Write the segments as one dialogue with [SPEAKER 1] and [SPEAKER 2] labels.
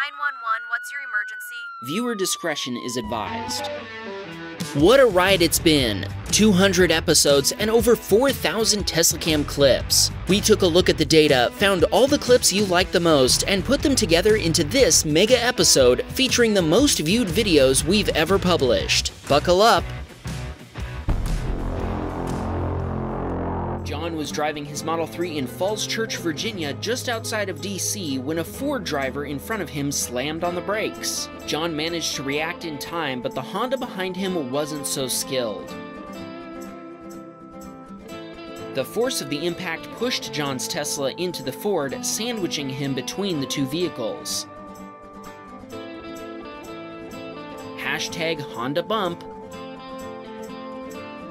[SPEAKER 1] 911, what's your emergency?
[SPEAKER 2] Viewer discretion is advised. What a ride it's been! 200 episodes and over 4,000 TeslaCam clips. We took a look at the data, found all the clips you liked the most, and put them together into this mega episode featuring the most viewed videos we've ever published. Buckle up! Was driving his Model 3 in Falls Church, Virginia, just outside of DC, when a Ford driver in front of him slammed on the brakes. John managed to react in time, but the Honda behind him wasn't so skilled. The force of the impact pushed John's Tesla into the Ford, sandwiching him between the two vehicles. Hashtag Honda Bump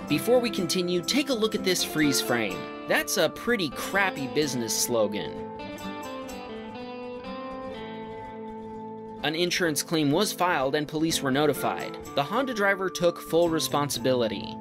[SPEAKER 2] before we continue, take a look at this freeze frame. That's a pretty crappy business slogan. An insurance claim was filed and police were notified. The Honda driver took full responsibility.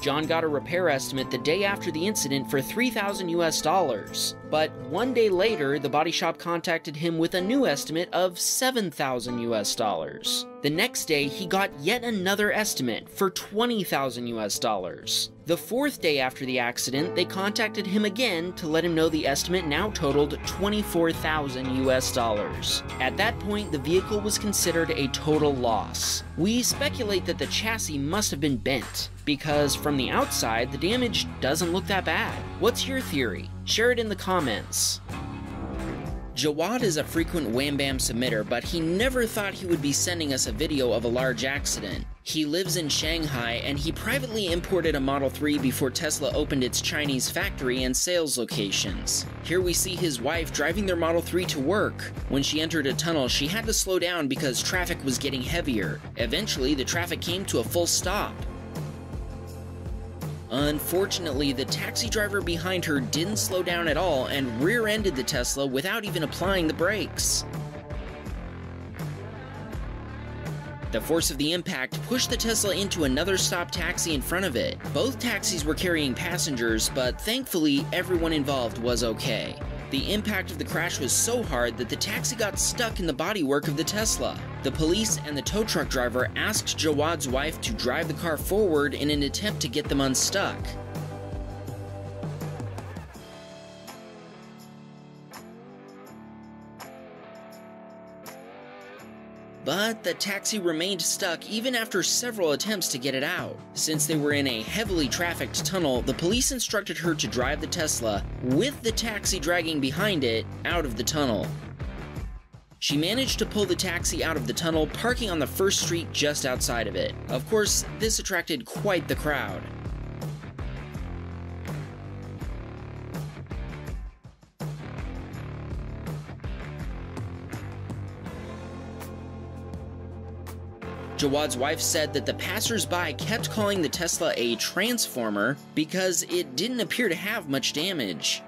[SPEAKER 2] John got a repair estimate the day after the incident for 3000 US dollars. But one day later, the body shop contacted him with a new estimate of 7,000 US dollars. The next day, he got yet another estimate for 20,000 US dollars. The fourth day after the accident, they contacted him again to let him know the estimate now totaled 24,000 US dollars. At that point, the vehicle was considered a total loss. We speculate that the chassis must have been bent, because from the outside, the damage doesn't look that bad. What's your theory? Share it in the comments. Jawad is a frequent Wham Baam submitter, but he never thought he would be sending us a video of a large accident. He lives in Shanghai, and he privately imported a Model 3 before Tesla opened its Chinese factory and sales locations. Here we see his wife driving their Model 3 to work. When she entered a tunnel, she had to slow down because traffic was getting heavier. Eventually, the traffic came to a full stop. Unfortunately, the taxi driver behind her didn't slow down at all and rear-ended the Tesla without even applying the brakes. The force of the impact pushed the Tesla into another stop taxi in front of it. Both taxis were carrying passengers, but thankfully everyone involved was okay. The impact of the crash was so hard that the taxi got stuck in the bodywork of the Tesla. The police and the tow truck driver asked Jawad's wife to drive the car forward in an attempt to get them unstuck. But the taxi remained stuck even after several attempts to get it out. Since they were in a heavily trafficked tunnel, the police instructed her to drive the Tesla, with the taxi dragging behind it, out of the tunnel. She managed to pull the taxi out of the tunnel, parking on the first street just outside of it. Of course, this attracted quite the crowd. Jawad's wife said that the passersby kept calling the Tesla a transformer because it didn't appear to have much damage.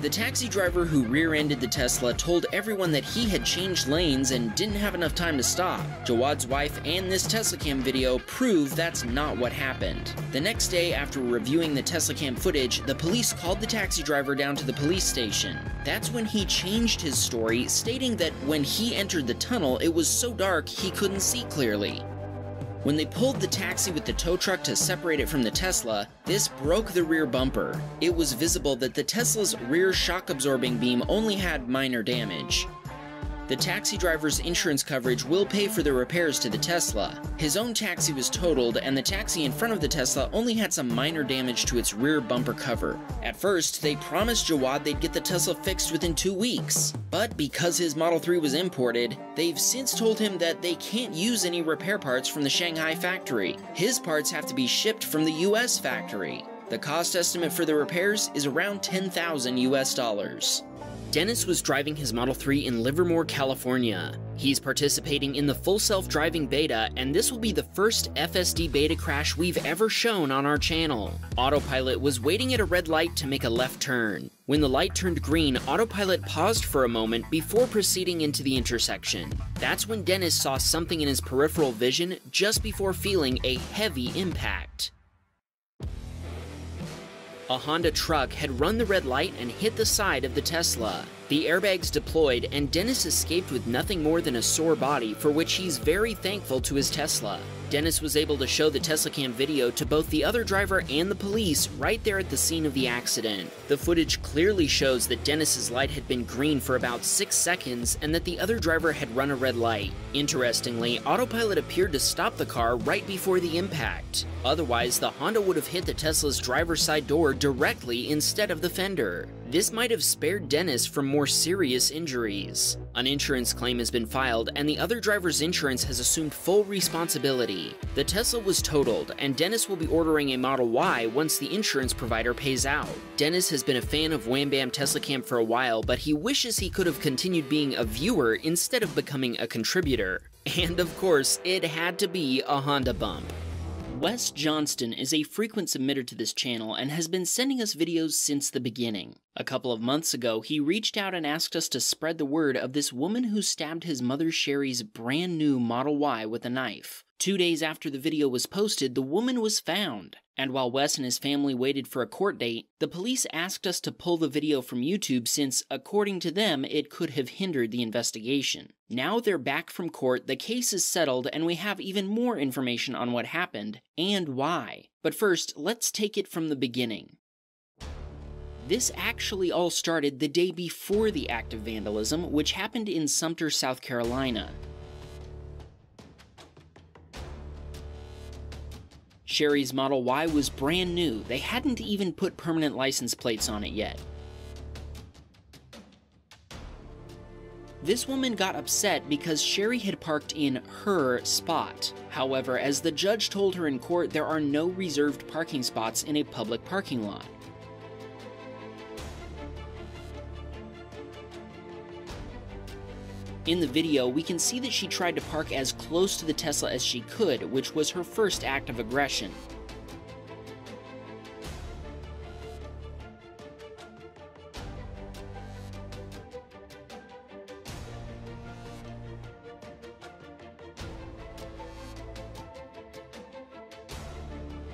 [SPEAKER 2] The taxi driver who rear-ended the Tesla told everyone that he had changed lanes and didn't have enough time to stop. Jawad's wife and this TeslaCam video prove that's not what happened. The next day, after reviewing the TeslaCam footage, the police called the taxi driver down to the police station. That's when he changed his story, stating that when he entered the tunnel, it was so dark he couldn't see clearly. When they pulled the taxi with the tow truck to separate it from the Tesla, this broke the rear bumper. It was visible that the Tesla's rear shock absorbing beam only had minor damage. The taxi driver's insurance coverage will pay for the repairs to the Tesla. His own taxi was totaled, and the taxi in front of the Tesla only had some minor damage to its rear bumper cover. At first, they promised Jawad they'd get the Tesla fixed within two weeks. But because his Model 3 was imported, they've since told him that they can't use any repair parts from the Shanghai factory. His parts have to be shipped from the US factory. The cost estimate for the repairs is around 10,000 US dollars. Dennis was driving his Model 3 in Livermore, California. He's participating in the full self-driving beta, and this will be the first FSD beta crash we've ever shown on our channel. Autopilot was waiting at a red light to make a left turn. When the light turned green, Autopilot paused for a moment before proceeding into the intersection. That's when Dennis saw something in his peripheral vision just before feeling a heavy impact. A Honda truck had run the red light and hit the side of the Tesla. The airbags deployed, and Dennis escaped with nothing more than a sore body, for which he's very thankful to his Tesla. Dennis was able to show the Tesla cam video to both the other driver and the police right there at the scene of the accident. The footage clearly shows that Dennis's light had been green for about 6 seconds and that the other driver had run a red light. Interestingly, autopilot appeared to stop the car right before the impact. Otherwise, the Honda would have hit the Tesla's driver's side door directly instead of the fender. This might have spared Dennis from more serious injuries. An insurance claim has been filed, and the other driver's insurance has assumed full responsibility. The Tesla was totaled, and Dennis will be ordering a Model Y once the insurance provider pays out. Dennis has been a fan of Wham Baam Tesla Cam for a while, but he wishes he could have continued being a viewer instead of becoming a contributor. And of course, it had to be a Honda bump. Wes Johnston is a frequent submitter to this channel and has been sending us videos since the beginning. A couple of months ago, he reached out and asked us to spread the word of this woman who stabbed his mother Sherry's brand new Model Y with a knife. Two days after the video was posted, the woman was found. And while Wes and his family waited for a court date, the police asked us to pull the video from YouTube since, according to them, it could have hindered the investigation. Now they're back from court, the case is settled, and we have even more information on what happened and why. But first, let's take it from the beginning. This actually all started the day before the act of vandalism, which happened in Sumter, South Carolina. Sherry's Model Y was brand new. They hadn't even put permanent license plates on it yet. This woman got upset because Sherry had parked in her spot. However, as the judge told her in court, there are no reserved parking spots in a public parking lot. In the video, we can see that she tried to park as close to the Tesla as she could, which was her first act of aggression.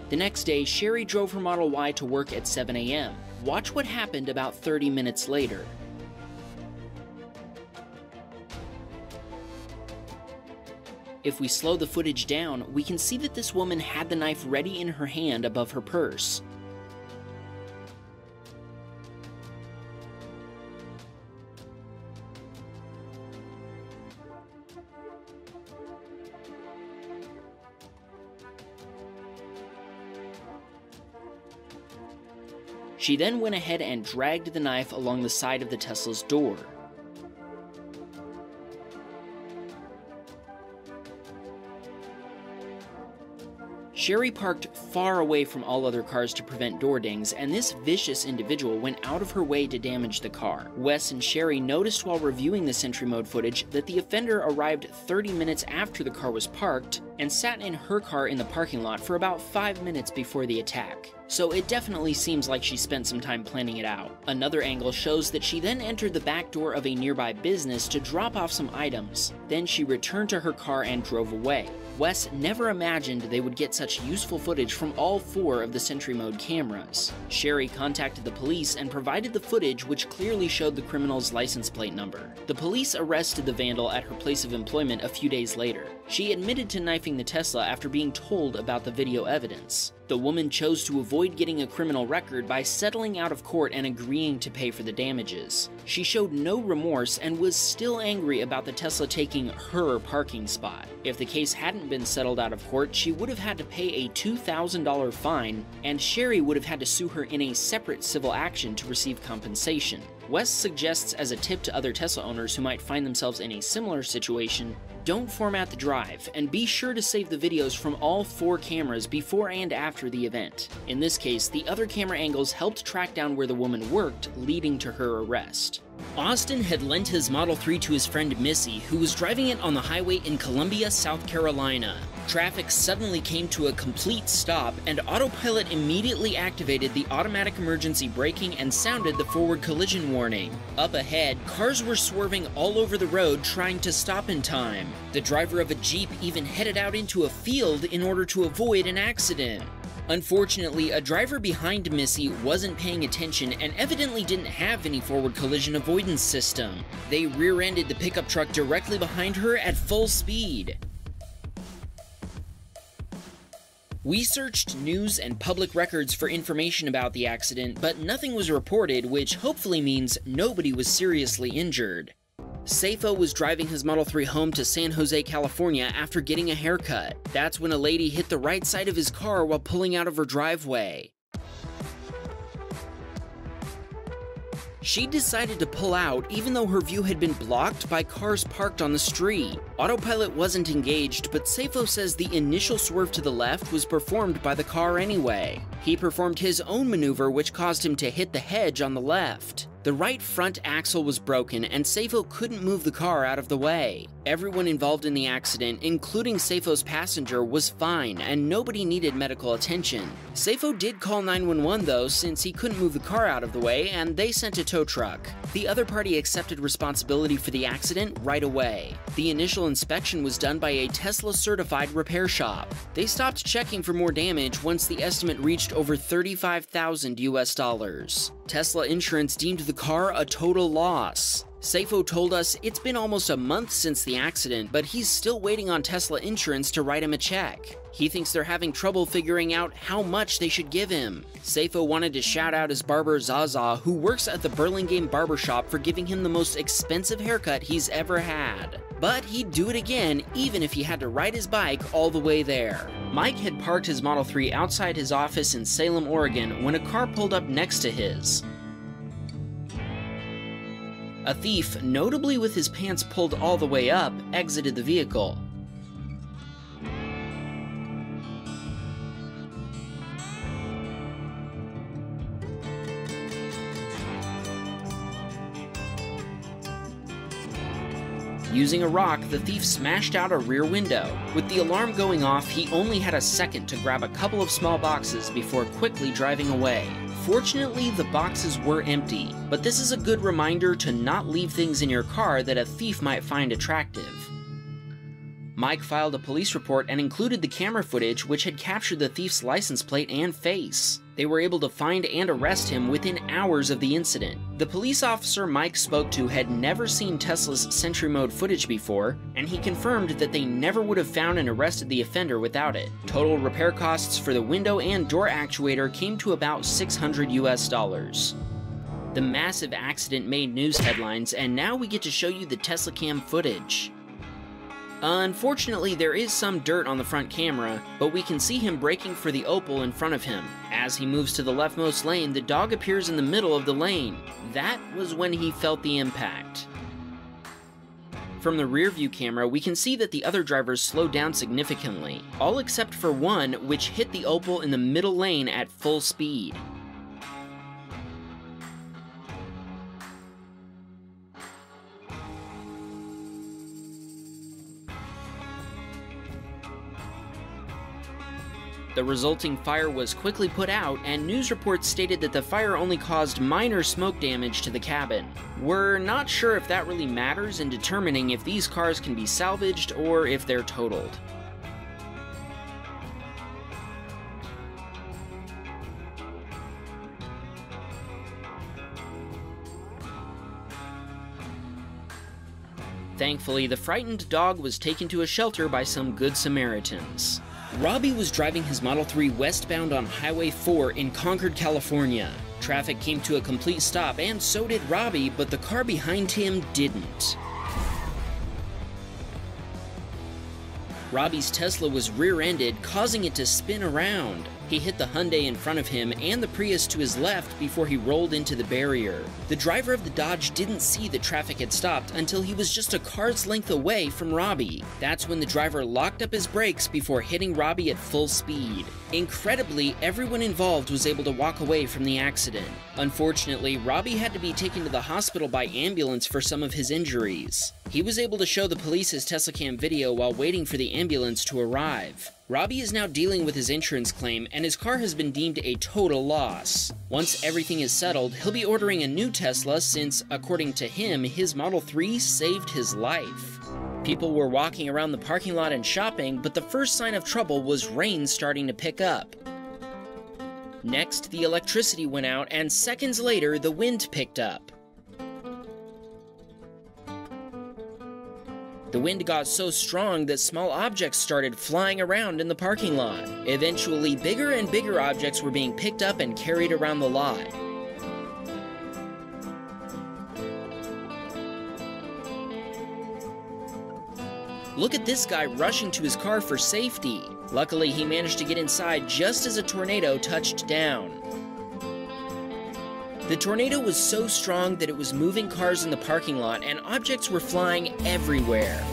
[SPEAKER 2] The next day, Sherry drove her Model Y to work at 7 a.m. Watch what happened about 30 minutes later. If we slow the footage down, we can see that this woman had the knife ready in her hand above her purse. She then went ahead and dragged the knife along the side of the Tesla's door. Sherry parked far away from all other cars to prevent door dings, and this vicious individual went out of her way to damage the car. Wes and Sherry noticed while reviewing the Sentry Mode footage that the offender arrived 30 minutes after the car was parked and sat in her car in the parking lot for about 5 minutes before the attack. So it definitely seems like she spent some time planning it out. Another angle shows that she then entered the back door of a nearby business to drop off some items. Then she returned to her car and drove away. Wes never imagined they would get such useful footage from all four of the Sentry Mode cameras. Sherry contacted the police and provided the footage which clearly showed the criminal's license plate number. The police arrested the vandal at her place of employment a few days later. She admitted to knifing the Tesla after being told about the video evidence. The woman chose to avoid getting a criminal record by settling out of court and agreeing to pay for the damages. She showed no remorse and was still angry about the Tesla taking her parking spot. If the case hadn't been settled out of court, she would have had to pay a $2,000 fine, and Sherry would have had to sue her in a separate civil action to receive compensation. Wes suggests as a tip to other Tesla owners who might find themselves in a similar situation, don't format the drive, and be sure to save the videos from all four cameras before and after the event. In this case, the other camera angles helped track down where the woman worked, leading to her arrest. Austin had lent his Model 3 to his friend Missy, who was driving it on the highway in Columbia, South Carolina. Traffic suddenly came to a complete stop, and autopilot immediately activated the automatic emergency braking and sounded the forward collision warning. Up ahead, cars were swerving all over the road trying to stop in time. The driver of a Jeep even headed out into a field in order to avoid an accident. Unfortunately, a driver behind Missy wasn't paying attention and evidently didn't have any forward collision avoidance system. They rear ended the pickup truck directly behind her at full speed. We searched news and public records for information about the accident, but nothing was reported, which hopefully means nobody was seriously injured. Safo was driving his Model 3 home to San Jose, California after getting a haircut. That's when a lady hit the right side of his car while pulling out of her driveway. She decided to pull out even though her view had been blocked by cars parked on the street. Autopilot wasn't engaged, but Safo says the initial swerve to the left was performed by the car anyway. He performed his own maneuver which caused him to hit the hedge on the left. The right front axle was broken and Safo couldn't move the car out of the way. Everyone involved in the accident, including Safo's passenger, was fine and nobody needed medical attention. Safo did call 911 though since he couldn't move the car out of the way and they sent a tow truck. The other party accepted responsibility for the accident right away. The initial inspection was done by a Tesla certified repair shop. They stopped checking for more damage once the estimate reached over 35,000 US dollars. Tesla insurance deemed the car a total loss. Safo told us it's been almost a month since the accident, but he's still waiting on Tesla Insurance to write him a check. He thinks they're having trouble figuring out how much they should give him. Safo wanted to shout out his barber Zaza, who works at the Burlingame Barbershop for giving him the most expensive haircut he's ever had. But he'd do it again even if he had to ride his bike all the way there. Mike had parked his Model 3 outside his office in Salem, Oregon when a car pulled up next to his. A thief, notably with his pants pulled all the way up, exited the vehicle. Using a rock, the thief smashed out a rear window. With the alarm going off, he only had a second to grab a couple of small boxes before quickly driving away. Fortunately, the boxes were empty, but this is a good reminder to not leave things in your car that a thief might find attractive. Mike filed a police report and included the camera footage which had captured the thief's license plate and face. They were able to find and arrest him within hours of the incident. The police officer Mike spoke to had never seen Tesla's Sentry Mode footage before, and he confirmed that they never would have found and arrested the offender without it. Total repair costs for the window and door actuator came to about 600 US dollars. The massive accident made news headlines, and now we get to show you the Tesla cam footage. Unfortunately, there is some dirt on the front camera, but we can see him braking for the Opel in front of him. As he moves to the leftmost lane, the dog appears in the middle of the lane. That was when he felt the impact. From the rear view camera, we can see that the other drivers slowed down significantly, all except for one, which hit the Opel in the middle lane at full speed. The resulting fire was quickly put out, and news reports stated that the fire only caused minor smoke damage to the cabin. We're not sure if that really matters in determining if these cars can be salvaged or if they're totaled. Thankfully, the frightened dog was taken to a shelter by some good Samaritans. Robbie was driving his Model 3 westbound on Highway 4 in Concord, California. Traffic came to a complete stop, and so did Robbie, but the car behind him didn't. Robbie's Tesla was rear ended, causing it to spin around. He hit the Hyundai in front of him and the Prius to his left before he rolled into the barrier. The driver of the Dodge didn't see the traffic had stopped until he was just a car's length away from Robbie. That's when the driver locked up his brakes before hitting Robbie at full speed. Incredibly, everyone involved was able to walk away from the accident. Unfortunately, Robbie had to be taken to the hospital by ambulance for some of his injuries. He was able to show the police his Tesla cam video while waiting for the ambulance to arrive. Robbie is now dealing with his insurance claim, and his car has been deemed a total loss. Once everything is settled, he'll be ordering a new Tesla since, according to him, his Model 3 saved his life. People were walking around the parking lot and shopping, but the first sign of trouble was rain starting to pick up. Next, the electricity went out, and seconds later, the wind picked up. The wind got so strong that small objects started flying around in the parking lot. Eventually, bigger and bigger objects were being picked up and carried around the lot. Look at this guy rushing to his car for safety. Luckily, he managed to get inside just as a tornado touched down. The tornado was so strong that it was moving cars in the parking lot and objects were flying everywhere.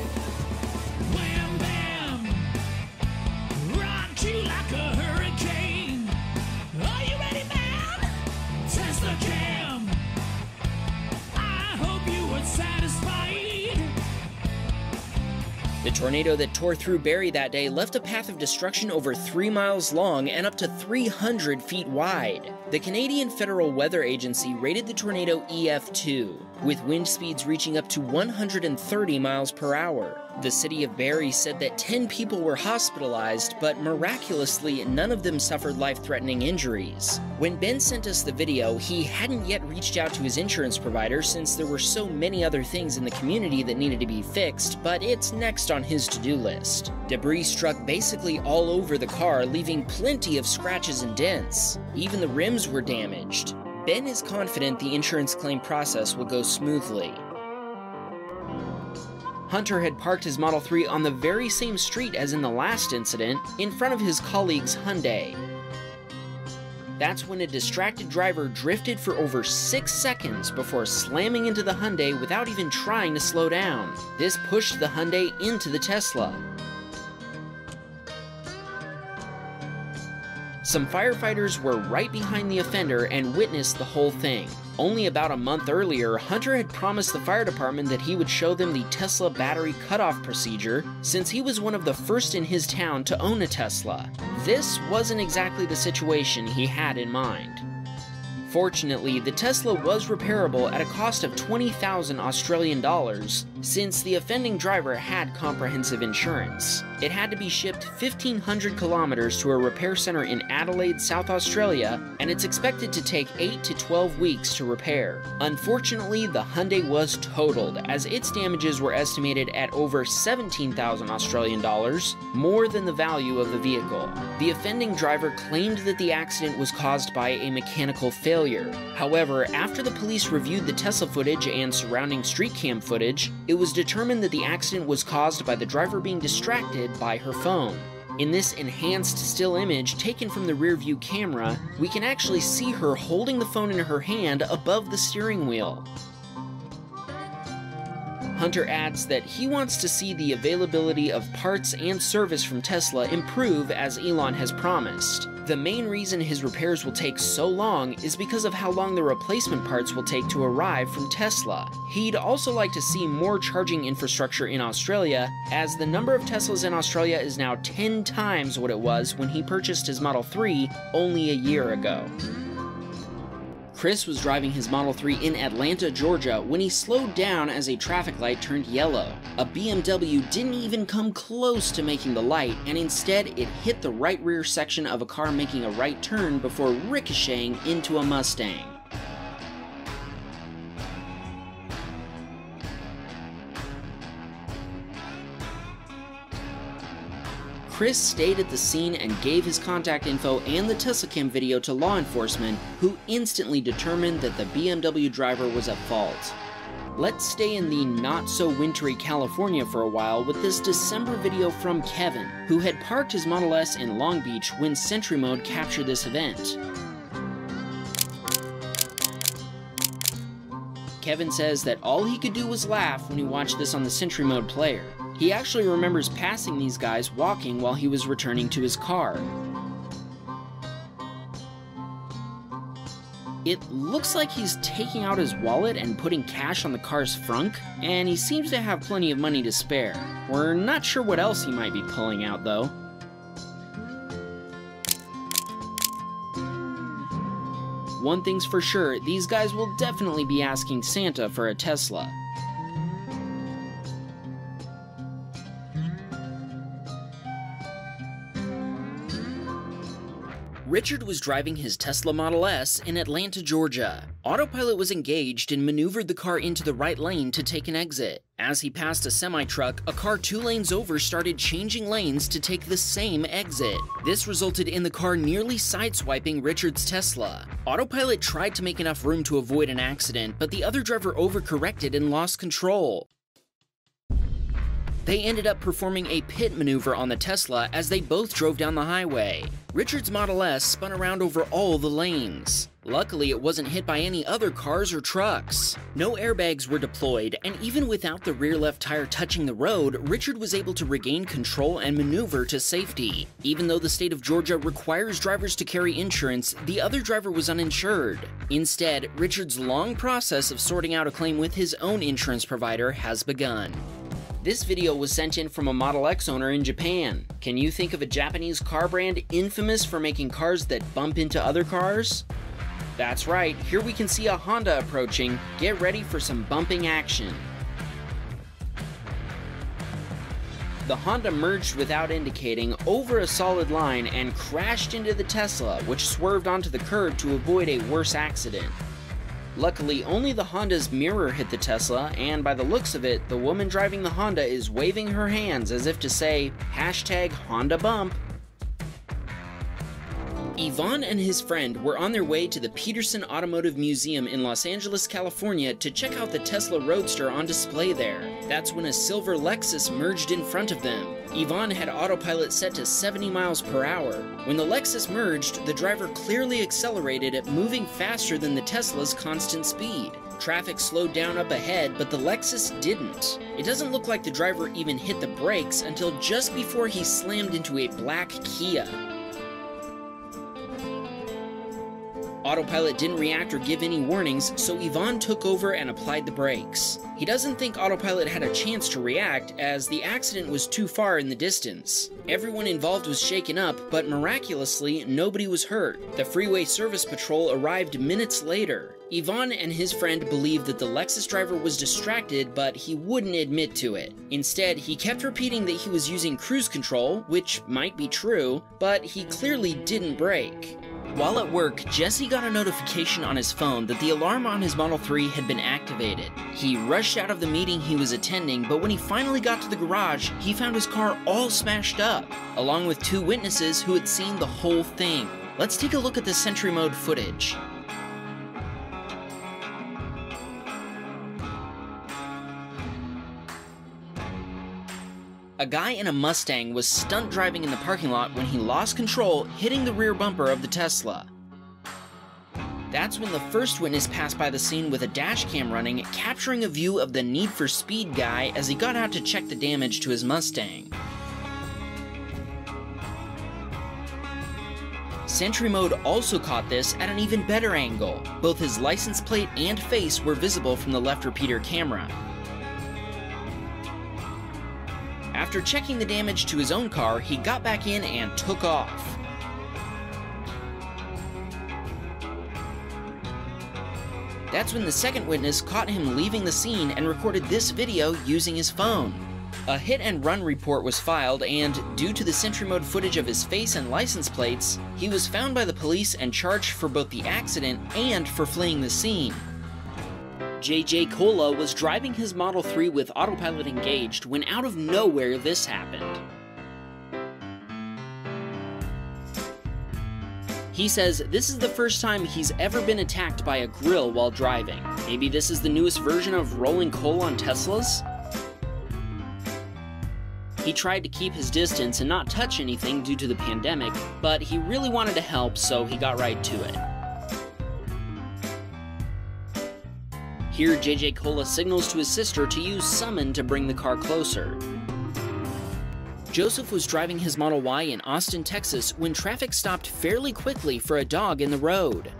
[SPEAKER 2] The tornado that tore through Barrie that day left a path of destruction over 3 miles long and up to 300 feet wide. The Canadian Federal Weather Agency rated the tornado EF2, with wind speeds reaching up to 130 miles per hour. The city of Barrie said that 10 people were hospitalized, but miraculously, none of them suffered life threatening injuries. When Ben sent us the video, he hadn't yet reached out to his insurance provider since there were so many other things in the community that needed to be fixed, but it's next on his to do list. Debris struck basically all over the car, leaving plenty of scratches and dents. Even the rims were damaged. Ben is confident the insurance claim process will go smoothly. Hunter had parked his Model 3 on the very same street as in the last incident, in front of his colleague's Hyundai. That's when a distracted driver drifted for over 6 seconds before slamming into the Hyundai without even trying to slow down. This pushed the Hyundai into the Tesla. Some firefighters were right behind the offender and witnessed the whole thing. Only about a month earlier, Hunter had promised the fire department that he would show them the Tesla battery cutoff procedure since he was one of the first in his town to own a Tesla. This wasn't exactly the situation he had in mind. Fortunately, the Tesla was repairable at a cost of 20,000 Australian dollars, since the offending driver had comprehensive insurance. It had to be shipped 1,500 kilometers to a repair center in Adelaide, South Australia, and it's expected to take 8 to 12 weeks to repair. Unfortunately, the Hyundai was totaled, as its damages were estimated at over 17,000 Australian dollars, more than the value of the vehicle. The offending driver claimed that the accident was caused by a mechanical failure. However, after the police reviewed the Tesla footage and surrounding street cam footage, it was determined that the accident was caused by the driver being distracted by her phone. In this enhanced still image taken from the rear view camera, we can actually see her holding the phone in her hand above the steering wheel. Hunter adds that he wants to see the availability of parts and service from Tesla improve as Elon has promised. The main reason his repairs will take so long is because of how long the replacement parts will take to arrive from Tesla. He'd also like to see more charging infrastructure in Australia, as the number of Teslas in Australia is now 10 times what it was when he purchased his Model 3 only a year ago. Chris was driving his Model 3 in Atlanta, Georgia when he slowed down as a traffic light turned yellow. A BMW didn't even come close to making the light, and instead it hit the right rear section of a car making a right turn before ricocheting into a Mustang. Chris stayed at the scene and gave his contact info and the Tesla Cam video to law enforcement, who instantly determined that the BMW driver was at fault. Let's stay in the not so wintry California for a while with this December video from Kevin, who had parked his Model S in Long Beach when Sentry Mode captured this event. Kevin says that all he could do was laugh when he watched this on the Sentry Mode player. He actually remembers passing these guys walking while he was returning to his car. It looks like he's taking out his wallet and putting cash on the car's frunk, and he seems to have plenty of money to spare. We're not sure what else he might be pulling out though. One thing's for sure, these guys will definitely be asking Santa for a Tesla. Richard was driving his Tesla Model S in Atlanta, Georgia. Autopilot was engaged and maneuvered the car into the right lane to take an exit. As he passed a semi truck, a car two lanes over started changing lanes to take the same exit. This resulted in the car nearly sideswiping Richard's Tesla. Autopilot tried to make enough room to avoid an accident, but the other driver overcorrected and lost control. They ended up performing a pit maneuver on the Tesla as they both drove down the highway. Richard's Model S spun around over all the lanes. Luckily, it wasn't hit by any other cars or trucks. No airbags were deployed, and even without the rear left tire touching the road, Richard was able to regain control and maneuver to safety. Even though the state of Georgia requires drivers to carry insurance, the other driver was uninsured. Instead, Richard's long process of sorting out a claim with his own insurance provider has begun. This video was sent in from a Model X owner in Japan. Can you think of a Japanese car brand infamous for making cars that bump into other cars? That's right, here we can see a Honda approaching. Get ready for some bumping action. The Honda merged without indicating over a solid line and crashed into the Tesla, which swerved onto the curb to avoid a worse accident. Luckily, only the Honda's mirror hit the Tesla, and by the looks of it, the woman driving the Honda is waving her hands as if to say, hashtag Honda bump. Yvonne and his friend were on their way to the Petersen Automotive Museum in Los Angeles, California to check out the Tesla Roadster on display there. That's when a silver Lexus merged in front of them. Yvonne had autopilot set to 70 miles per hour. When the Lexus merged, the driver clearly accelerated, at moving faster than the Tesla's constant speed. Traffic slowed down up ahead, but the Lexus didn't. It doesn't look like the driver even hit the brakes until just before he slammed into a black Kia. Autopilot didn't react or give any warnings, so Yvonne took over and applied the brakes. He doesn't think Autopilot had a chance to react, as the accident was too far in the distance. Everyone involved was shaken up, but miraculously, nobody was hurt. The Freeway Service Patrol arrived minutes later. Yvonne and his friend believed that the Lexus driver was distracted, but he wouldn't admit to it. Instead, he kept repeating that he was using cruise control, which might be true, but he clearly didn't brake. While at work, Jesse got a notification on his phone that the alarm on his Model 3 had been activated. He rushed out of the meeting he was attending, but when he finally got to the garage, he found his car all smashed up, along with two witnesses who had seen the whole thing. Let's take a look at the Sentry Mode footage. A guy in a Mustang was stunt driving in the parking lot when he lost control, hitting the rear bumper of the Tesla. That's when the first witness passed by the scene with a dash cam running, capturing a view of the Need for Speed guy as he got out to check the damage to his Mustang. Sentry Mode also caught this at an even better angle. Both his license plate and face were visible from the left repeater camera. After checking the damage to his own car, he got back in and took off. That's when the second witness caught him leaving the scene and recorded this video using his phone. A hit and run report was filed, and due to the Sentry Mode footage of his face and license plates, he was found by the police and charged for both the accident and for fleeing the scene. JJ Cola was driving his Model 3 with autopilot engaged when out of nowhere this happened. He says this is the first time he's ever been attacked by a grill while driving. Maybe this is the newest version of rolling coal on Teslas? He tried to keep his distance and not touch anything due to the pandemic, but he really wanted to help, so he got right to it. Here, JJ Kola signals to his sister to use summon to bring the car closer. Joseph was driving his Model Y in Austin, Texas when traffic stopped fairly quickly for a dog in the road.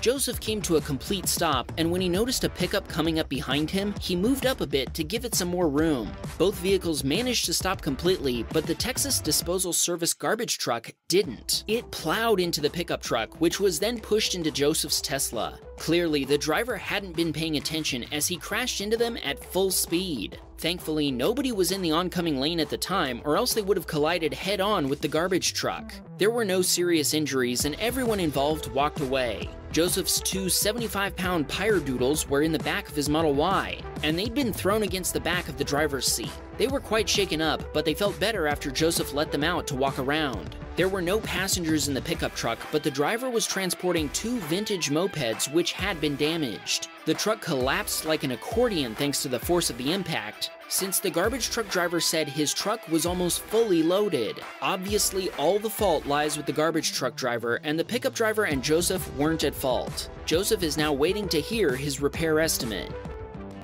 [SPEAKER 2] Joseph came to a complete stop, and when he noticed a pickup coming up behind him, he moved up a bit to give it some more room. Both vehicles managed to stop completely, but the Texas Disposal Service garbage truck didn't. It plowed into the pickup truck, which was then pushed into Joseph's Tesla. Clearly, the driver hadn't been paying attention as he crashed into them at full speed. Thankfully, nobody was in the oncoming lane at the time, or else they would have collided head on with the garbage truck. There were no serious injuries, and everyone involved walked away. Joseph's two 75 pound Pyredoodles were in the back of his Model Y, and they'd been thrown against the back of the driver's seat. They were quite shaken up, but they felt better after Joseph let them out to walk around. There were no passengers in the pickup truck, but the driver was transporting two vintage mopeds which had been damaged. The truck collapsed like an accordion thanks to the force of the impact, since the garbage truck driver said his truck was almost fully loaded. Obviously, all the fault lies with the garbage truck driver, and the pickup driver and Joseph weren't at fault. Joseph is now waiting to hear his repair estimate.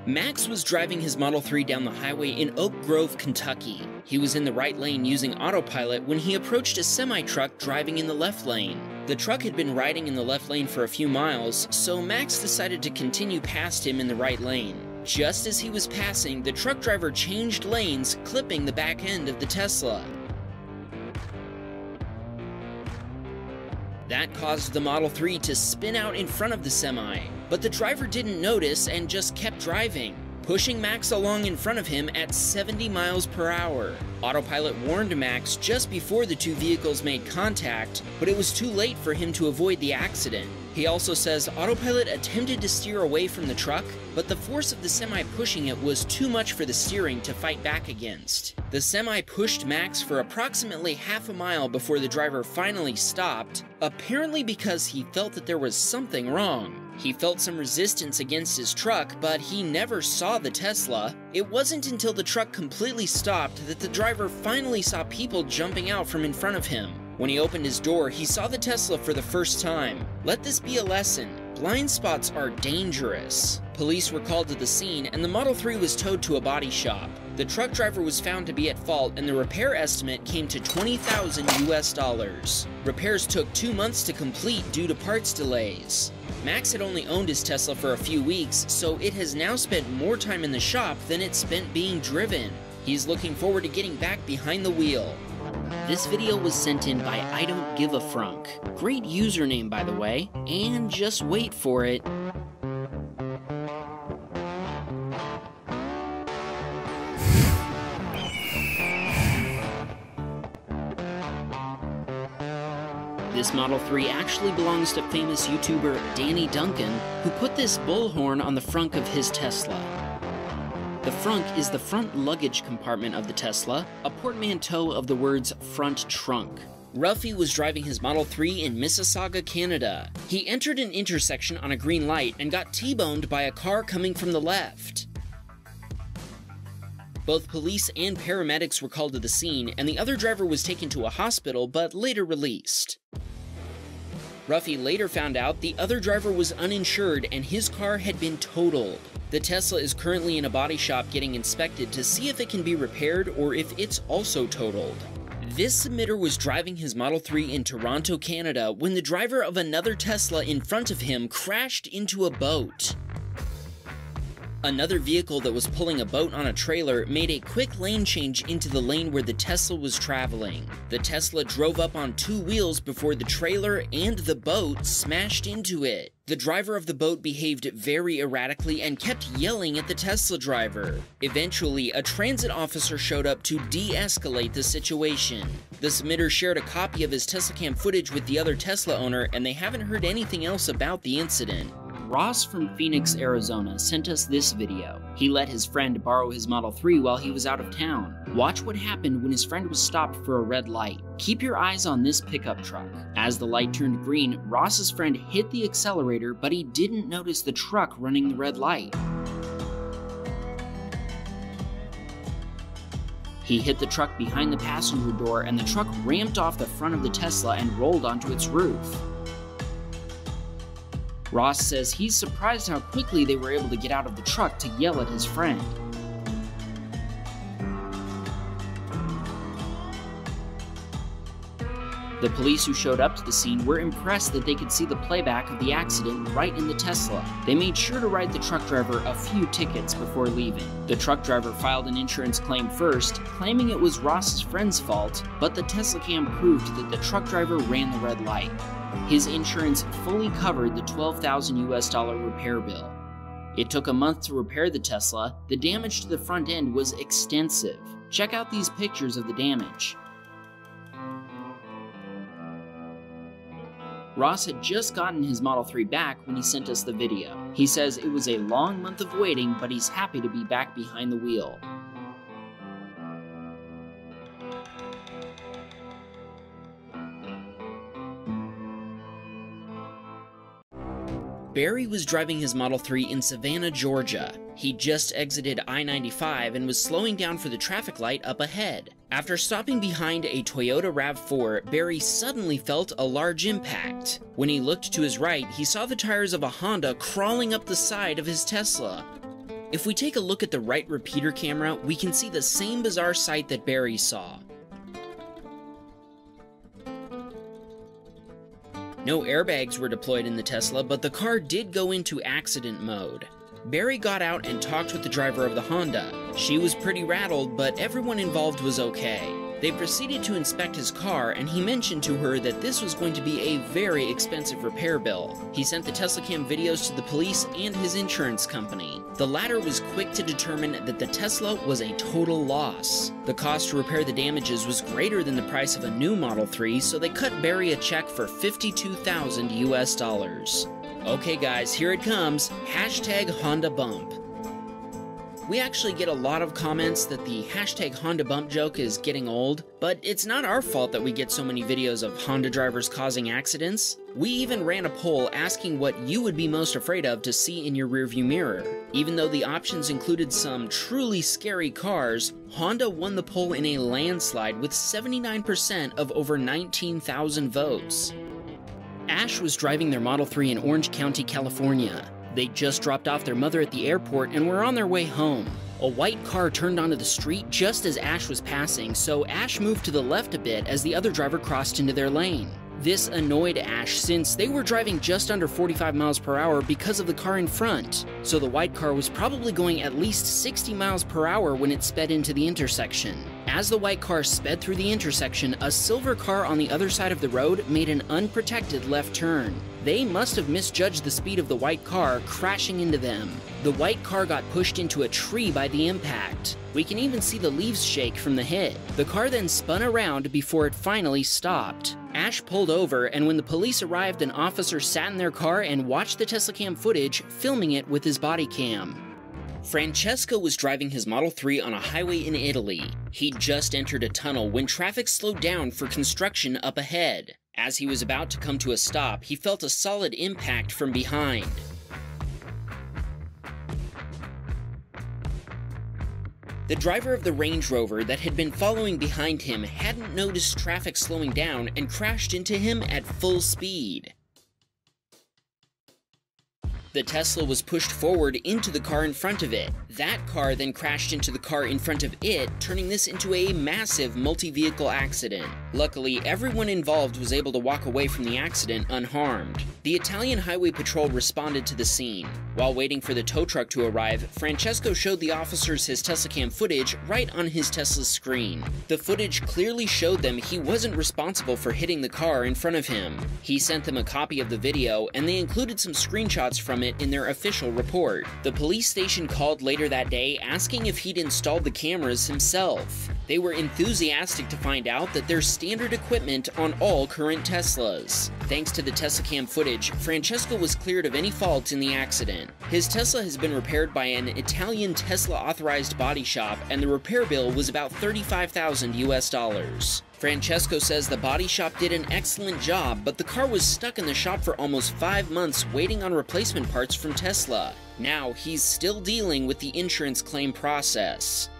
[SPEAKER 2] Max was driving his Model 3 down the highway in Oak Grove, Kentucky. He was in the right lane using autopilot when he approached a semi truck driving in the left lane. The truck had been riding in the left lane for a few miles, so Max decided to continue past him in the right lane. Just as he was passing, the truck driver changed lanes, clipping the back end of the Tesla. That caused the Model 3 to spin out in front of the semi, but the driver didn't notice and just kept driving, pushing Max along in front of him at 70 miles per hour. Autopilot warned Max just before the two vehicles made contact, but it was too late for him to avoid the accident. He also says Autopilot attempted to steer away from the truck, but the force of the semi pushing it was too much for the steering to fight back against. The semi pushed Max for approximately half a mile before the driver finally stopped, apparently because he felt that there was something wrong. He felt some resistance against his truck, but he never saw the Tesla. It wasn't until the truck completely stopped that the driver finally saw people jumping out from in front of him. When he opened his door, he saw the Tesla for the first time. Let this be a lesson. Blind spots are dangerous. Police were called to the scene, and the Model 3 was towed to a body shop. The truck driver was found to be at fault, and the repair estimate came to 20,000 US dollars. Repairs took two months to complete due to parts delays. Max had only owned his Tesla for a few weeks, so it has now spent more time in the shop than it spent being driven. He's looking forward to getting back behind the wheel. This video was sent in by I Don't Give a Frunk. Great username, by the way, and just wait for it. This Model 3 actually belongs to famous YouTuber Danny Duncan, who put this bullhorn on the front of his Tesla. The frunk is the front luggage compartment of the Tesla, a portmanteau of the words front trunk. Ruffy was driving his Model 3 in Mississauga, Canada. He entered an intersection on a green light and got T-boned by a car coming from the left. Both police and paramedics were called to the scene, and the other driver was taken to a hospital but later released. Ruffy later found out the other driver was uninsured and his car had been totaled. The Tesla is currently in a body shop getting inspected to see if it can be repaired or if it's also totaled. This submitter was driving his Model 3 in Toronto, Canada when the driver of another Tesla in front of him crashed into a boat. Another vehicle that was pulling a boat on a trailer made a quick lane change into the lane where the Tesla was traveling. The Tesla drove up on two wheels before the trailer and the boat smashed into it. The driver of the boat behaved very erratically and kept yelling at the Tesla driver. Eventually, a transit officer showed up to de-escalate the situation. The submitter shared a copy of his Tesla cam footage with the other Tesla owner and they haven't heard anything else about the incident. Ross from Phoenix, Arizona sent us this video. He let his friend borrow his Model 3 while he was out of town. Watch what happened when his friend was stopped for a red light. Keep your eyes on this pickup truck. As the light turned green, Ross's friend hit the accelerator, but he didn't notice the truck running the red light. He hit the truck behind the passenger door and the truck ramped off the front of the Tesla and rolled onto its roof. Ross says he's surprised how quickly they were able to get out of the truck to yell at his friend. The police who showed up to the scene were impressed that they could see the playback of the accident right in the Tesla. They made sure to write the truck driver a few tickets before leaving. The truck driver filed an insurance claim first, claiming it was Ross's friend's fault, but the Tesla cam proved that the truck driver ran the red light. His insurance fully covered the 12,000 US dollar repair bill. It took a month to repair the Tesla. The damage to the front end was extensive. Check out these pictures of the damage. Ross had just gotten his Model 3 back when he sent us the video. He says it was a long month of waiting, but he's happy to be back behind the wheel. Barry was driving his Model 3 in Savannah, Georgia. He just exited I 95 and was slowing down for the traffic light up ahead. After stopping behind a Toyota RAV4, Barry suddenly felt a large impact. When he looked to his right, he saw the tires of a Honda crawling up the side of his Tesla. If we take a look at the right repeater camera, we can see the same bizarre sight that Barry saw. No airbags were deployed in the Tesla, but the car did go into accident mode. Barry got out and talked with the driver of the Honda. She was pretty rattled, but everyone involved was okay. They proceeded to inspect his car, and he mentioned to her that this was going to be a very expensive repair bill. He sent the Tesla Cam videos to the police and his insurance company. The latter was quick to determine that the Tesla was a total loss. The cost to repair the damages was greater than the price of a new Model 3, so they cut Barry a check for 52,000 US dollars. Okay guys, here it comes. Hashtag Honda Bump. We actually get a lot of comments that the hashtag Honda Bump joke is getting old, but it's not our fault that we get so many videos of Honda drivers causing accidents. We even ran a poll asking what you would be most afraid of to see in your rearview mirror. Even though the options included some truly scary cars, Honda won the poll in a landslide with 79% of over 19,000 votes. Ash was driving their Model 3 in Orange County, California. They just dropped off their mother at the airport and were on their way home. A white car turned onto the street just as Ash was passing, so Ash moved to the left a bit as the other driver crossed into their lane. This annoyed Ash since they were driving just under 45 miles per hour because of the car in front, so the white car was probably going at least 60 miles per hour when it sped into the intersection. As the white car sped through the intersection, a silver car on the other side of the road made an unprotected left turn. They must have misjudged the speed of the white car, crashing into them. The white car got pushed into a tree by the impact. We can even see the leaves shake from the hit. The car then spun around before it finally stopped. Ash pulled over, and when the police arrived, an officer sat in their car and watched the Tesla cam footage, filming it with his body cam. Francesco was driving his Model 3 on a highway in Italy. He'd just entered a tunnel when traffic slowed down for construction up ahead. As he was about to come to a stop, he felt a solid impact from behind. The driver of the Range Rover that had been following behind him hadn't noticed traffic slowing down and crashed into him at full speed. The Tesla was pushed forward into the car in front of it. That car then crashed into the car in front of it, turning this into a massive multi-vehicle accident. Luckily, everyone involved was able to walk away from the accident unharmed. The Italian Highway Patrol responded to the scene. While waiting for the tow truck to arrive, Francesco showed the officers his Tesla cam footage right on his Tesla's screen. The footage clearly showed them he wasn't responsible for hitting the car in front of him. He sent them a copy of the video, and they included some screenshots from it in their official report. The police station called later that day asking if he'd installed the cameras himself. They were enthusiastic to find out that there's standard equipment on all current Teslas. Thanks to the Tesla cam footage, Francesco was cleared of any fault in the accident. His Tesla has been repaired by an Italian Tesla authorized body shop, and the repair bill was about 35,000 US dollars. Francesco says the body shop did an excellent job, but the car was stuck in the shop for almost five months waiting on replacement parts from Tesla. Now, he's still dealing with the insurance claim process.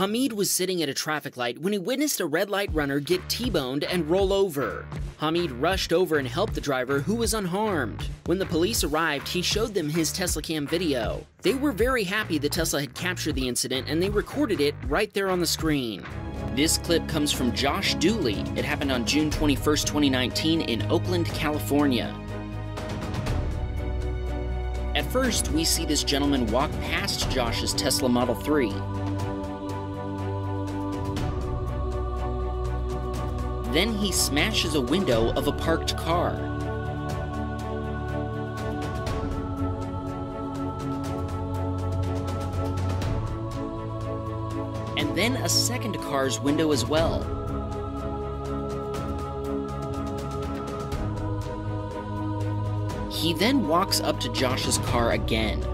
[SPEAKER 2] Hamid was sitting at a traffic light when he witnessed a red light runner get T-boned and roll over. Hamid rushed over and helped the driver, who was unharmed. When the police arrived, he showed them his Tesla cam video. They were very happy that Tesla had captured the incident and they recorded it right there on the screen. This clip comes from Josh Dooley. It happened on June 21, 2019 in Oakland, California. At first, we see this gentleman walk past Josh's Tesla Model 3. Then he smashes a window of a parked car. And then a second car's window as well. He then walks up to Josh's car again.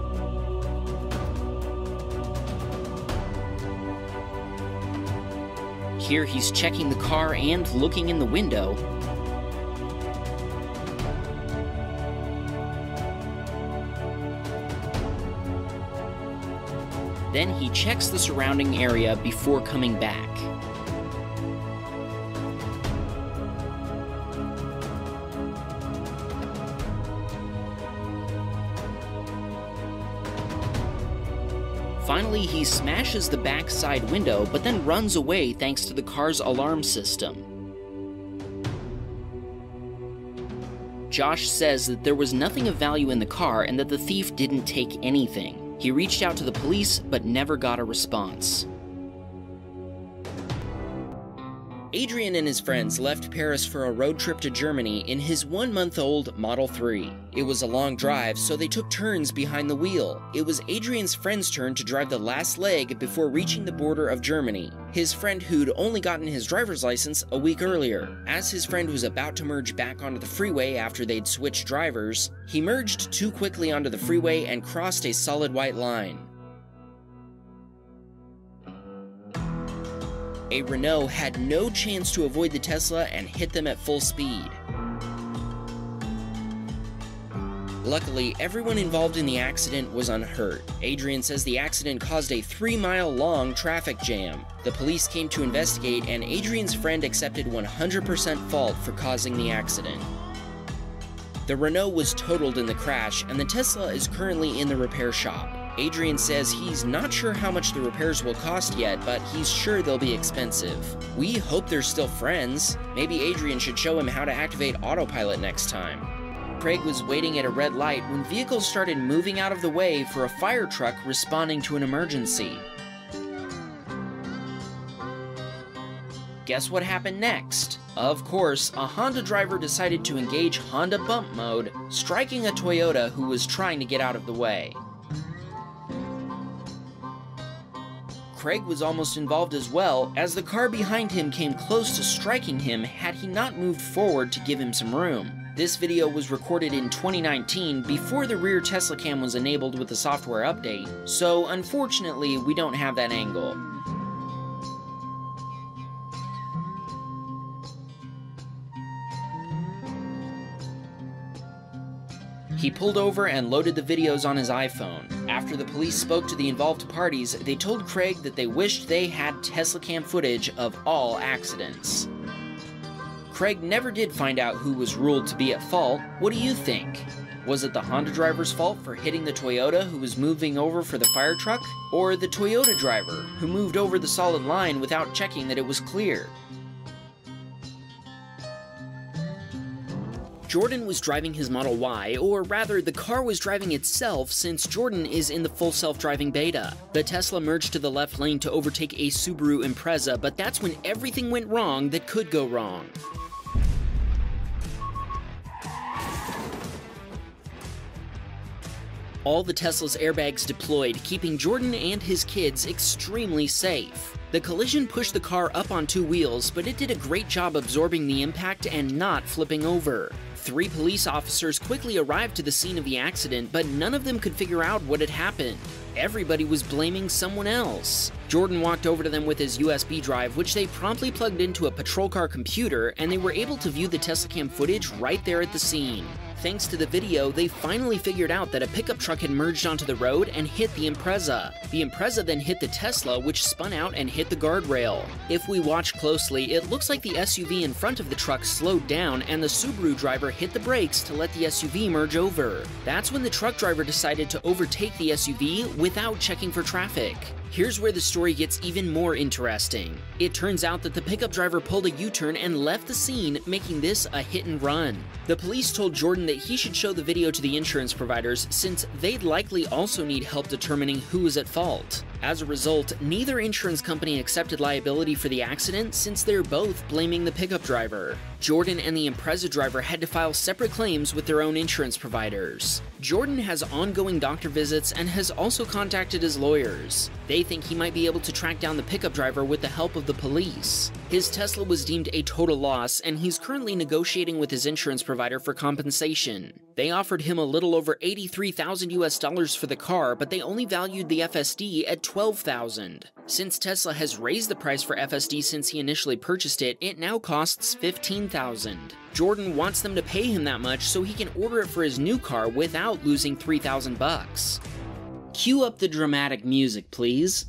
[SPEAKER 2] Here he's checking the car and looking in the window. Then he checks the surrounding area before coming back. Finally, he smashes the back side window, but then runs away thanks to the car's alarm system. Josh says that there was nothing of value in the car and that the thief didn't take anything. He reached out to the police, but never got a response. Adrian and his friends left Paris for a road trip to Germany in his one month old Model 3. It was a long drive, so they took turns behind the wheel. It was Adrian's friend's turn to drive the last leg before reaching the border of Germany. His friend who'd only gotten his driver's license a week earlier. As his friend was about to merge back onto the freeway after they'd switched drivers, he merged too quickly onto the freeway and crossed a solid white line. A Renault had no chance to avoid the Tesla and hit them at full speed. Luckily, everyone involved in the accident was unhurt. Adrian says the accident caused a three mile long traffic jam. The police came to investigate, and Adrian's friend accepted 100% fault for causing the accident. The Renault was totaled in the crash, and the Tesla is currently in the repair shop. Adrian says he's not sure how much the repairs will cost yet, but he's sure they'll be expensive. We hope they're still friends. Maybe Adrian should show him how to activate autopilot next time. Craig was waiting at a red light when vehicles started moving out of the way for a fire truck responding to an emergency. Guess what happened next? Of course, a Honda driver decided to engage Honda bump mode, striking a Toyota who was trying to get out of the way. Craig was almost involved as well, as the car behind him came close to striking him had he not moved forward to give him some room. This video was recorded in 2019 before the rear Tesla cam was enabled with the software update, so unfortunately we don't have that angle. He pulled over and loaded the videos on his iPhone. After the police spoke to the involved parties, they told Craig that they wished they had Tesla cam footage of all accidents. Craig never did find out who was ruled to be at fault. What do you think? Was it the Honda driver's fault for hitting the Toyota who was moving over for the fire truck? Or the Toyota driver who moved over the solid line without checking that it was clear? Jordan was driving his Model Y, or rather, the car was driving itself since Jordan is in the full self driving beta. The Tesla merged to the left lane to overtake a Subaru Impreza, but that's when everything went wrong that could go wrong. All the Tesla's airbags deployed, keeping Jordan and his kids extremely safe. The collision pushed the car up on two wheels, but it did a great job absorbing the impact and not flipping over. Three police officers quickly arrived to the scene of the accident, but none of them could figure out what had happened. Everybody was blaming someone else. Jordan walked over to them with his USB drive, which they promptly plugged into a patrol car computer, and they were able to view the Tesla cam footage right there at the scene. Thanks to the video, they finally figured out that a pickup truck had merged onto the road and hit the Impreza. The Impreza then hit the Tesla, which spun out and hit the guardrail. If we watch closely, it looks like the SUV in front of the truck slowed down and the Subaru driver hit the brakes to let the SUV merge over. That's when the truck driver decided to overtake the SUV without checking for traffic. Here's where the story gets even more interesting. It turns out that the pickup driver pulled a U-turn and left the scene, making this a hit and run. The police told Jordan that he should show the video to the insurance providers since they'd likely also need help determining who was at fault. As a result, neither insurance company accepted liability for the accident since they're both blaming the pickup driver. Jordan and the Impreza driver had to file separate claims with their own insurance providers. Jordan has ongoing doctor visits and has also contacted his lawyers. They think he might be able to track down the pickup driver with the help of the police. His Tesla was deemed a total loss, and he's currently negotiating with his insurance provider for compensation. They offered him a little over 83,000 US dollars for the car, but they only valued the FSD at 12,000. Since Tesla has raised the price for FSD since he initially purchased it, it now costs 15,000. Jordan wants them to pay him that much so he can order it for his new car without losing 3,000 bucks. Cue up the dramatic music, please.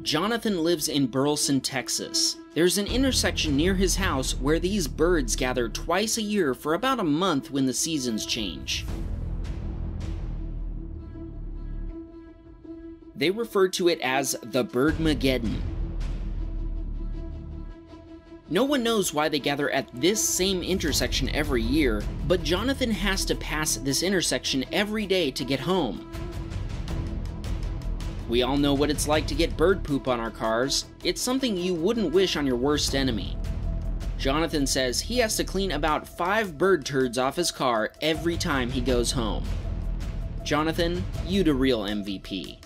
[SPEAKER 2] Jonathan lives in Burleson, Texas. There's an intersection near his house where these birds gather twice a year for about a month when the seasons change. They refer to it as the Birdmageddon. No one knows why they gather at this same intersection every year, but Jonathan has to pass this intersection every day to get home. We all know what it's like to get bird poop on our cars. It's something you wouldn't wish on your worst enemy. Jonathan says he has to clean about five bird turds off his car every time he goes home. Jonathan, you the real MVP.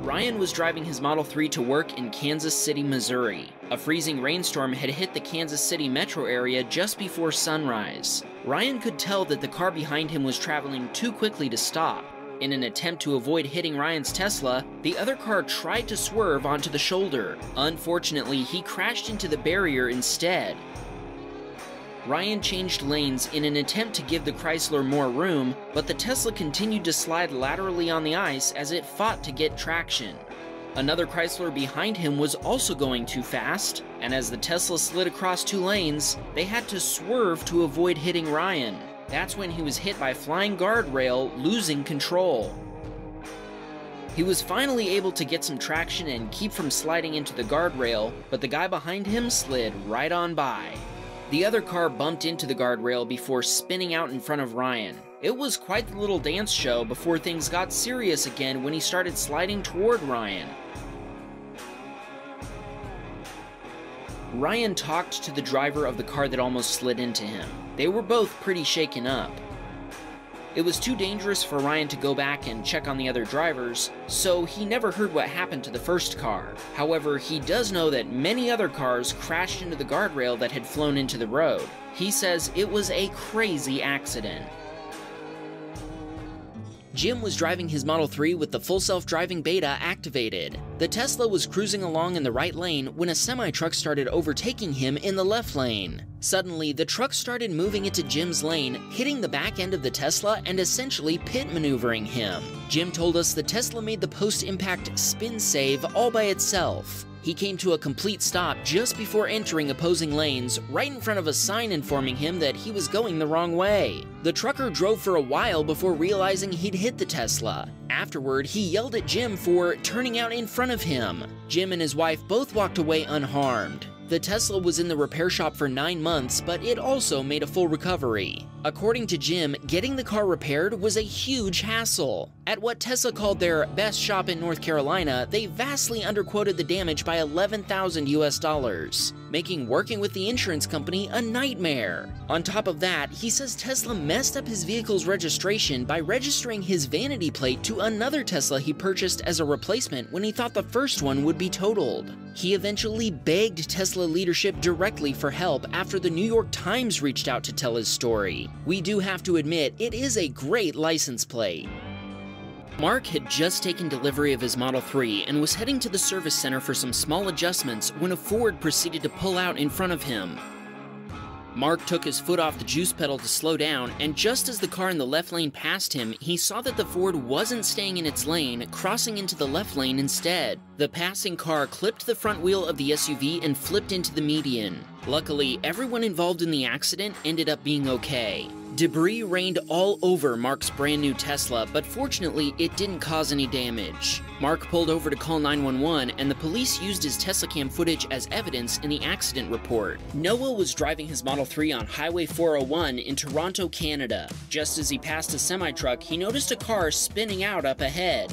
[SPEAKER 2] Ryan was driving his Model 3 to work in Kansas City, Missouri. A freezing rainstorm had hit the Kansas City metro area just before sunrise. Ryan could tell that the car behind him was traveling too quickly to stop. In an attempt to avoid hitting Ryan's Tesla, the other car tried to swerve onto the shoulder. Unfortunately, he crashed into the barrier instead. Ryan changed lanes in an attempt to give the Chrysler more room, but the Tesla continued to slide laterally on the ice as it fought to get traction. Another Chrysler behind him was also going too fast, and as the Tesla slid across two lanes, they had to swerve to avoid hitting Ryan. That's when he was hit by flying guardrail, losing control. He was finally able to get some traction and keep from sliding into the guardrail, but the guy behind him slid right on by. The other car bumped into the guardrail before spinning out in front of Ryan. It was quite the little dance show before things got serious again when he started sliding toward Ryan. Ryan talked to the driver of the car that almost slid into him. They were both pretty shaken up. It was too dangerous for Ryan to go back and check on the other drivers, so he never heard what happened to the first car. However, he does know that many other cars crashed into the guardrail that had flown into the road. He says it was a crazy accident. Jim was driving his Model 3 with the full self-driving beta activated. The Tesla was cruising along in the right lane when a semi-truck started overtaking him in the left lane. Suddenly, the truck started moving into Jim's lane, hitting the back end of the Tesla and essentially pit maneuvering him. Jim told us the Tesla made the post-impact spin save all by itself. He came to a complete stop just before entering opposing lanes, right in front of a sign informing him that he was going the wrong way. The trucker drove for a while before realizing he'd hit the Tesla. Afterward, he yelled at Jim for turning out in front of him. Jim and his wife both walked away unharmed. The Tesla was in the repair shop for nine months, but it also made a full recovery. According to Jim, getting the car repaired was a huge hassle. At what Tesla called their best shop in North Carolina, they vastly underquoted the damage by 11,000 US dollars, making working with the insurance company a nightmare. On top of that, he says Tesla messed up his vehicle's registration by registering his vanity plate to another Tesla he purchased as a replacement when he thought the first one would be totaled. He eventually begged Tesla leadership directly for help after the New York Times reached out to tell his story. We do have to admit, it is a great license plate. Mark had just taken delivery of his Model 3 and was heading to the service center for some small adjustments when a Ford proceeded to pull out in front of him. Mark took his foot off the juice pedal to slow down, and just as the car in the left lane passed him, he saw that the Ford wasn't staying in its lane, crossing into the left lane instead. The passing car clipped the front wheel of the SUV and flipped into the median. Luckily, everyone involved in the accident ended up being okay. Debris rained all over Mark's brand new Tesla, but fortunately, it didn't cause any damage. Mark pulled over to call 911, and the police used his Tesla cam footage as evidence in the accident report. Noah was driving his Model 3 on Highway 401 in Toronto, Canada. Just as he passed a semi truck, he noticed a car spinning out up ahead.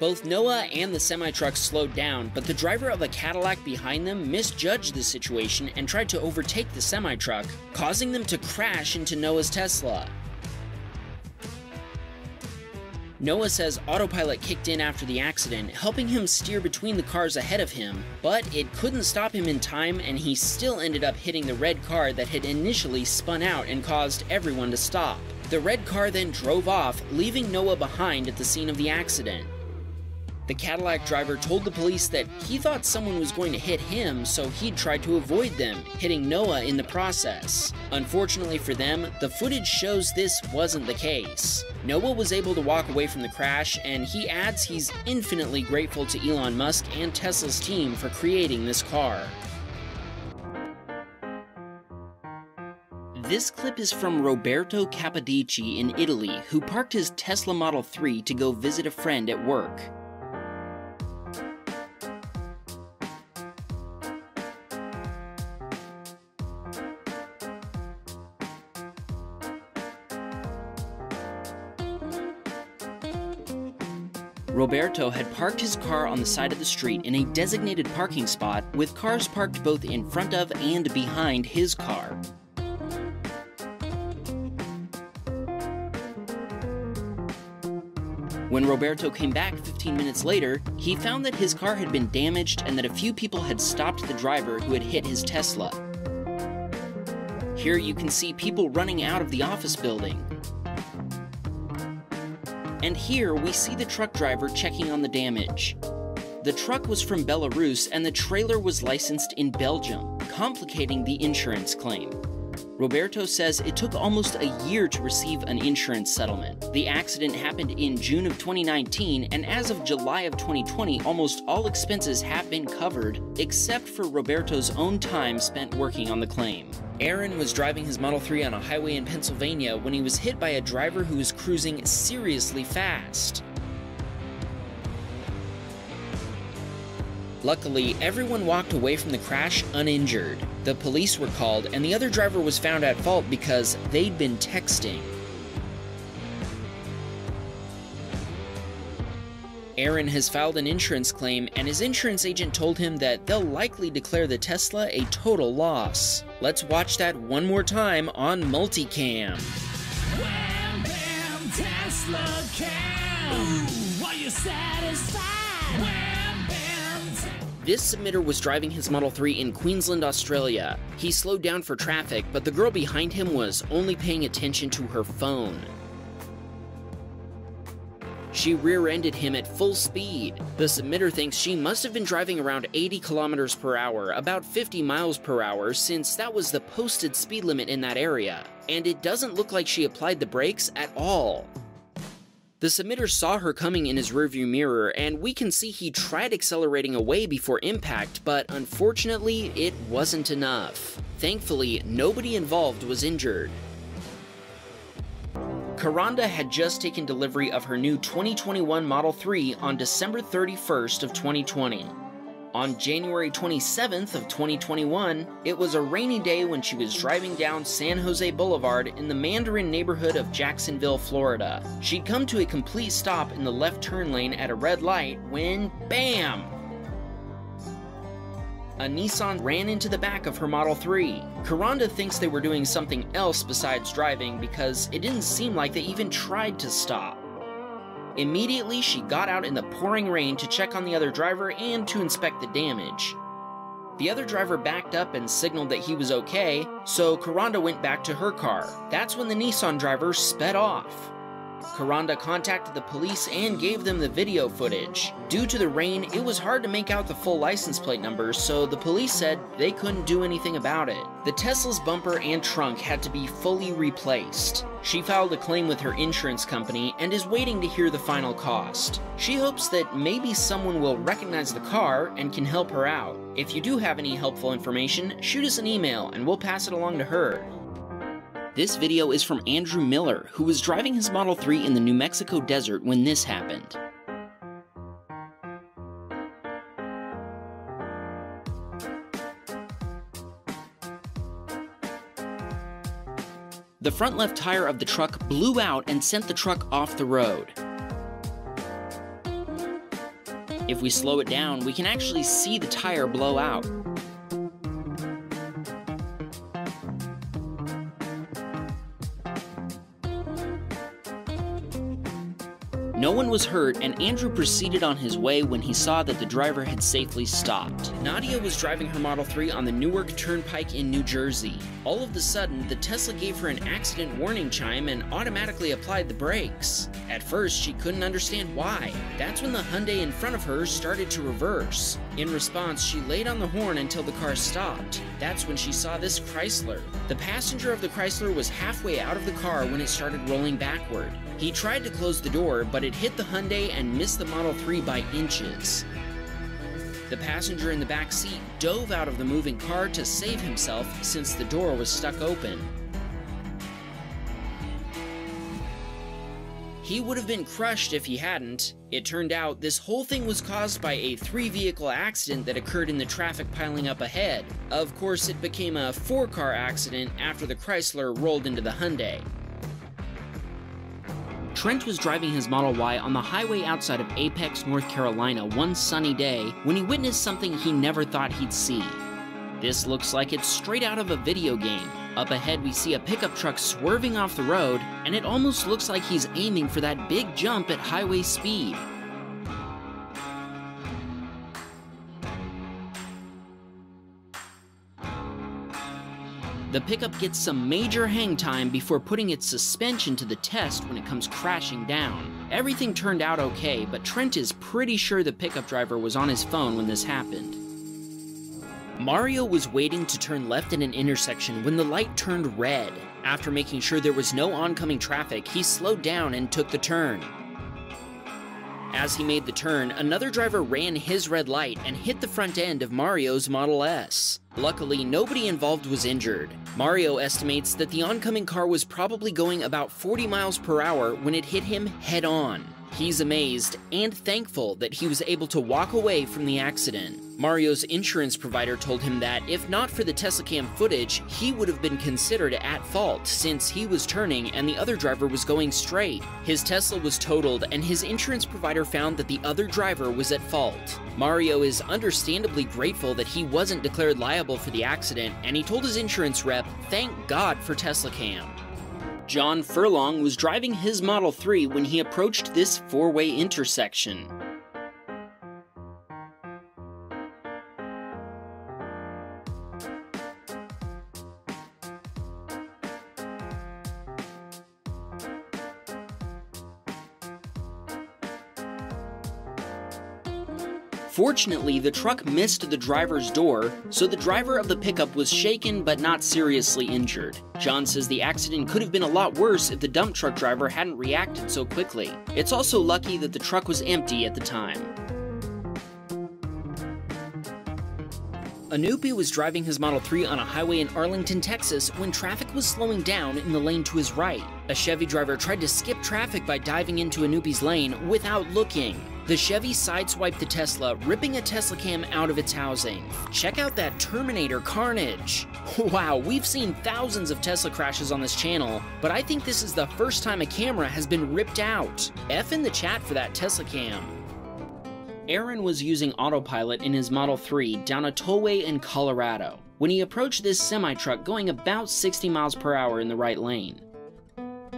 [SPEAKER 2] Both Noah and the semi truck slowed down, but the driver of a Cadillac behind them misjudged the situation and tried to overtake the semi truck, causing them to crash into Noah's Tesla. Noah says autopilot kicked in after the accident, helping him steer between the cars ahead of him, but it couldn't stop him in time and he still ended up hitting the red car that had initially spun out and caused everyone to stop. The red car then drove off, leaving Noah behind at the scene of the accident. The Cadillac driver told the police that he thought someone was going to hit him, so he'd tried to avoid them, hitting Noah in the process. Unfortunately for them, the footage shows this wasn't the case. Noah was able to walk away from the crash, and he adds he's infinitely grateful to Elon Musk and Tesla's team for creating this car. This clip is from Roberto Capodici in Italy, who parked his Tesla Model 3 to go visit a friend at work. Roberto had parked his car on the side of the street in a designated parking spot with cars parked both in front of and behind his car. When Roberto came back 15 minutes later, he found that his car had been damaged and that a few people had stopped the driver who had hit his Tesla. Here you can see people running out of the office building. And here we see the truck driver checking on the damage. The truck was from Belarus and the trailer was licensed in Belgium, complicating the insurance claim. Roberto says it took almost a year to receive an insurance settlement. The accident happened in June of 2019, and as of July of 2020, almost all expenses have been covered, except for Roberto's own time spent working on the claim. Aaron was driving his Model 3 on a highway in Pennsylvania when he was hit by a driver who was cruising seriously fast. Luckily, everyone walked away from the crash uninjured. The police were called, and the other driver was found at fault because they'd been texting. Aaron has filed an insurance claim, and his insurance agent told him that they'll likely declare the Tesla a total loss. Let's watch that one more time on multicam.
[SPEAKER 3] Tesla cam. Are
[SPEAKER 2] This submitter was driving his Model 3 in Queensland, Australia. He slowed down for traffic, but the girl behind him was only paying attention to her phone. She rear ended him at full speed. The submitter thinks she must have been driving around 80 kilometers per hour, about 50 miles per hour, since that was the posted speed limit in that area. And it doesn't look like she applied the brakes at all. The submitter saw her coming in his rearview mirror, and we can see he tried accelerating away before impact, but unfortunately, it wasn't enough. Thankfully, nobody involved was injured. Karanda had just taken delivery of her new 2021 Model 3 on December 31st of 2020. On January 27th of 2021, it was a rainy day when she was driving down San Jose Boulevard in the Mandarin neighborhood of Jacksonville, Florida. She'd come to a complete stop in the left turn lane at a red light when BAM! A Nissan ran into the back of her Model 3. Karanda thinks they were doing something else besides driving because it didn't seem like they even tried to stop. Immediately, she got out in the pouring rain to check on the other driver and to inspect the damage. The other driver backed up and signaled that he was okay, so Karanda went back to her car. That's when the Nissan driver sped off. Karanda contacted the police and gave them the video footage. Due to the rain, it was hard to make out the full license plate numbers, so the police said they couldn't do anything about it. The Tesla's bumper and trunk had to be fully replaced. She filed a claim with her insurance company and is waiting to hear the final cost. She hopes that maybe someone will recognize the car and can help her out. If you do have any helpful information, shoot us an email and we'll pass it along to her. This video is from Andrew Miller, who was driving his Model 3 in the New Mexico desert when this happened. The front left tire of the truck blew out and sent the truck off the road. If we slow it down, we can actually see the tire blow out. No one was hurt, and Andrew proceeded on his way when he saw that the driver had safely stopped. Nadia was driving her Model 3 on the Newark Turnpike in New Jersey. All of a sudden, the Tesla gave her an accident warning chime and automatically applied the brakes. At first, she couldn't understand why. That's when the Hyundai in front of her started to reverse. In response, she laid on the horn until the car stopped. That's when she saw this Chrysler. The passenger of the Chrysler was halfway out of the car when it started rolling backward. He tried to close the door, but it hit the Hyundai and missed the Model 3 by inches. The passenger in the back seat dove out of the moving car to save himself since the door was stuck open. He would have been crushed if he hadn't. It turned out this whole thing was caused by a three vehicle accident that occurred in the traffic piling up ahead. Of course, it became a four car accident after the Chrysler rolled into the Hyundai. Trent was driving his Model Y on the highway outside of Apex, North Carolina one sunny day when he witnessed something he never thought he'd see. This looks like it's straight out of a video game. Up ahead, we see a pickup truck swerving off the road, and it almost looks like he's aiming for that big jump at highway speed. The pickup gets some major hang time before putting its suspension to the test when it comes crashing down. Everything turned out okay, but Trent is pretty sure the pickup driver was on his phone when this happened. Mario was waiting to turn left at an intersection when the light turned red. After making sure there was no oncoming traffic, he slowed down and took the turn. As he made the turn, another driver ran his red light and hit the front end of Mario's Model S. Luckily, nobody involved was injured. Mario estimates that the oncoming car was probably going about 40 miles per hour when it hit him head on. He's amazed and thankful that he was able to walk away from the accident. Mario's insurance provider told him that if not for the Tesla cam footage, he would have been considered at fault since he was turning and the other driver was going straight. His Tesla was totaled and his insurance provider found that the other driver was at fault. Mario is understandably grateful that he wasn't declared liable for the accident and he told his insurance rep, thank God for Tesla cam. John Furlong was driving his Model 3 when he approached this four-way intersection. Fortunately, the truck missed the driver's door, so the driver of the pickup was shaken but not seriously injured. John says the accident could have been a lot worse if the dump truck driver hadn't reacted so quickly. It's also lucky that the truck was empty at the time. Anupi was driving his Model 3 on a highway in Arlington, Texas when traffic was slowing down in the lane to his right. A Chevy driver tried to skip traffic by diving into Anupi's lane without looking. The Chevy sideswiped the Tesla, ripping a Tesla cam out of its housing. Check out that Terminator carnage. Wow, we've seen thousands of Tesla crashes on this channel, but I think this is the first time a camera has been ripped out. F in the chat for that Tesla cam. Aaron was using autopilot in his Model 3 down a tollway in Colorado when he approached this semi truck going about 60 miles per hour in the right lane.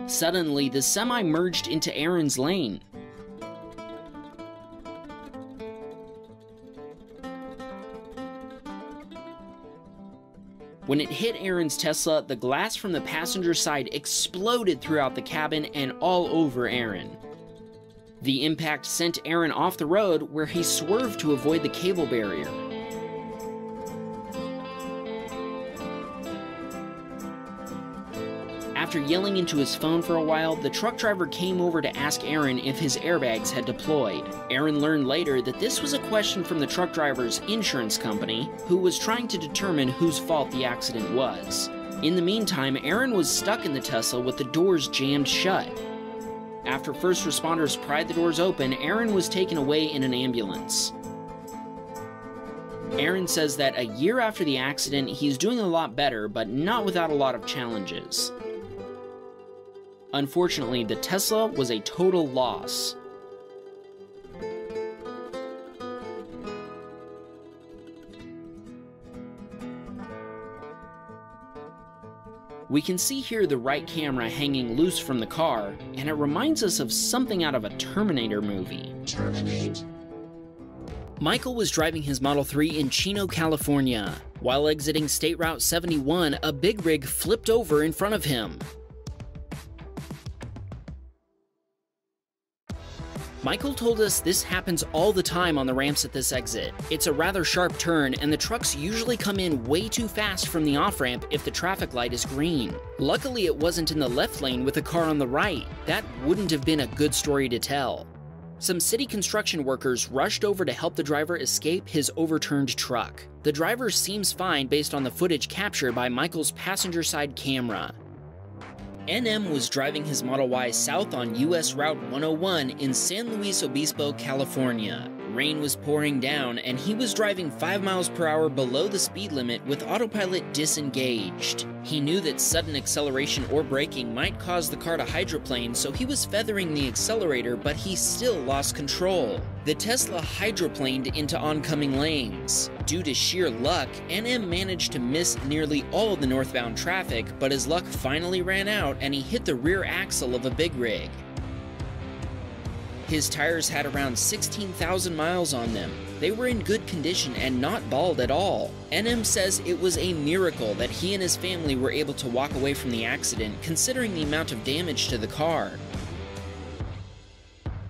[SPEAKER 2] Suddenly, the semi merged into Aaron's lane. When it hit Aaron's Tesla, the glass from the passenger side exploded throughout the cabin and all over Aaron. The impact sent Aaron off the road where he swerved to avoid the cable barrier. After yelling into his phone for a while, the truck driver came over to ask Aaron if his airbags had deployed. Aaron learned later that this was a question from the truck driver's insurance company, who was trying to determine whose fault the accident was. In the meantime, Aaron was stuck in the Tesla with the doors jammed shut. After first responders pried the doors open, Aaron was taken away in an ambulance. Aaron says that a year after the accident, he's doing a lot better, but not without a lot of challenges. Unfortunately, the Tesla was a total loss. We can see here the right camera hanging loose from the car, and it reminds us of something out of a Terminator movie. Terminate. Michael was driving his Model 3 in Chino, California. While exiting State Route 71, a big rig flipped over in front of him. Michael told us this happens all the time on the ramps at this exit. It's a rather sharp turn, and the trucks usually come in way too fast from the off ramp if the traffic light is green. Luckily, it wasn't in the left lane with a car on the right. That wouldn't have been a good story to tell. Some city construction workers rushed over to help the driver escape his overturned truck. The driver seems fine based on the footage captured by Michael's passenger side camera. NM was driving his Model Y south on US Route 101 in San Luis Obispo, California. Rain was pouring down, and he was driving 5 miles per hour below the speed limit with autopilot disengaged. He knew that sudden acceleration or braking might cause the car to hydroplane, so he was feathering the accelerator, but he still lost control. The Tesla hydroplaned into oncoming lanes. Due to sheer luck, NM managed to miss nearly all of the northbound traffic, but his luck finally ran out and he hit the rear axle of a big rig. His tires had around 16,000 miles on them. They were in good condition and not bald at all. NM says it was a miracle that he and his family were able to walk away from the accident considering the amount of damage to the car.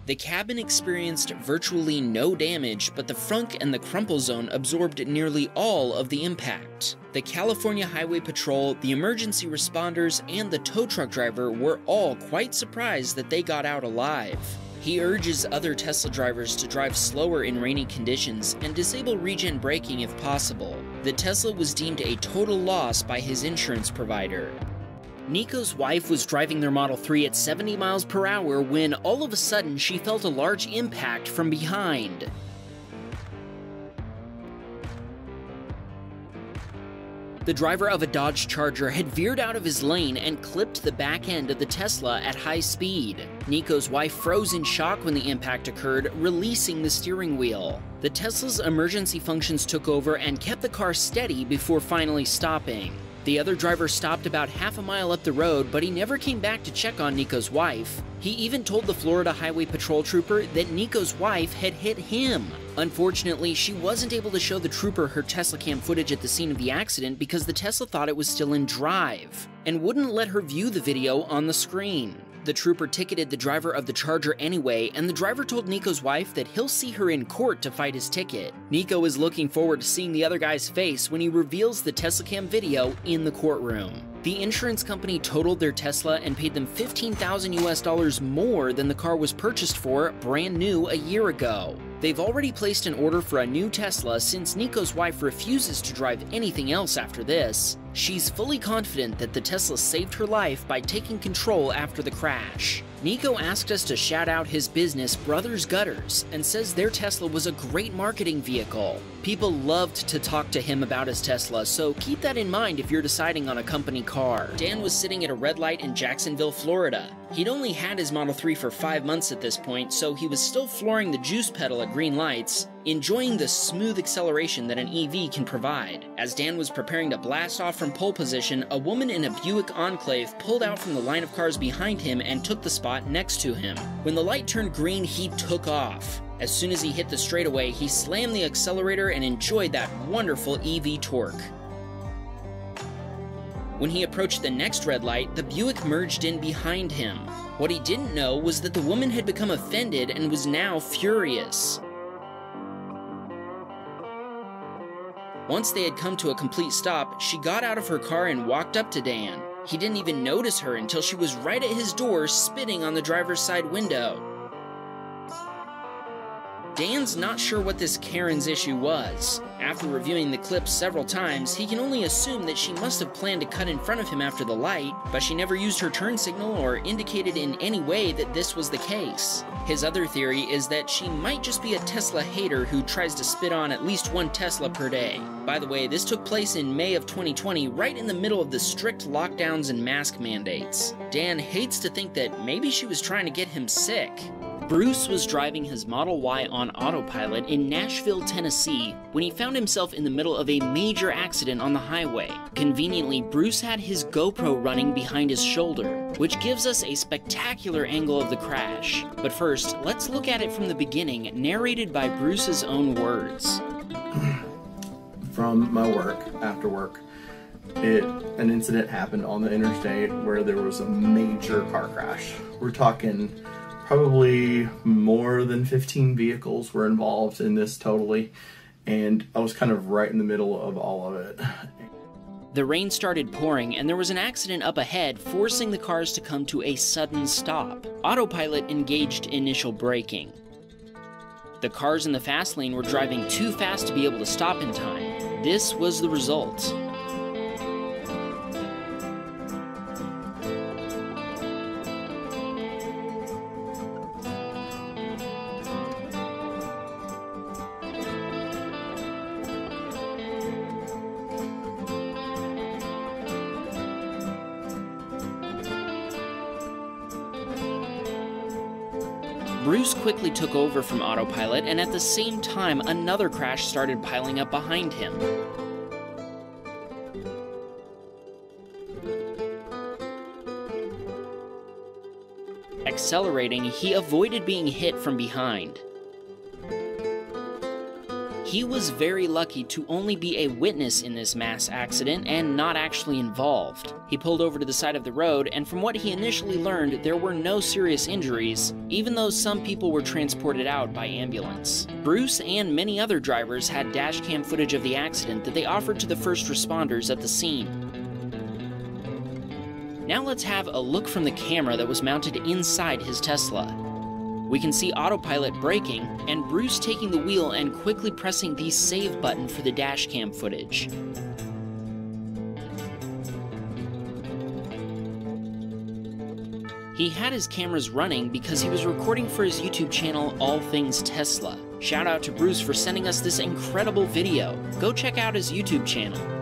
[SPEAKER 2] The cabin experienced virtually no damage, but the frunk and the crumple zone absorbed nearly all of the impact. The California Highway Patrol, the emergency responders, and the tow truck driver were all quite surprised that they got out alive. He urges other Tesla drivers to drive slower in rainy conditions and disable regen braking if possible. The Tesla was deemed a total loss by his insurance provider. Nico's wife was driving their Model 3 at 70 miles per hour when all of a sudden she felt a large impact from behind. The driver of a Dodge Charger had veered out of his lane and clipped the back end of the Tesla at high speed. Nico's wife froze in shock when the impact occurred, releasing the steering wheel. The Tesla's emergency functions took over and kept the car steady before finally stopping. The other driver stopped about half a mile up the road, but he never came back to check on Nico's wife. He even told the Florida Highway Patrol trooper that Nico's wife had hit him. Unfortunately, she wasn't able to show the trooper her Tesla cam footage at the scene of the accident because the Tesla thought it was still in drive and wouldn't let her view the video on the screen. The trooper ticketed the driver of the Charger anyway, and the driver told Nico's wife that he'll see her in court to fight his ticket. Nico is looking forward to seeing the other guy's face when he reveals the Tesla cam video in the courtroom. The insurance company totaled their Tesla and paid them 15,000 US dollars more than the car was purchased for brand new a year ago. They've already placed an order for a new Tesla since Nico's wife refuses to drive anything else after this. She's fully confident that the Tesla saved her life by taking control after the crash. Nico asked us to shout out his business Brothers Gutters and says their Tesla was a great marketing vehicle. People loved to talk to him about his Tesla, so keep that in mind if you're deciding on a company car. Dan was sitting at a red light in Jacksonville, Florida. He'd only had his Model 3 for five months at this point, so he was still flooring the juice pedal at green lights, enjoying the smooth acceleration that an EV can provide. As Dan was preparing to blast off from pole position, a woman in a Buick Enclave pulled out from the line of cars behind him and took the spot next to him. When the light turned green, he took off. As soon as he hit the straightaway, he slammed the accelerator and enjoyed that wonderful EV torque. When he approached the next red light, the Buick merged in behind him. What he didn't know was that the woman had become offended and was now furious. Once they had come to a complete stop, she got out of her car and walked up to Dan. He didn't even notice her until she was right at his door spitting on the driver's side window. Dan's not sure what this Karen's issue was. After reviewing the clip several times, he can only assume that she must have planned to cut in front of him after the light, but she never used her turn signal or indicated in any way that this was the case. His other theory is that she might just be a Tesla hater who tries to spit on at least one Tesla per day. By the way, this took place in May of 2020, right in the middle of the strict lockdowns and mask mandates. Dan hates to think that maybe she was trying to get him sick. Bruce was driving his Model Y on autopilot in Nashville, Tennessee, when he found himself in the middle of a major accident on the highway. Conveniently, Bruce had his GoPro running behind his shoulder, which gives us a spectacular angle of the crash. But first, let's look at it from the beginning, narrated by Bruce's own words.
[SPEAKER 4] From my work, after work, it an incident happened on the interstate where there was a major car crash. We're talking probably more than 15 vehicles were involved in this totally and I was kind of right in the middle of all of it.
[SPEAKER 2] The rain started pouring, and there was an accident up ahead, forcing the cars to come to a sudden stop. Autopilot engaged initial braking. The cars in the fast lane were driving too fast to be able to stop in time. This was the result. Took over from autopilot, and at the same time, another crash started piling up behind him. Accelerating, he avoided being hit from behind. He was very lucky to only be a witness in this mass accident and not actually involved. He pulled over to the side of the road, and from what he initially learned, there were no serious injuries, even though some people were transported out by ambulance. Bruce and many other drivers had dashcam footage of the accident that they offered to the first responders at the scene. Now let's have a look from the camera that was mounted inside his Tesla. We can see autopilot braking, and Bruce taking the wheel and quickly pressing the save button for the dashcam footage. He had his cameras running because he was recording for his YouTube channel All Things Tesla. Shout out to Bruce for sending us this incredible video. Go check out his YouTube channel.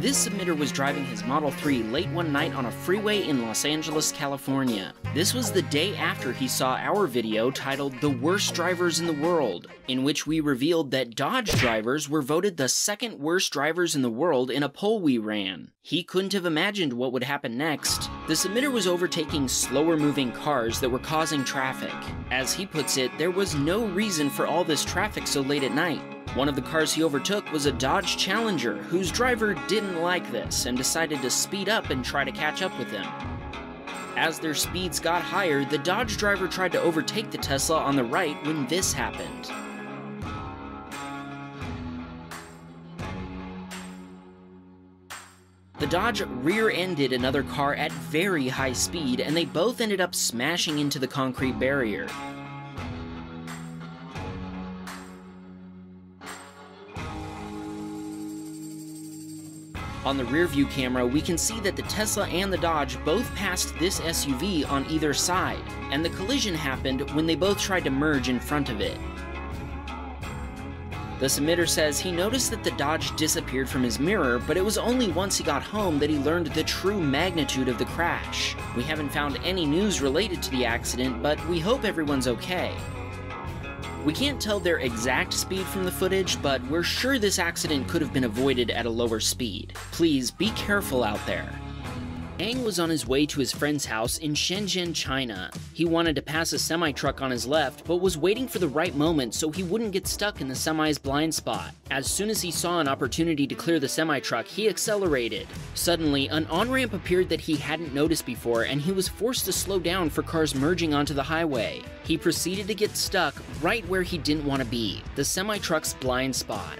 [SPEAKER 2] This submitter was driving his Model 3 late one night on a freeway in Los Angeles, California. This was the day after he saw our video titled The Worst Drivers in the World, in which we revealed that Dodge drivers were voted the second worst drivers in the world in a poll we ran. He couldn't have imagined what would happen next. The submitter was overtaking slower moving cars that were causing traffic. As he puts it, there was no reason for all this traffic so late at night. One of the cars he overtook was a Dodge Challenger, whose driver didn't like this and decided to speed up and try to catch up with him. As their speeds got higher, the Dodge driver tried to overtake the Tesla on the right when this happened. The Dodge rear ended another car at very high speed, and they both ended up smashing into the concrete barrier. On the rear view camera, we can see that the Tesla and the Dodge both passed this SUV on either side, and the collision happened when they both tried to merge in front of it. The submitter says he noticed that the Dodge disappeared from his mirror, but it was only once he got home that he learned the true magnitude of the crash. We haven't found any news related to the accident, but we hope everyone's okay. We can't tell their exact speed from the footage, but we're sure this accident could have been avoided at a lower speed. Please be careful out there. Yang was on his way to his friend's house in Shenzhen, China. He wanted to pass a semi truck on his left, but was waiting for the right moment so he wouldn't get stuck in the semi's blind spot. As soon as he saw an opportunity to clear the semi truck, he accelerated. Suddenly, an on ramp appeared that he hadn't noticed before, and he was forced to slow down for cars merging onto the highway. He proceeded to get stuck right where he didn't want to be the semi truck's blind spot.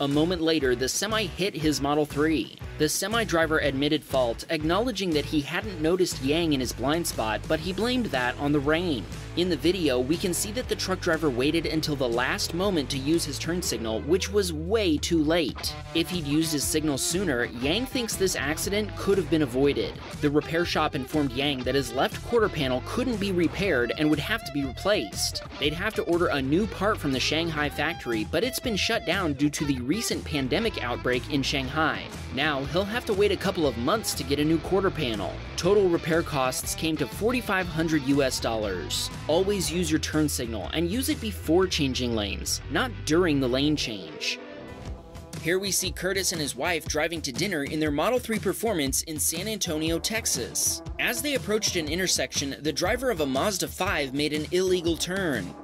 [SPEAKER 2] A moment later, the semi hit his Model 3. The semi driver admitted fault, acknowledging that he hadn't noticed Yang in his blind spot, but he blamed that on the rain. In the video, we can see that the truck driver waited until the last moment to use his turn signal, which was way too late. If he'd used his signal sooner, Yang thinks this accident could have been avoided. The repair shop informed Yang that his left quarter panel couldn't be repaired and would have to be replaced. They'd have to order a new part from the Shanghai factory, but it's been shut down due to the recent pandemic outbreak in Shanghai. Now, he'll have to wait a couple of months to get a new quarter panel. Total repair costs came to 4500 US dollars. Always use your turn signal and use it before changing lanes, not during the lane change. Here we see Curtis and his wife driving to dinner in their Model 3 Performance in San Antonio, Texas. As they approached an intersection, the driver of a Mazda 5 made an illegal turn.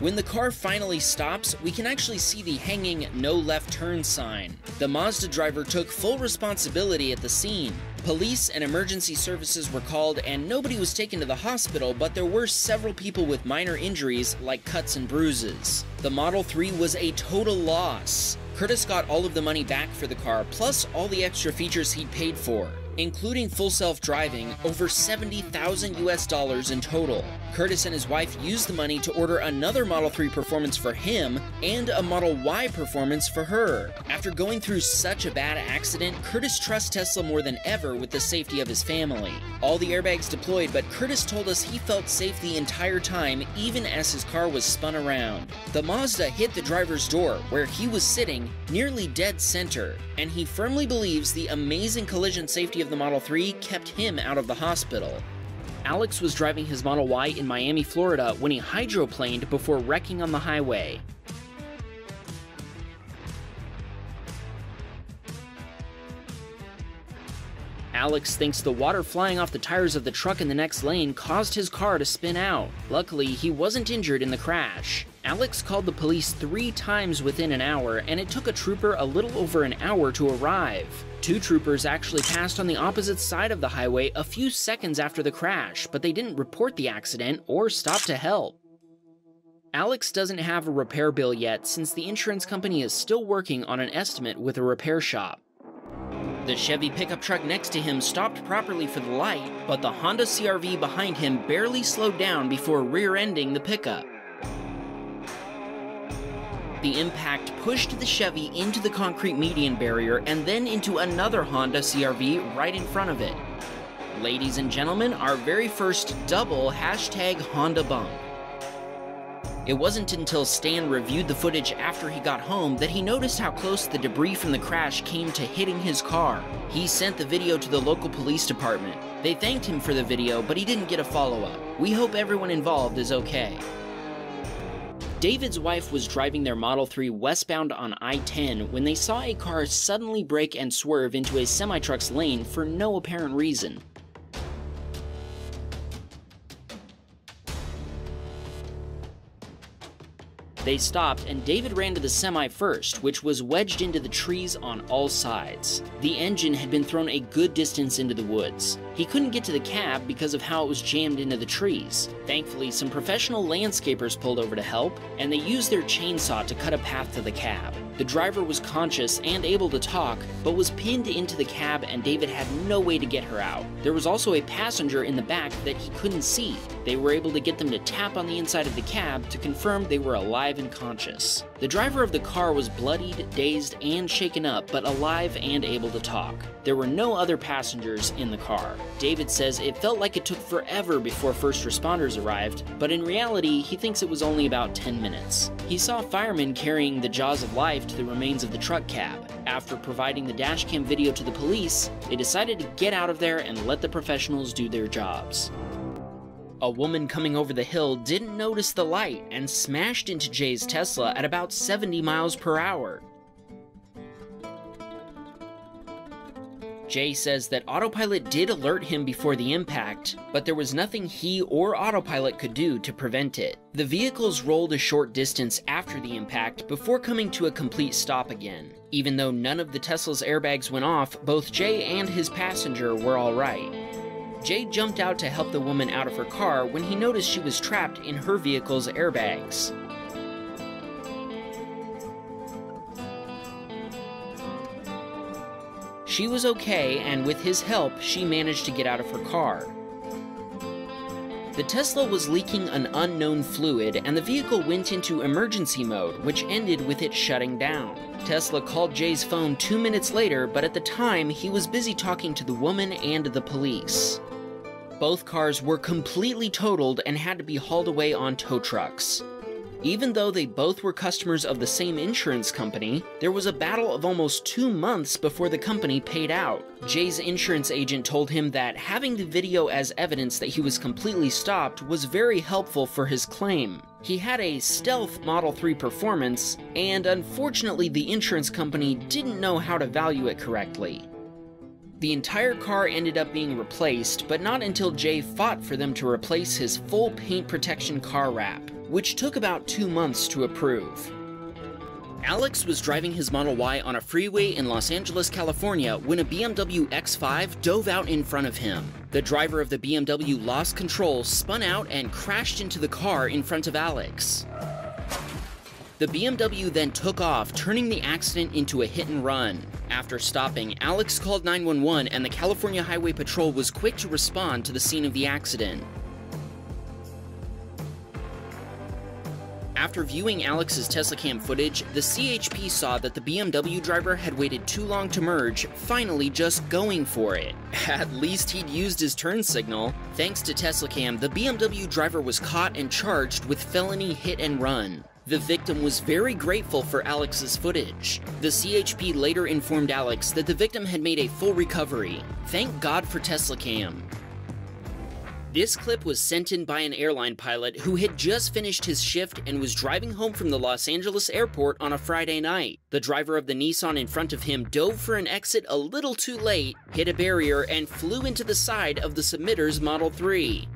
[SPEAKER 2] When the car finally stops, we can actually see the hanging no left turn sign. The Mazda driver took full responsibility at the scene. Police and emergency services were called and nobody was taken to the hospital, but there were several people with minor injuries like cuts and bruises. The Model 3 was a total loss. Curtis got all of the money back for the car, plus all the extra features he'd paid for including full self-driving, over 70,000 US dollars in total. Curtis and his wife used the money to order another Model 3 Performance for him and a Model Y Performance for her. After going through such a bad accident, Curtis trusts Tesla more than ever with the safety of his family. All the airbags deployed, but Curtis told us he felt safe the entire time, even as his car was spun around. The Mazda hit the driver's door, where he was sitting, nearly dead center, and he firmly believes the amazing collision safety of the Model 3 kept him out of the hospital. Alex was driving his Model Y in Miami, Florida when he hydroplaned before wrecking on the highway. Alex thinks the water flying off the tires of the truck in the next lane caused his car to spin out. Luckily, he wasn't injured in the crash. Alex called the police three times within an hour, and it took a trooper a little over an hour to arrive. Two troopers actually passed on the opposite side of the highway a few seconds after the crash, but they didn't report the accident or stop to help. Alex doesn't have a repair bill yet since the insurance company is still working on an estimate with a repair shop. The Chevy pickup truck next to him stopped properly for the light, but the Honda CRV behind him barely slowed down before rear ending the pickup. The impact pushed the Chevy into the concrete median barrier and then into another Honda CRV right in front of it. Ladies and gentlemen, our very first double hashtag Honda bump. It wasn't until Stan reviewed the footage after he got home that he noticed how close the debris from the crash came to hitting his car. He sent the video to the local police department. They thanked him for the video, but he didn't get a follow-up. We hope everyone involved is okay. David's wife was driving their Model 3 westbound on I-10 when they saw a car suddenly brake and swerve into a semi-truck's lane for no apparent reason. They stopped, and David ran to the semi first, which was wedged into the trees on all sides. The engine had been thrown a good distance into the woods. He couldn't get to the cab because of how it was jammed into the trees. Thankfully, some professional landscapers pulled over to help, and they used their chainsaw to cut a path to the cab. The driver was conscious and able to talk, but was pinned into the cab and David had no way to get her out. There was also a passenger in the back that he couldn't see. They were able to get them to tap on the inside of the cab to confirm they were alive and conscious. The driver of the car was bloodied, dazed, and shaken up, but alive and able to talk. There were no other passengers in the car. David says it felt like it took forever before first responders arrived, but in reality, he thinks it was only about 10 minutes. He saw firemen carrying the jaws of life to the remains of the truck cab. After providing the dashcam video to the police, they decided to get out of there and let the professionals do their jobs. A woman coming over the hill didn't notice the light and smashed into Jay's Tesla at about 70 miles per hour. Jay says that Autopilot did alert him before the impact, but there was nothing he or Autopilot could do to prevent it. The vehicles rolled a short distance after the impact before coming to a complete stop again. Even though none of the Tesla's airbags went off, both Jay and his passenger were alright. Jay jumped out to help the woman out of her car when he noticed she was trapped in her vehicle's airbags. She was okay, and with his help, she managed to get out of her car. The Tesla was leaking an unknown fluid, and the vehicle went into emergency mode, which ended with it shutting down. Tesla called Jay's phone two minutes later, but at the time, he was busy talking to the woman and the police. Both cars were completely totaled and had to be hauled away on tow trucks. Even though they both were customers of the same insurance company, there was a battle of almost two months before the company paid out. Jay's insurance agent told him that having the video as evidence that he was completely stopped was very helpful for his claim. He had a stealth Model 3 performance, and unfortunately, the insurance company didn't know how to value it correctly. The entire car ended up being replaced, but not until Jay fought for them to replace his full paint protection car wrap which took about two months to approve. Alex was driving his Model Y on a freeway in Los Angeles, California when a BMW X5 dove out in front of him. The driver of the BMW lost control, spun out, and crashed into the car in front of Alex. The BMW then took off, turning the accident into a hit and run. After stopping, Alex called 911 and the California Highway Patrol was quick to respond to the scene of the accident. After viewing Alex's Tesla cam footage, the CHP saw that the BMW driver had waited too long to merge, finally just going for it. At least he'd used his turn signal. Thanks to Tesla cam, the BMW driver was caught and charged with felony hit and run. The victim was very grateful for Alex's footage. The CHP later informed Alex that the victim had made a full recovery. Thank God for Tesla Cam. This clip was sent in by an airline pilot who had just finished his shift and was driving home from the Los Angeles airport on a Friday night. The driver of the Nissan in front of him dove for an exit a little too late, hit a barrier, and flew into the side of the submitter's Model 3.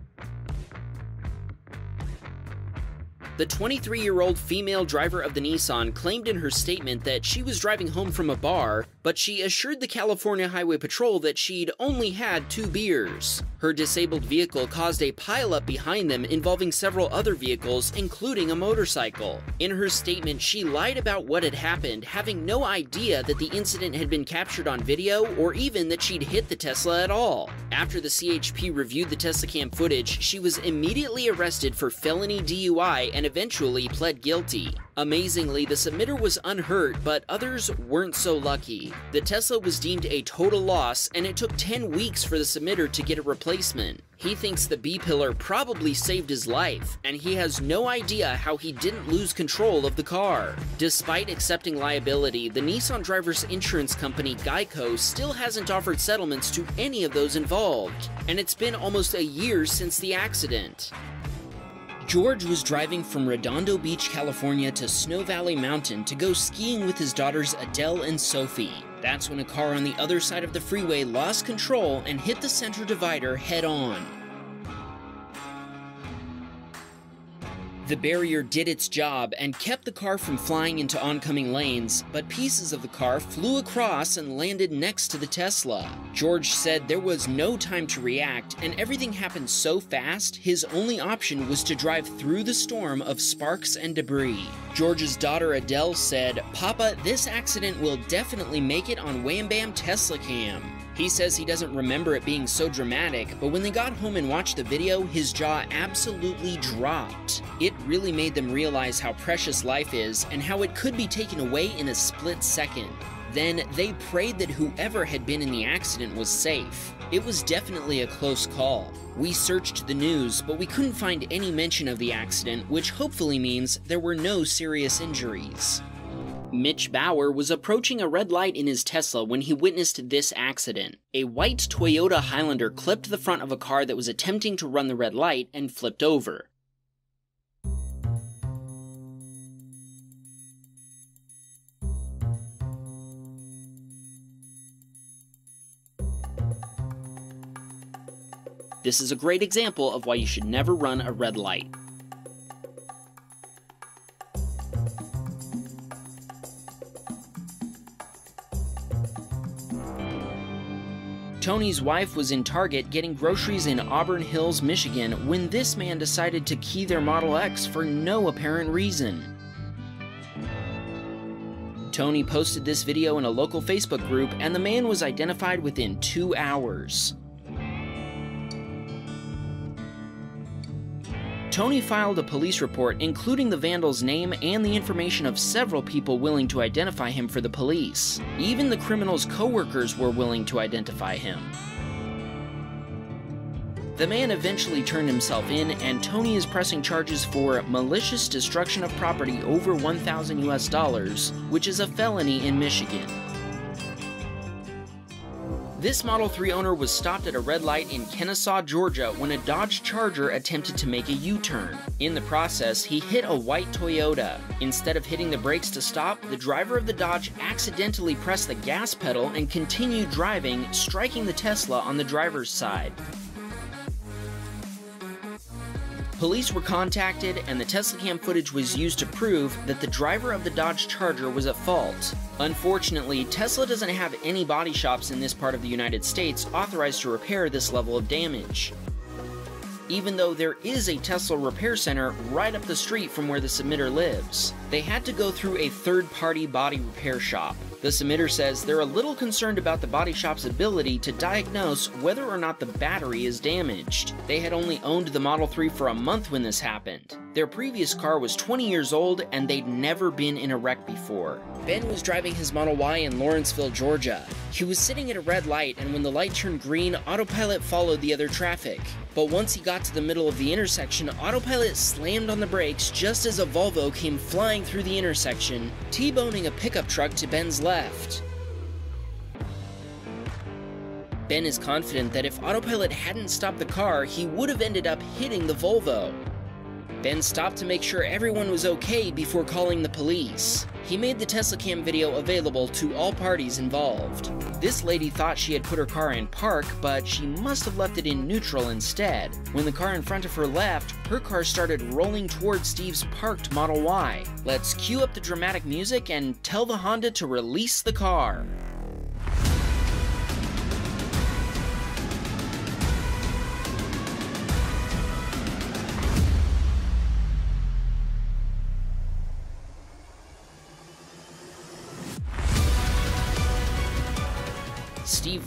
[SPEAKER 2] The 23 year old female driver of the Nissan claimed in her statement that she was driving home from a bar, but she assured the California Highway Patrol that she'd only had two beers. Her disabled vehicle caused a pileup behind them involving several other vehicles, including a motorcycle. In her statement, she lied about what had happened, having no idea that the incident had been captured on video or even that she'd hit the Tesla at all. After the CHP reviewed the Tesla cam footage, she was immediately arrested for felony DUI and eventually pled guilty. Amazingly, the submitter was unhurt, but others weren't so lucky. The Tesla was deemed a total loss, and it took 10 weeks for the submitter to get a replacement. He thinks the B-pillar probably saved his life, and he has no idea how he didn't lose control of the car. Despite accepting liability, the Nissan driver's insurance company Geico still hasn't offered settlements to any of those involved, and it's been almost a year since the accident. George was driving from Redondo Beach, California to Snow Valley Mountain to go skiing with his daughters Adele and Sophie. That's when a car on the other side of the freeway lost control and hit the center divider head on. The barrier did its job and kept the car from flying into oncoming lanes, but pieces of the car flew across and landed next to the Tesla. George said there was no time to react, and everything happened so fast, his only option was to drive through the storm of sparks and debris. George's daughter Adele said, Papa, this accident will definitely make it on Wham Baam Tesla Cam. He says he doesn't remember it being so dramatic, but when they got home and watched the video, his jaw absolutely dropped. It really made them realize how precious life is and how it could be taken away in a split second. Then they prayed that whoever had been in the accident was safe. It was definitely a close call. We searched the news, but we couldn't find any mention of the accident, which hopefully means there were no serious injuries. Mitch Bauer was approaching a red light in his Tesla when he witnessed this accident. A white Toyota Highlander clipped the front of a car that was attempting to run the red light and flipped over. This is a great example of why you should never run a red light. Tony's wife was in Target getting groceries in Auburn Hills, Michigan, when this man decided to key their Model X for no apparent reason. Tony posted this video in a local Facebook group, and the man was identified within two hours. Tony filed a police report including the vandal's name and the information of several people willing to identify him for the police. Even the criminal's coworkers were willing to identify him. The man eventually turned himself in, and Tony is pressing charges for malicious destruction of property over 1,000 US dollars, which is a felony in Michigan. This Model 3 owner was stopped at a red light in Kennesaw, Georgia when a Dodge Charger attempted to make a U-turn. In the process, he hit a white Toyota. Instead of hitting the brakes to stop, the driver of the Dodge accidentally pressed the gas pedal and continued driving, striking the Tesla on the driver's side. Police were contacted, and the Tesla cam footage was used to prove that the driver of the Dodge Charger was at fault. Unfortunately, Tesla doesn't have any body shops in this part of the United States authorized to repair this level of damage. Even though there is a Tesla repair center right up the street from where the submitter lives, they had to go through a third party body repair shop. The submitter says they're a little concerned about the body shop's ability to diagnose whether or not the battery is damaged. They had only owned the Model 3 for a month when this happened. Their previous car was 20 years old and they'd never been in a wreck before. Ben was driving his Model Y in Lawrenceville, Georgia. He was sitting at a red light and when the light turned green, autopilot followed the other traffic. But once he got to the middle of the intersection, autopilot slammed on the brakes just as a Volvo came flying through the intersection, T-boning a pickup truck to Ben's left. Ben is confident that if autopilot hadn't stopped the car, he would have ended up hitting the Volvo. Ben stopped to make sure everyone was okay before calling the police. He made the Tesla Cam video available to all parties involved. This lady thought she had put her car in park, but she must have left it in neutral instead. When the car in front of her left, her car started rolling towards Steve's parked Model Y. Let's cue up the dramatic music and tell the Honda to release the car.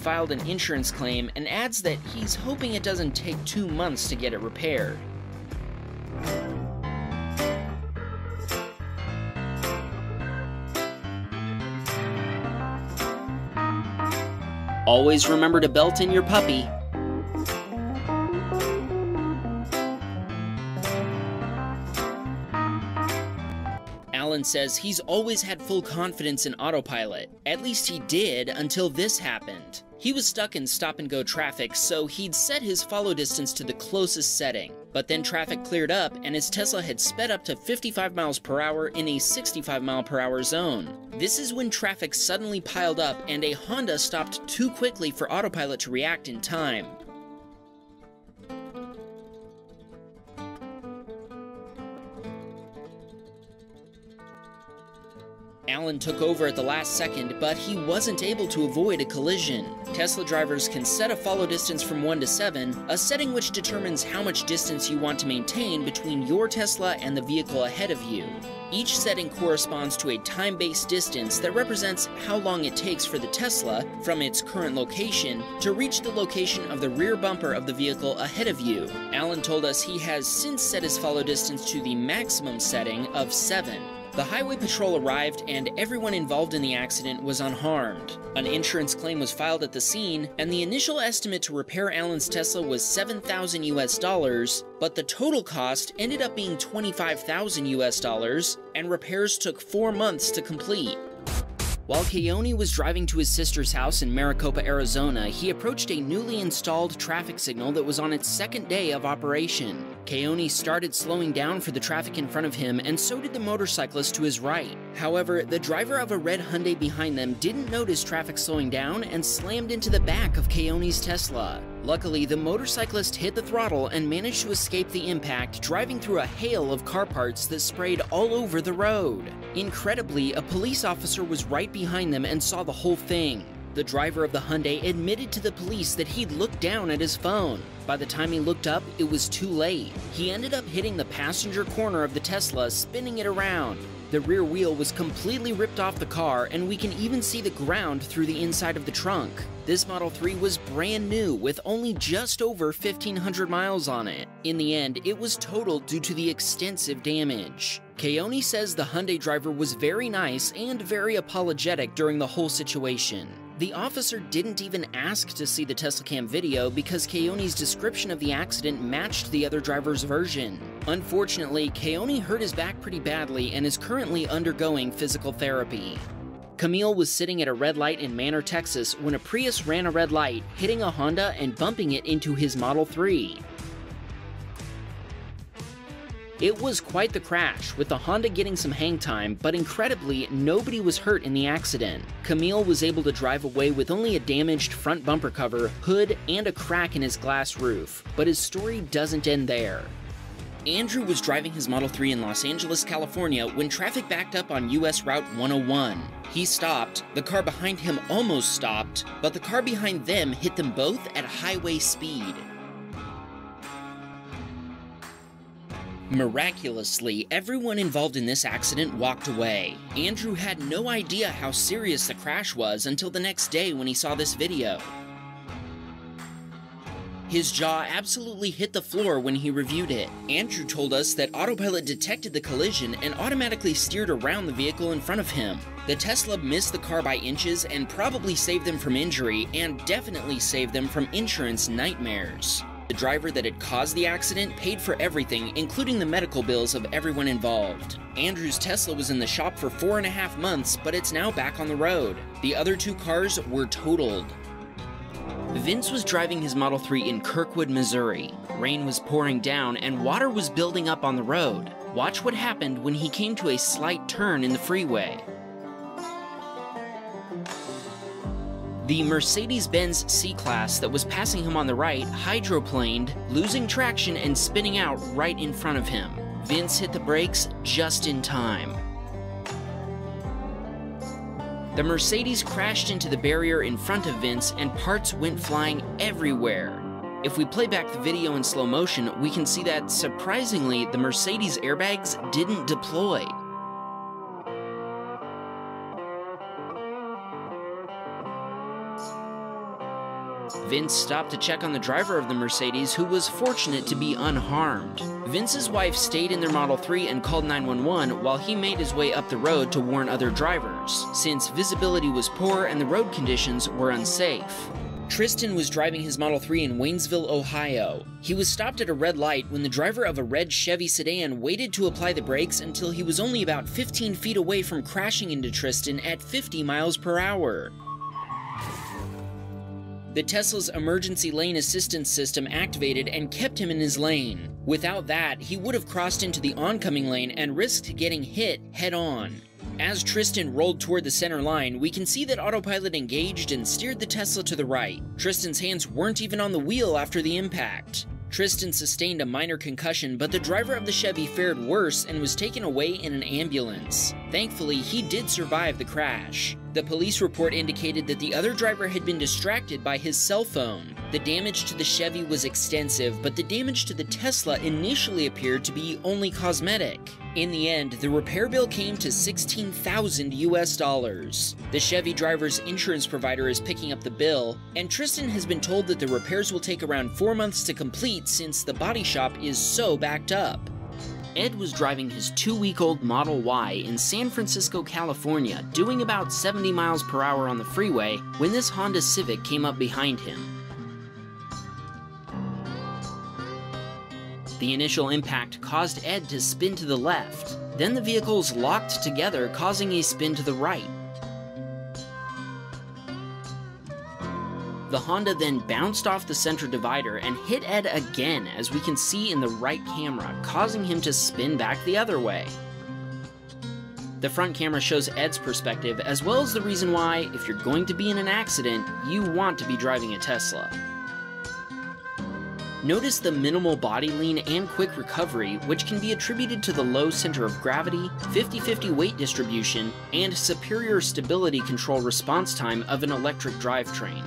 [SPEAKER 2] Filed an insurance claim and adds that he's hoping it doesn't take two months to get it repaired. Always remember to belt in your puppy. Alan says he's always had full confidence in autopilot. At least he did until this happened. He was stuck in stop and go traffic, so he'd set his follow distance to the closest setting. But then traffic cleared up and his Tesla had sped up to 55 miles per hour in a 65 mile per hour zone. This is when traffic suddenly piled up and a Honda stopped too quickly for autopilot to react in time. Alan took over at the last second, but he wasn't able to avoid a collision. Tesla drivers can set a follow distance from 1 to 7, a setting which determines how much distance you want to maintain between your Tesla and the vehicle ahead of you. Each setting corresponds to a time based distance that represents how long it takes for the Tesla, from its current location, to reach the location of the rear bumper of the vehicle ahead of you. Alan told us he has since set his follow distance to the maximum setting of 7. The highway patrol arrived and everyone involved in the accident was unharmed. An insurance claim was filed at the scene, and the initial estimate to repair Alan's Tesla was 7,000 US dollars, but the total cost ended up being 25,000 US dollars, and repairs took 4 months to complete. While Keone was driving to his sister's house in Maricopa, Arizona, he approached a newly installed traffic signal that was on its second day of operation. Keone started slowing down for the traffic in front of him, and so did the motorcyclist to his right. However, the driver of a red Hyundai behind them didn't notice traffic slowing down and slammed into the back of Keone's Tesla. Luckily, the motorcyclist hit the throttle and managed to escape the impact, driving through a hail of car parts that sprayed all over the road. Incredibly, a police officer was right behind them and saw the whole thing. The driver of the Hyundai admitted to the police that he'd looked down at his phone. By the time he looked up, it was too late. He ended up hitting the passenger corner of the Tesla, spinning it around. The rear wheel was completely ripped off the car, and we can even see the ground through the inside of the trunk. This Model 3 was brand new, with only just over 1,500 miles on it. In the end, it was totaled due to the extensive damage. Keone says the Hyundai driver was very nice and very apologetic during the whole situation. The officer didn't even ask to see the Tesla Cam video because Keone's description of the accident matched the other driver's version. Unfortunately, Keone hurt his back pretty badly and is currently undergoing physical therapy. Camille was sitting at a red light in Manor, Texas when a Prius ran a red light, hitting a Honda and bumping it into his Model 3. It was quite the crash, with the Honda getting some hang time, but incredibly, nobody was hurt in the accident. Camille was able to drive away with only a damaged front bumper cover, hood, and a crack in his glass roof. But his story doesn't end there. Andrew was driving his Model 3 in Los Angeles, California when traffic backed up on US Route 101. He stopped, the car behind him almost stopped, but the car behind them hit them both at highway speed. Miraculously, everyone involved in this accident walked away. Andrew had no idea how serious the crash was until the next day when he saw this video. His jaw absolutely hit the floor when he reviewed it. Andrew told us that Autopilot detected the collision and automatically steered around the vehicle in front of him. The Tesla missed the car by inches and probably saved them from injury and definitely saved them from insurance nightmares. The driver that had caused the accident paid for everything, including the medical bills of everyone involved. Andrew's Tesla was in the shop for four and a half months, but it's now back on the road. The other two cars were totaled. Vince was driving his Model 3 in Kirkwood, Missouri. Rain was pouring down and water was building up on the road. Watch what happened when he came to a slight turn in the freeway. The Mercedes Benz C Class that was passing him on the right hydroplaned, losing traction and spinning out right in front of him. Vince hit the brakes just in time. The Mercedes crashed into the barrier in front of Vince and parts went flying everywhere. If we play back the video in slow motion, we can see that, surprisingly, the Mercedes airbags didn't deploy. Vince stopped to check on the driver of the Mercedes, who was fortunate to be unharmed. Vince's wife stayed in their Model 3 and called 911 while he made his way up the road to warn other drivers, since visibility was poor and the road conditions were unsafe. Tristan was driving his Model 3 in Waynesville, Ohio. He was stopped at a red light when the driver of a red Chevy sedan waited to apply the brakes until he was only about 15 feet away from crashing into Tristan at 50 miles per hour. The Tesla's emergency lane assistance system activated and kept him in his lane. Without that, he would have crossed into the oncoming lane and risked getting hit head on. As Tristan rolled toward the center line, we can see that autopilot engaged and steered the Tesla to the right. Tristan's hands weren't even on the wheel after the impact. Tristan sustained a minor concussion, but the driver of the Chevy fared worse and was taken away in an ambulance. Thankfully, he did survive the crash. The police report indicated that the other driver had been distracted by his cell phone. The damage to the Chevy was extensive, but the damage to the Tesla initially appeared to be only cosmetic. In the end, the repair bill came to 16,000 US dollars. The Chevy driver's insurance provider is picking up the bill, and Tristan has been told that the repairs will take around 4 months to complete since the body shop is so backed up. Ed was driving his two week old Model Y in San Francisco, California, doing about 70 miles per hour on the freeway when this Honda Civic came up behind him. The initial impact caused Ed to spin to the left. Then the vehicles locked together, causing a spin to the right. The Honda then bounced off the center divider and hit Ed again, as we can see in the right camera, causing him to spin back the other way. The front camera shows Ed's perspective, as well as the reason why, if you're going to be in an accident, you want to be driving a Tesla. Notice the minimal body lean and quick recovery, which can be attributed to the low center of gravity, 50-50 weight distribution, and superior stability control response time of an electric drivetrain.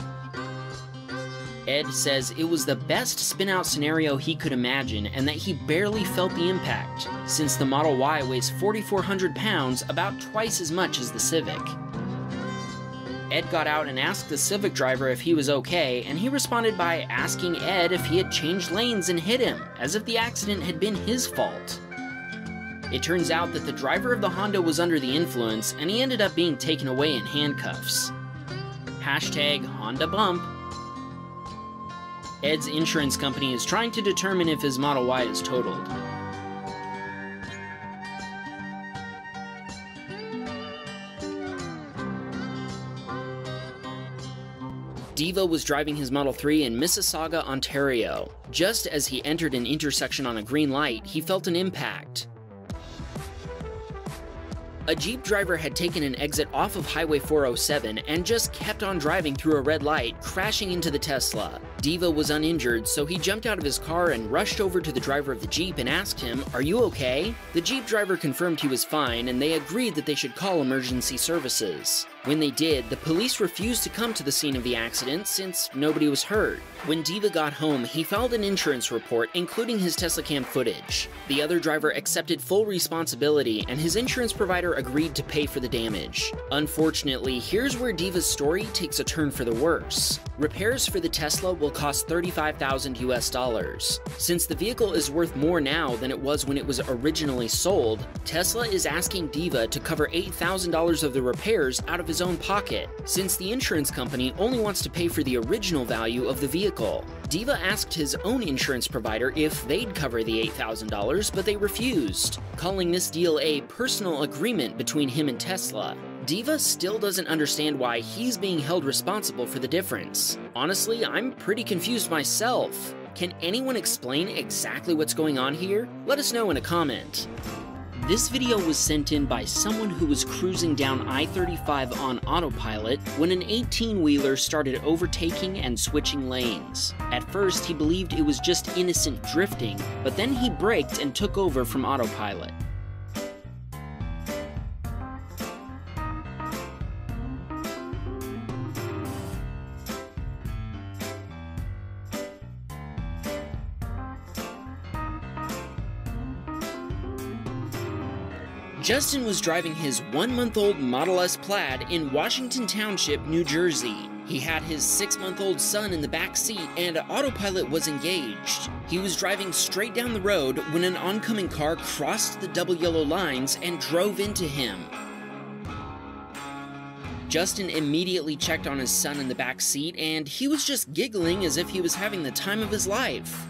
[SPEAKER 2] Ed says it was the best spin-out scenario he could imagine and that he barely felt the impact, since the Model Y weighs 4,400 pounds, about twice as much as the Civic. Ed got out and asked the Civic driver if he was okay, and he responded by asking Ed if he had changed lanes and hit him, as if the accident had been his fault. It turns out that the driver of the Honda was under the influence, and he ended up being taken away in handcuffs. Hashtag Honda Bump. Ed's insurance company is trying to determine if his Model Y is totaled. Diva was driving his Model 3 in Mississauga, Ontario. Just as he entered an intersection on a green light, he felt an impact. A Jeep driver had taken an exit off of Highway 407 and just kept on driving through a red light, crashing into the Tesla. Diva was uninjured, so he jumped out of his car and rushed over to the driver of the Jeep and asked him, Are you okay? The Jeep driver confirmed he was fine, and they agreed that they should call emergency services. When they did, the police refused to come to the scene of the accident since nobody was hurt. When Diva got home, he filed an insurance report, including his Tesla cam footage. The other driver accepted full responsibility, and his insurance provider agreed to pay for the damage. Unfortunately, here's where Diva's story takes a turn for the worse. Repairs for the Tesla will cost 35,000 US dollars. Since the vehicle is worth more now than it was when it was originally sold, Tesla is asking Diva to cover $8,000 of the repairs out of his own pocket, since the insurance company only wants to pay for the original value of the vehicle. Diva asked his own insurance provider if they'd cover the $8,000, but they refused, calling this deal a personal agreement between him and Tesla. Diva still doesn't understand why he's being held responsible for the difference. Honestly, I'm pretty confused myself. Can anyone explain exactly what's going on here? Let us know in a comment. This video was sent in by someone who was cruising down I-35 on autopilot when an 18-wheeler started overtaking and switching lanes. At first, he believed it was just innocent drifting, but then he braked and took over from autopilot. Justin was driving his one month old Model S Plaid in Washington Township, New Jersey. He had his six month old son in the back seat and autopilot was engaged. He was driving straight down the road when an oncoming car crossed the double yellow lines and drove into him. Justin immediately checked on his son in the back seat and he was just giggling as if he was having the time of his life.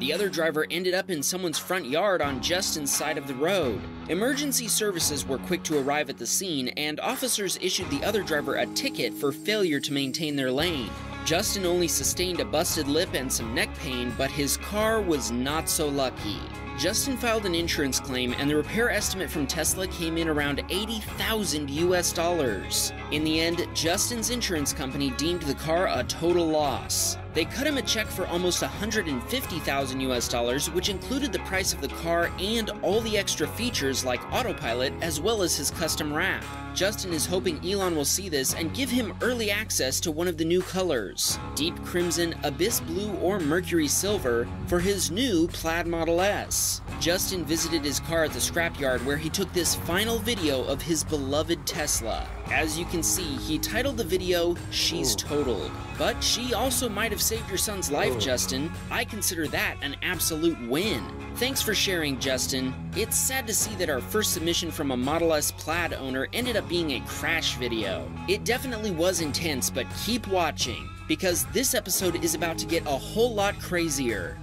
[SPEAKER 2] The other driver ended up in someone's front yard on Justin's side of the road. Emergency services were quick to arrive at the scene, and officers issued the other driver a ticket for failure to maintain their lane. Justin only sustained a busted lip and some neck pain, but his car was not so lucky. Justin filed an insurance claim, and the repair estimate from Tesla came in around 80,000 US dollars. In the end, Justin's insurance company deemed the car a total loss. They cut him a check for almost 150,000 US dollars, which included the price of the car and all the extra features like autopilot as well as his custom wrap. Justin is hoping Elon will see this and give him early access to one of the new colors deep crimson, abyss blue, or mercury silver for his new Plaid Model S. Justin visited his car at the scrapyard where he took this final video of his beloved Tesla. As you can see, he titled the video, She's oh. Totaled. But she also might have saved your son's life, oh. Justin. I consider that an absolute win. Thanks for sharing, Justin. It's sad to see that our first submission from a Model S Plaid owner ended up being a crash video. It definitely was intense, but keep watching, because this episode is about to get a whole lot crazier.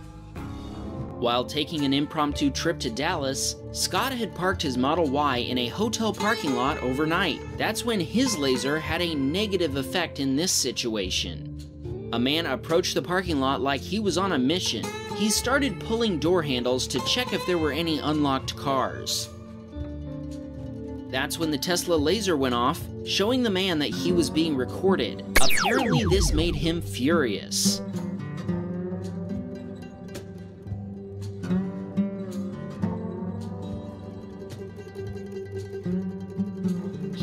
[SPEAKER 2] While taking an impromptu trip to Dallas, Scott had parked his Model Y in a hotel parking lot overnight. That's when his laser had a negative effect in this situation. A man approached the parking lot like he was on a mission. He started pulling door handles to check if there were any unlocked cars. That's when the Tesla laser went off, showing the man that he was being recorded. Apparently, this made him furious.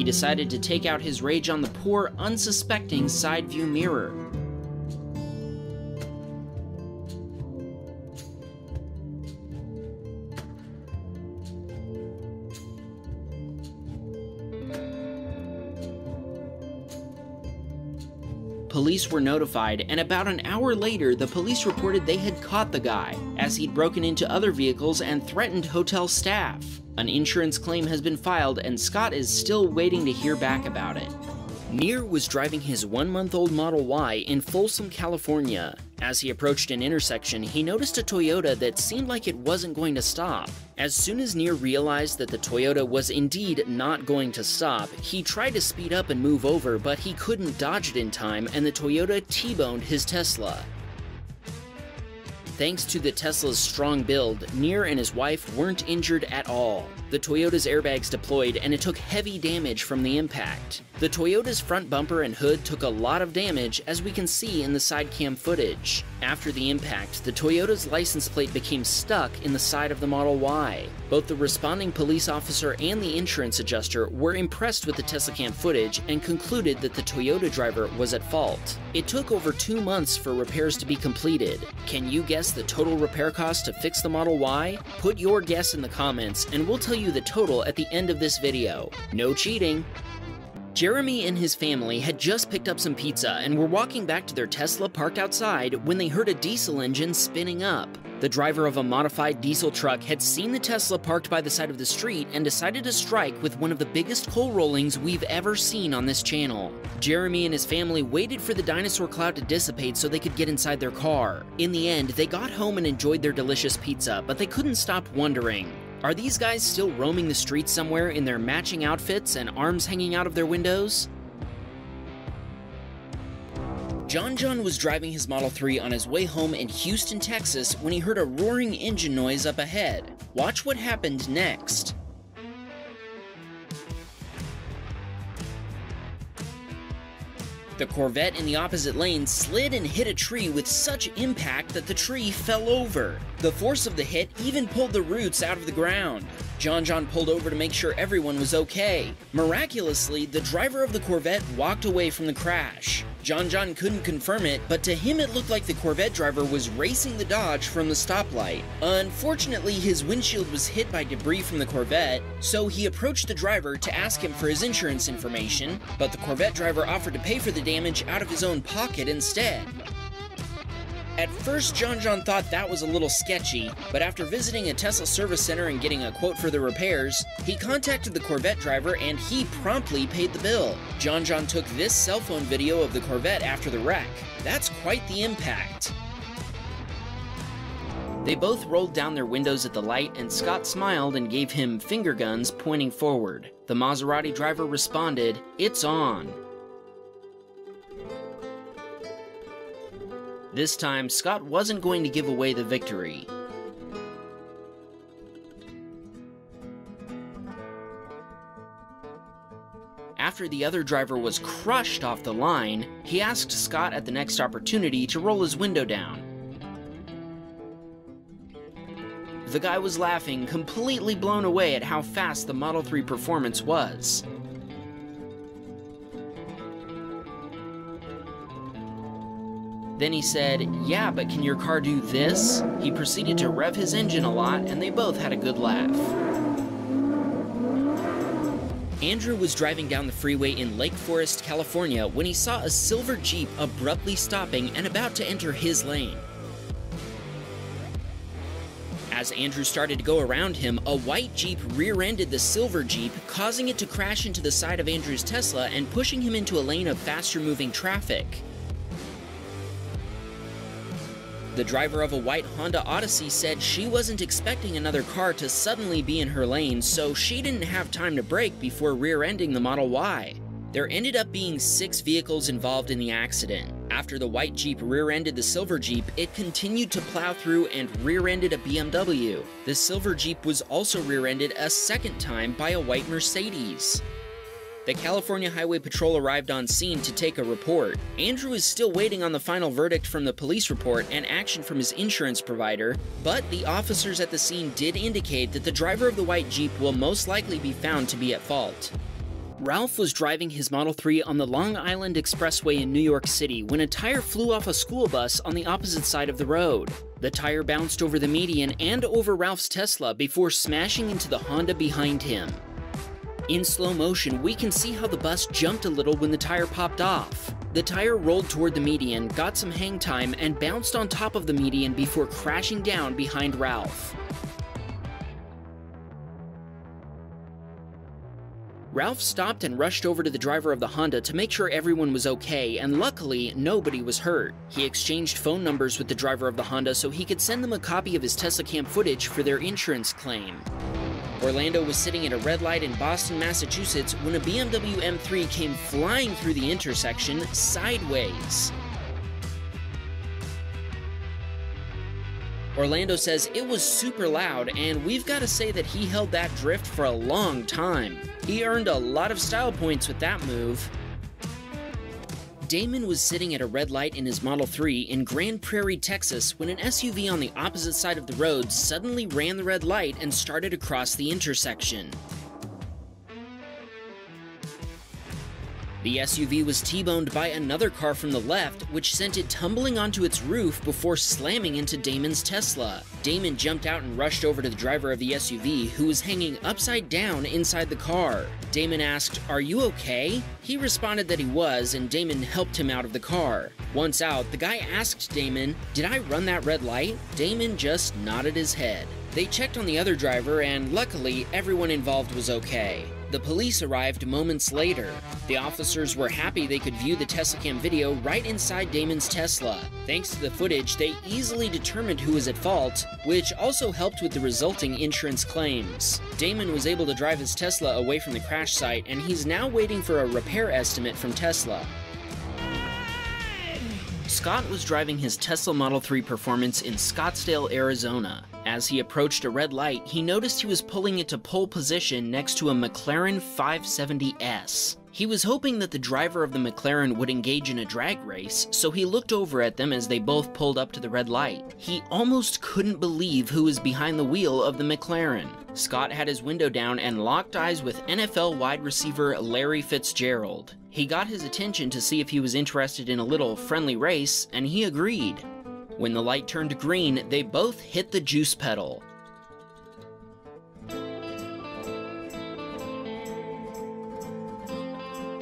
[SPEAKER 2] He decided to take out his rage on the poor, unsuspecting side view mirror. Police were notified, and about an hour later, the police reported they had caught the guy, as he'd broken into other vehicles and threatened hotel staff. An insurance claim has been filed, and Scott is still waiting to hear back about it. Near was driving his one month old Model Y in Folsom, California. As he approached an intersection, he noticed a Toyota that seemed like it wasn't going to stop. As soon as Near realized that the Toyota was indeed not going to stop, he tried to speed up and move over, but he couldn't dodge it in time, and the Toyota T boned his Tesla. Thanks to the Tesla's strong build, Near and his wife weren't injured at all. The Toyota's airbags deployed and it took heavy damage from the impact. The Toyota's front bumper and hood took a lot of damage as we can see in the side cam footage. After the impact, the Toyota's license plate became stuck in the side of the Model Y. Both the responding police officer and the insurance adjuster were impressed with the Tesla cam footage and concluded that the Toyota driver was at fault. It took over two months for repairs to be completed. Can you guess the total repair cost to fix the Model Y? Put your guess in the comments and we'll tell you the total at the end of this video. No cheating. Jeremy and his family had just picked up some pizza and were walking back to their Tesla parked outside when they heard a diesel engine spinning up. The driver of a modified diesel truck had seen the Tesla parked by the side of the street and decided to strike with one of the biggest coal rollings we've ever seen on this channel. Jeremy and his family waited for the dinosaur cloud to dissipate so they could get inside their car. In the end, they got home and enjoyed their delicious pizza, but they couldn't stop wondering are these guys still roaming the streets somewhere in their matching outfits and arms hanging out of their windows? John John was driving his Model 3 on his way home in Houston, Texas when he heard a roaring engine noise up ahead. Watch what happened next. The Corvette in the opposite lane slid and hit a tree with such impact that the tree fell over. The force of the hit even pulled the roots out of the ground. John John pulled over to make sure everyone was okay. Miraculously, the driver of the Corvette walked away from the crash. John John couldn't confirm it, but to him it looked like the Corvette driver was racing the Dodge from the stoplight. Unfortunately, his windshield was hit by debris from the Corvette, so he approached the driver to ask him for his insurance information, but the Corvette driver offered to pay for the damage out of his own pocket instead. At first, John John thought that was a little sketchy, but after visiting a Tesla service center and getting a quote for the repairs, he contacted the Corvette driver and he promptly paid the bill. John John took this cell phone video of the Corvette after the wreck. That's quite the impact. They both rolled down their windows at the light, and Scott smiled and gave him finger guns pointing forward. The Maserati driver responded, It's on. This time, Scott wasn't going to give away the victory. After the other driver was crushed off the line, he asked Scott at the next opportunity to roll his window down. The guy was laughing, completely blown away at how fast the Model 3 performance was. Then he said, Yeah, but can your car do this? He proceeded to rev his engine a lot, and they both had a good laugh. Andrew was driving down the freeway in Lake Forest, California when he saw a silver Jeep abruptly stopping and about to enter his lane. As Andrew started to go around him, a white Jeep rear ended the silver Jeep, causing it to crash into the side of Andrew's Tesla and pushing him into a lane of faster moving traffic. The driver of a white Honda Odyssey said she wasn't expecting another car to suddenly be in her lane, so she didn't have time to brake before rear ending the Model Y. There ended up being six vehicles involved in the accident. After the white Jeep rear ended the silver Jeep, it continued to plow through and rear ended a BMW. The silver Jeep was also rear ended a second time by a white Mercedes. The California Highway Patrol arrived on scene to take a report. Andrew is still waiting on the final verdict from the police report and action from his insurance provider, but the officers at the scene did indicate that the driver of the white Jeep will most likely be found to be at fault. Ralph was driving his Model 3 on the Long Island Expressway in New York City when a tire flew off a school bus on the opposite side of the road. The tire bounced over the median and over Ralph's Tesla before smashing into the Honda behind him. In slow motion, we can see how the bus jumped a little when the tire popped off. The tire rolled toward the median, got some hang time, and bounced on top of the median before crashing down behind Ralph. Ralph stopped and rushed over to the driver of the Honda to make sure everyone was okay, and luckily, nobody was hurt. He exchanged phone numbers with the driver of the Honda so he could send them a copy of his Tesla cam footage for their insurance claim. Orlando was sitting at a red light in Boston, Massachusetts when a BMW M3 came flying through the intersection sideways. Orlando says it was super loud, and we've got to say that he held that drift for a long time. He earned a lot of style points with that move. Damon was sitting at a red light in his Model 3 in Grand Prairie, Texas, when an SUV on the opposite side of the road suddenly ran the red light and started across the intersection. The SUV was T-boned by another car from the left, which sent it tumbling onto its roof before slamming into Damon's Tesla. Damon jumped out and rushed over to the driver of the SUV, who was hanging upside down inside the car. Damon asked, Are you okay? He responded that he was, and Damon helped him out of the car. Once out, the guy asked Damon, Did I run that red light? Damon just nodded his head. They checked on the other driver, and luckily, everyone involved was okay. The police arrived moments later. The officers were happy they could view the Tesla cam video right inside Damon's Tesla. Thanks to the footage, they easily determined who was at fault, which also helped with the resulting insurance claims. Damon was able to drive his Tesla away from the crash site, and he's now waiting for a repair estimate from Tesla. Scott was driving his Tesla Model 3 Performance in Scottsdale, Arizona. As he approached a red light, he noticed he was pulling it to pole position next to a McLaren 570S. He was hoping that the driver of the McLaren would engage in a drag race, so he looked over at them as they both pulled up to the red light. He almost couldn't believe who was behind the wheel of the McLaren. Scott had his window down and locked eyes with NFL wide receiver Larry Fitzgerald. He got his attention to see if he was interested in a little friendly race, and he agreed. When the light turned green, they both hit the juice pedal.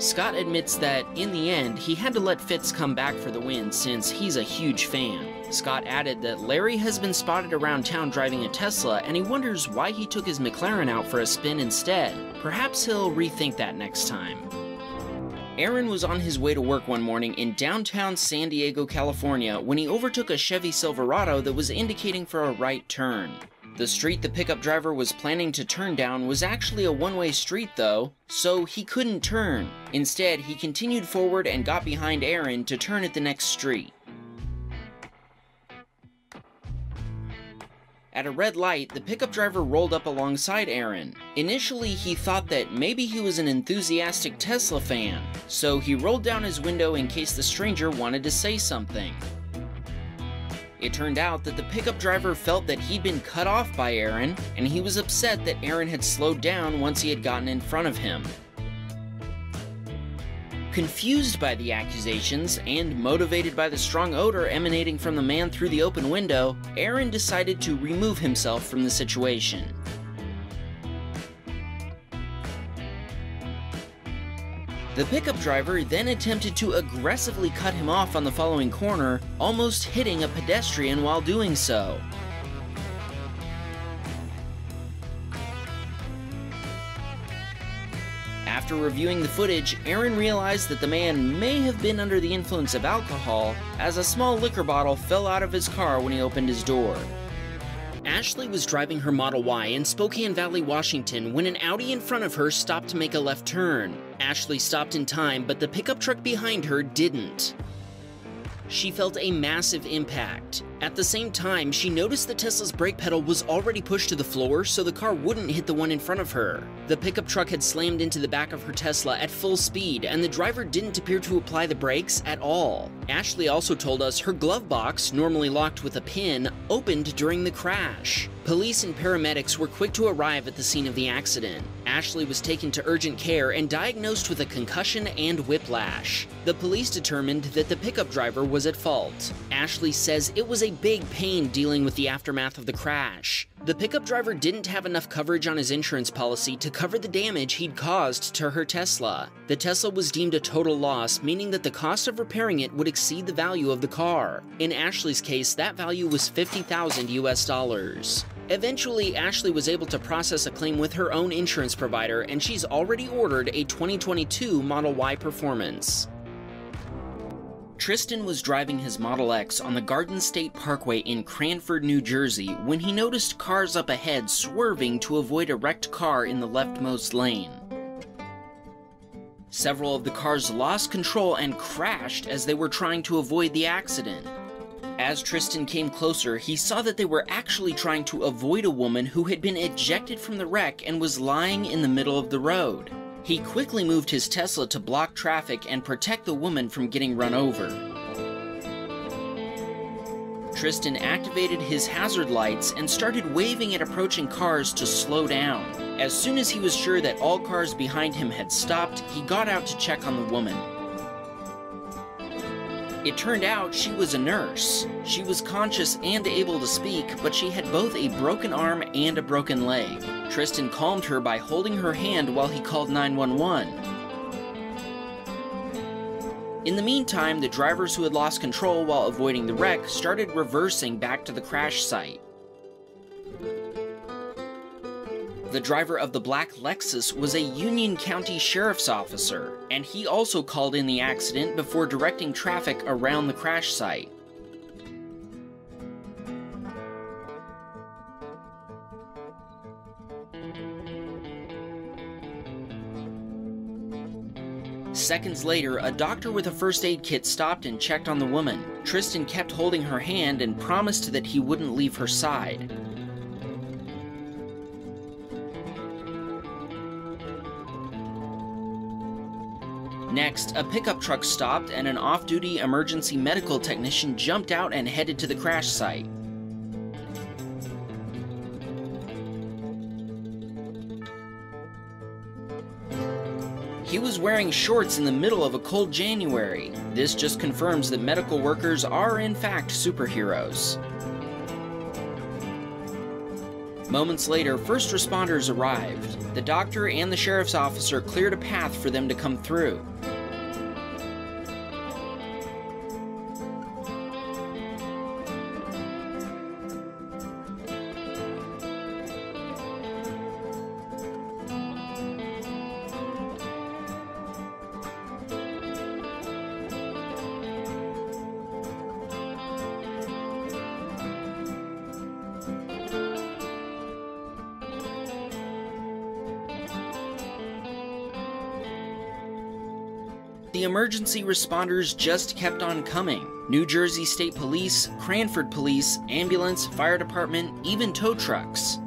[SPEAKER 2] Scott admits that, in the end, he had to let Fitz come back for the win since he's a huge fan. Scott added that Larry has been spotted around town driving a Tesla and he wonders why he took his McLaren out for a spin instead. Perhaps he'll rethink that next time. Aaron was on his way to work one morning in downtown San Diego, California, when he overtook a Chevy Silverado that was indicating for a right turn. The street the pickup driver was planning to turn down was actually a one-way street though, so he couldn't turn. Instead, he continued forward and got behind Aaron to turn at the next street. At a red light, the pickup driver rolled up alongside Aaron. Initially, he thought that maybe he was an enthusiastic Tesla fan, so he rolled down his window in case the stranger wanted to say something. It turned out that the pickup driver felt that he'd been cut off by Aaron, and he was upset that Aaron had slowed down once he had gotten in front of him. Confused by the accusations and motivated by the strong odor emanating from the man through the open window, Aaron decided to remove himself from the situation. The pickup driver then attempted to aggressively cut him off on the following corner, almost hitting a pedestrian while doing so. After reviewing the footage, Aaron realized that the man may have been under the influence of alcohol, as a small liquor bottle fell out of his car when he opened his door. Ashley was driving her Model Y in Spokane Valley, Washington when an Audi in front of her stopped to make a left turn. Ashley stopped in time, but the pickup truck behind her didn't. She felt a massive impact. At the same time, she noticed that Tesla's brake pedal was already pushed to the floor so the car wouldn't hit the one in front of her. The pickup truck had slammed into the back of her Tesla at full speed, and the driver didn't appear to apply the brakes at all. Ashley also told us her glove box, normally locked with a pin, opened during the crash. Police and paramedics were quick to arrive at the scene of the accident. Ashley was taken to urgent care and diagnosed with a concussion and whiplash. The police determined that the pickup driver was at fault. Ashley says it was a big pain dealing with the aftermath of the crash. The pickup driver didn't have enough coverage on his insurance policy to cover the damage he'd caused to her Tesla. The Tesla was deemed a total loss, meaning that the cost of repairing it would exceed the value of the car. In Ashley's case, that value was 50,000 US dollars. Eventually, Ashley was able to process a claim with her own insurance provider, and she's already ordered a 2022 Model Y Performance. Tristan was driving his Model X on the Garden State Parkway in Cranford, New Jersey, when he noticed cars up ahead swerving to avoid a wrecked car in the leftmost lane. Several of the cars lost control and crashed as they were trying to avoid the accident. As Tristan came closer, he saw that they were actually trying to avoid a woman who had been ejected from the wreck and was lying in the middle of the road. He quickly moved his Tesla to block traffic and protect the woman from getting run over. Tristan activated his hazard lights and started waving at approaching cars to slow down. As soon as he was sure that all cars behind him had stopped, he got out to check on the woman. It turned out she was a nurse. She was conscious and able to speak, but she had both a broken arm and a broken leg. Tristan calmed her by holding her hand while he called 911. In the meantime, the drivers who had lost control while avoiding the wreck started reversing back to the crash site. The driver of the black Lexus was a Union County Sheriff's officer, and he also called in the accident before directing traffic around the crash site. Seconds later, a doctor with a first aid kit stopped and checked on the woman. Tristan kept holding her hand and promised that he wouldn't leave her side. Next, a pickup truck stopped and an off duty emergency medical technician jumped out and headed to the crash site. He was wearing shorts in the middle of a cold January. This just confirms that medical workers are, in fact, superheroes. Moments later, first responders arrived. The doctor and the sheriff's officer cleared a path for them to come through. The emergency responders just kept on coming. New Jersey State Police, Cranford Police, ambulance, fire department, even tow trucks.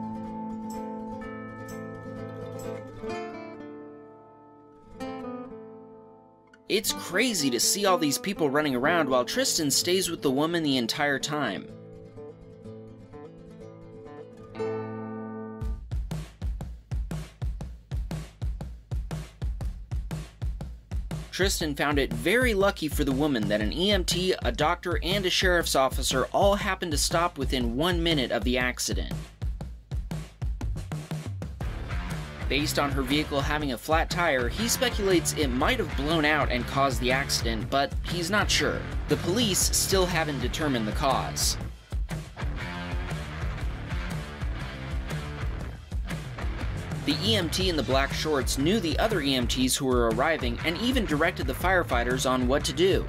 [SPEAKER 2] It's crazy to see all these people running around while Tristan stays with the woman the entire time. Tristan found it very lucky for the woman that an EMT, a doctor, and a sheriff's officer all happened to stop within one minute of the accident. Based on her vehicle having a flat tire, he speculates it might have blown out and caused the accident, but he's not sure. The police still haven't determined the cause. The EMT in the black shorts knew the other EMTs who were arriving and even directed the firefighters on what to do.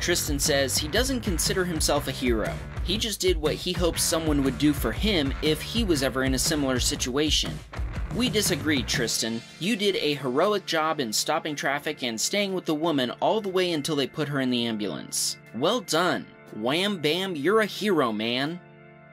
[SPEAKER 2] Tristan says he doesn't consider himself a hero. He just did what he hopes someone would do for him if he was ever in a similar situation. We disagree, Tristan. You did a heroic job in stopping traffic and staying with the woman all the way until they put her in the ambulance. Well done. Wham Baam, you're a hero, man.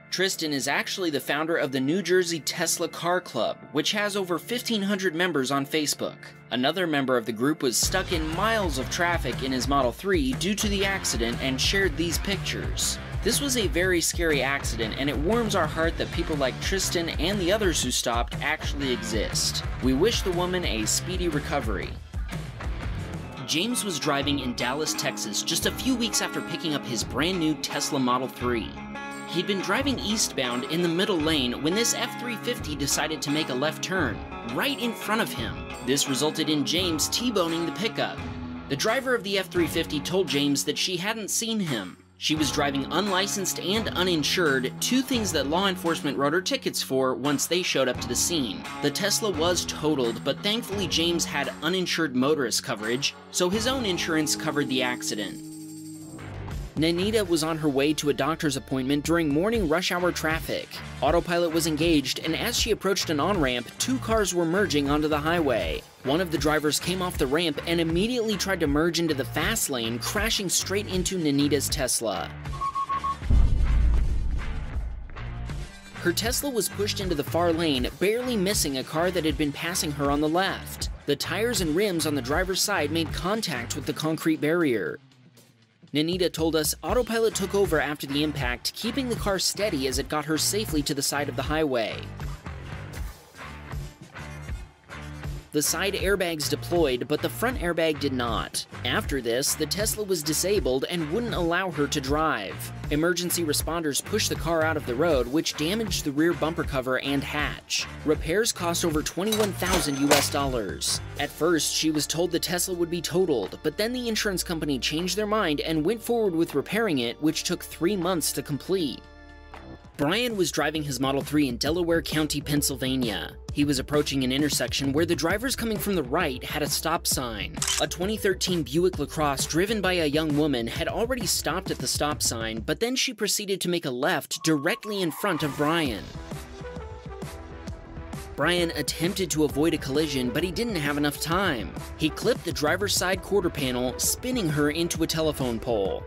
[SPEAKER 2] Tristan is actually the founder of the New Jersey Tesla Car Club, which has over 1,500 members on Facebook. Another member of the group was stuck in miles of traffic in his Model 3 due to the accident and shared these pictures. This was a very scary accident, and it warms our heart that people like Tristan and the others who stopped actually exist. We wish the woman a speedy recovery. James was driving in Dallas, Texas just a few weeks after picking up his brand new Tesla Model 3. He'd been driving eastbound in the middle lane when this F 350 decided to make a left turn, right in front of him. This resulted in James T boning the pickup. The driver of the F 350 told James that she hadn't seen him. She was driving unlicensed and uninsured, two things that law enforcement wrote her tickets for once they showed up to the scene. The Tesla was totaled, but thankfully James had uninsured motorist coverage, so his own insurance covered the accident. Nanita was on her way to a doctor's appointment during morning rush hour traffic. Autopilot was engaged, and as she approached an on ramp, two cars were merging onto the highway. One of the drivers came off the ramp and immediately tried to merge into the fast lane, crashing straight into Nanita's Tesla. Her Tesla was pushed into the far lane, barely missing a car that had been passing her on the left. The tires and rims on the driver's side made contact with the concrete barrier. Nanita told us autopilot took over after the impact, keeping the car steady as it got her safely to the side of the highway. The side airbags deployed, but the front airbag did not. After this, the Tesla was disabled and wouldn't allow her to drive. Emergency responders pushed the car out of the road, which damaged the rear bumper cover and hatch. Repairs cost over 21,000 US dollars. At first, she was told the Tesla would be totaled, but then the insurance company changed their mind and went forward with repairing it, which took three months to complete. Brian was driving his Model 3 in Delaware County, Pennsylvania. He was approaching an intersection where the drivers coming from the right had a stop sign. A 2013 Buick LaCrosse driven by a young woman had already stopped at the stop sign, but then she proceeded to make a left directly in front of Brian. Brian attempted to avoid a collision, but he didn't have enough time. He clipped the driver's side quarter panel, spinning her into a telephone pole.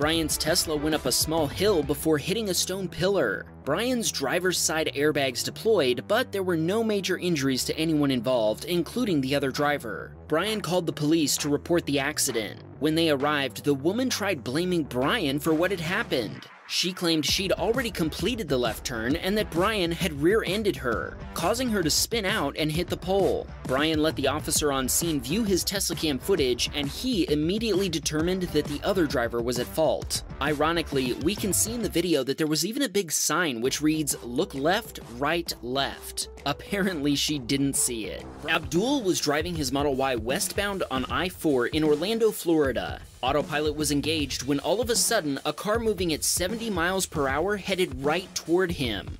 [SPEAKER 2] Brian's Tesla went up a small hill before hitting a stone pillar. Brian's driver's side airbags deployed, but there were no major injuries to anyone involved, including the other driver. Brian called the police to report the accident. When they arrived, the woman tried blaming Brian for what had happened. She claimed she'd already completed the left turn and that Brian had rear ended her, causing her to spin out and hit the pole. Brian let the officer on scene view his Tesla cam footage and he immediately determined that the other driver was at fault. Ironically, we can see in the video that there was even a big sign which reads, Look left, right, left. Apparently, she didn't see it. Abdul was driving his Model Y westbound on I 4 in Orlando, Florida. Autopilot was engaged when all of a sudden a car moving at 70 miles per hour headed right toward him.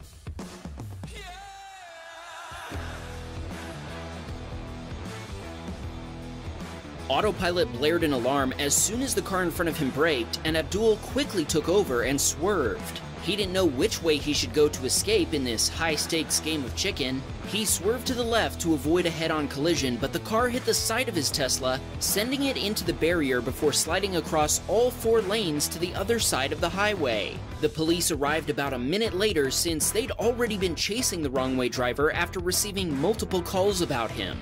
[SPEAKER 2] Autopilot blared an alarm as soon as the car in front of him braked, and Abdul quickly took over and swerved. He didn't know which way he should go to escape in this high stakes game of chicken. He swerved to the left to avoid a head on collision, but the car hit the side of his Tesla, sending it into the barrier before sliding across all four lanes to the other side of the highway. The police arrived about a minute later since they'd already been chasing the wrong way driver after receiving multiple calls about him.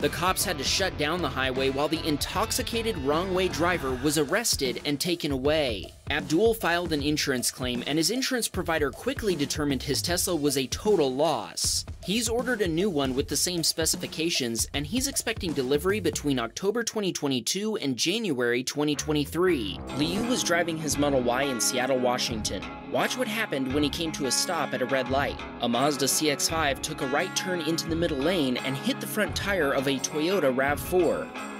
[SPEAKER 2] The cops had to shut down the highway while the intoxicated wrong way driver was arrested and taken away. Abdul filed an insurance claim, and his insurance provider quickly determined his Tesla was a total loss. He's ordered a new one with the same specifications, and he's expecting delivery between October 2022 and January 2023. Liu was driving his Model Y in Seattle, Washington. Watch what happened when he came to a stop at a red light. A Mazda CX-5 took a right turn into the middle lane and hit the front tire of a Toyota RAV4.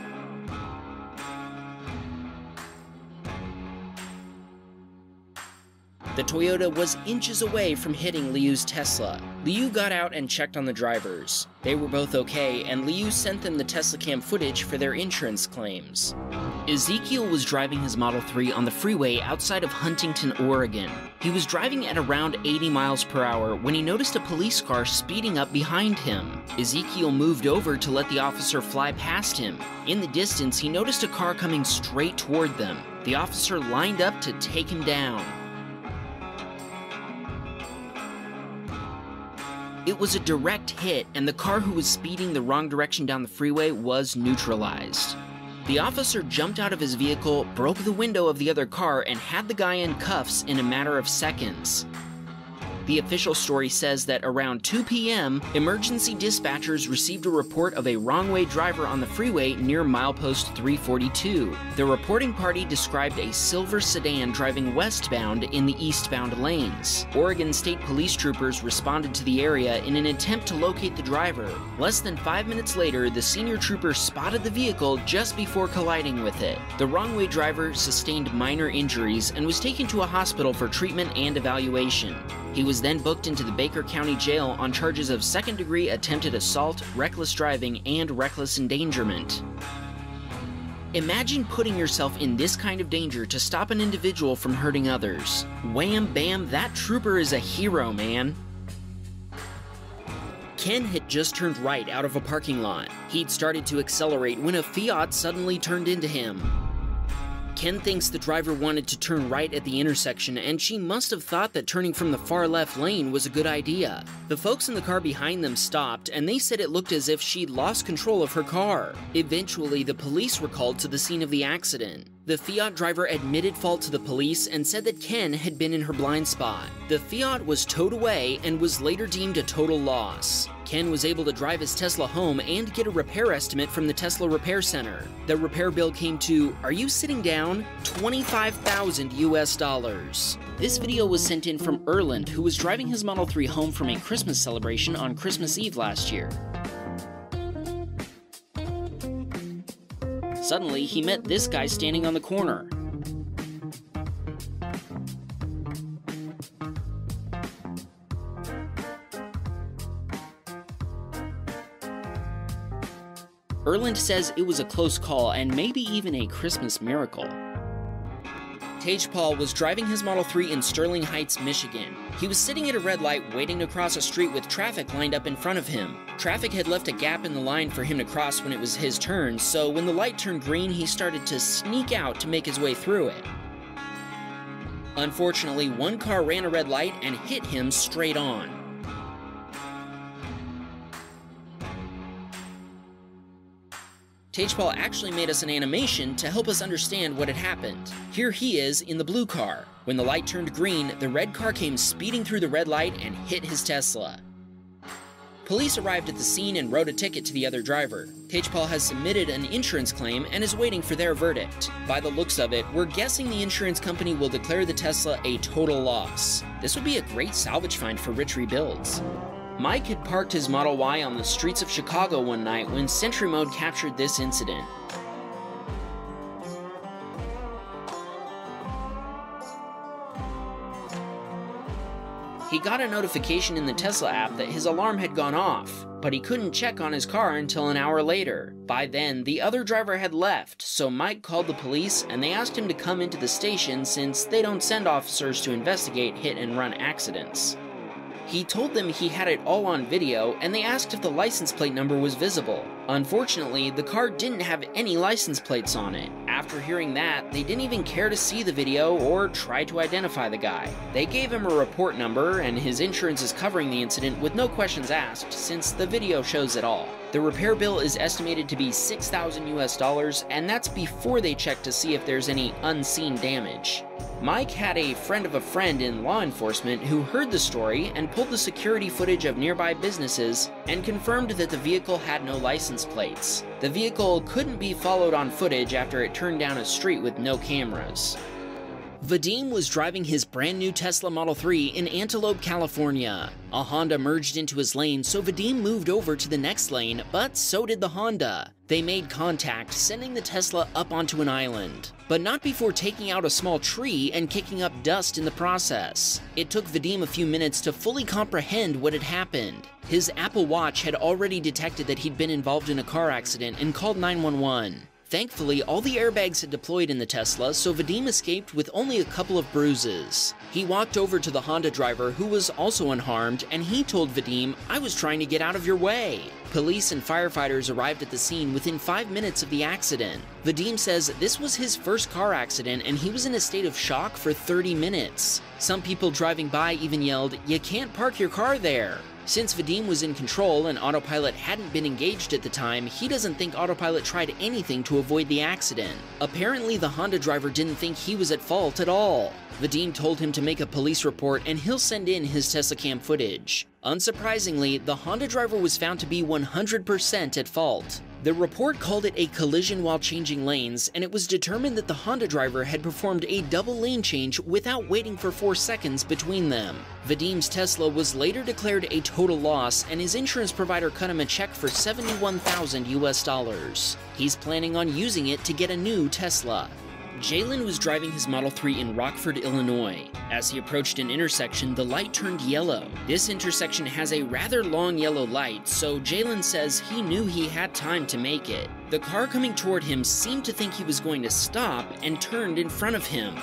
[SPEAKER 2] The Toyota was inches away from hitting Liu's Tesla. Liu got out and checked on the drivers. They were both okay, and Liu sent them the Tesla cam footage for their insurance claims. Ezekiel was driving his Model 3 on the freeway outside of Huntington, Oregon. He was driving at around 80 miles per hour when he noticed a police car speeding up behind him. Ezekiel moved over to let the officer fly past him. In the distance, he noticed a car coming straight toward them. The officer lined up to take him down. It was a direct hit, and the car who was speeding the wrong direction down the freeway was neutralized. The officer jumped out of his vehicle, broke the window of the other car, and had the guy in cuffs in a matter of seconds. The official story says that around 2 p.m., emergency dispatchers received a report of a wrong way driver on the freeway near milepost 342. The reporting party described a silver sedan driving westbound in the eastbound lanes. Oregon State Police troopers responded to the area in an attempt to locate the driver. Less than five minutes later, the senior trooper spotted the vehicle just before colliding with it. The wrong way driver sustained minor injuries and was taken to a hospital for treatment and evaluation. He was then booked into the Baker County Jail on charges of second degree attempted assault, reckless driving, and reckless endangerment. Imagine putting yourself in this kind of danger to stop an individual from hurting others. Wham Baam, that trooper is a hero, man. Ken had just turned right out of a parking lot. He'd started to accelerate when a Fiat suddenly turned into him. Ken thinks the driver wanted to turn right at the intersection, and she must have thought that turning from the far left lane was a good idea. The folks in the car behind them stopped, and they said it looked as if she'd lost control of her car. Eventually, the police were called to the scene of the accident. The Fiat driver admitted fault to the police and said that Ken had been in her blind spot. The Fiat was towed away and was later deemed a total loss. Ken was able to drive his Tesla home and get a repair estimate from the Tesla Repair Center. The repair bill came to, are you sitting down? 25,000 US dollars. This video was sent in from Erland, who was driving his Model 3 home from a Christmas celebration on Christmas Eve last year. Suddenly, he met this guy standing on the corner. Erland says it was a close call and maybe even a Christmas miracle. Tage Paul was driving his Model 3 in Sterling Heights, Michigan. He was sitting at a red light waiting to cross a street with traffic lined up in front of him. Traffic had left a gap in the line for him to cross when it was his turn, so when the light turned green, he started to sneak out to make his way through it. Unfortunately, one car ran a red light and hit him straight on. Tagepal actually made us an animation to help us understand what had happened. Here he is in the blue car. When the light turned green, the red car came speeding through the red light and hit his Tesla. Police arrived at the scene and wrote a ticket to the other driver. Tagepal has submitted an insurance claim and is waiting for their verdict. By the looks of it, we're guessing the insurance company will declare the Tesla a total loss. This would be a great salvage find for Rich Rebuilds. Mike had parked his Model Y on the streets of Chicago one night when Sentry Mode captured this incident. He got a notification in the Tesla app that his alarm had gone off, but he couldn't check on his car until an hour later. By then, the other driver had left, so Mike called the police and they asked him to come into the station since they don't send officers to investigate hit and run accidents. He told them he had it all on video, and they asked if the license plate number was visible. Unfortunately, the car didn't have any license plates on it. After hearing that, they didn't even care to see the video or try to identify the guy. They gave him a report number, and his insurance is covering the incident with no questions asked, since the video shows it all. The repair bill is estimated to be 6,000 US dollars, and that's before they check to see if there's any unseen damage. Mike had a friend of a friend in law enforcement who heard the story and pulled the security footage of nearby businesses and confirmed that the vehicle had no license plates. The vehicle couldn't be followed on footage after it turned down a street with no cameras. Vadim was driving his brand new Tesla Model 3 in Antelope, California. A Honda merged into his lane, so Vadim moved over to the next lane, but so did the Honda. They made contact, sending the Tesla up onto an island, but not before taking out a small tree and kicking up dust in the process. It took Vadim a few minutes to fully comprehend what had happened. His Apple Watch had already detected that he'd been involved in a car accident and called 911. Thankfully, all the airbags had deployed in the Tesla, so Vadim escaped with only a couple of bruises. He walked over to the Honda driver, who was also unharmed, and he told Vadim, I was trying to get out of your way. Police and firefighters arrived at the scene within five minutes of the accident. Vadim says this was his first car accident and he was in a state of shock for 30 minutes. Some people driving by even yelled, You can't park your car there. Since Vadim was in control and Autopilot hadn't been engaged at the time, he doesn't think Autopilot tried anything to avoid the accident. Apparently, the Honda driver didn't think he was at fault at all. Vadim told him to make a police report and he'll send in his Tesla cam footage. Unsurprisingly, the Honda driver was found to be 100% at fault. The report called it a collision while changing lanes, and it was determined that the Honda driver had performed a double lane change without waiting for 4 seconds between them. Vadim's Tesla was later declared a total loss, and his insurance provider cut him a check for 71,000 US dollars. He's planning on using it to get a new Tesla. Jalen was driving his Model 3 in Rockford, Illinois. As he approached an intersection, the light turned yellow. This intersection has a rather long yellow light, so Jalen says he knew he had time to make it. The car coming toward him seemed to think he was going to stop and turned in front of him.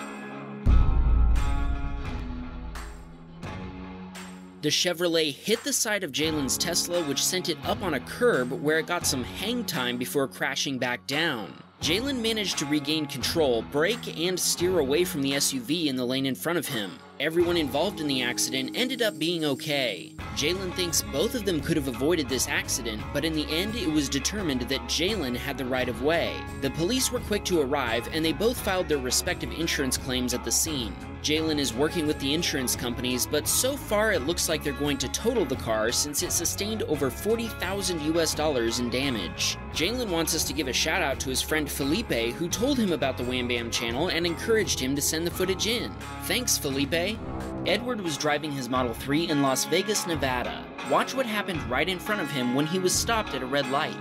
[SPEAKER 2] The Chevrolet hit the side of Jalen's Tesla, which sent it up on a curb where it got some hang time before crashing back down. Jalen managed to regain control, brake, and steer away from the SUV in the lane in front of him. Everyone involved in the accident ended up being okay. Jalen thinks both of them could have avoided this accident, but in the end, it was determined that Jalen had the right of way. The police were quick to arrive, and they both filed their respective insurance claims at the scene. Jalen is working with the insurance companies, but so far it looks like they're going to total the car since it sustained over 40,000 US dollars in damage. Jalen wants us to give a shout out to his friend Felipe, who told him about the Wham Baam channel and encouraged him to send the footage in. Thanks, Felipe. Edward was driving his Model 3 in Las Vegas, Nevada. Watch what happened right in front of him when he was stopped at a red light.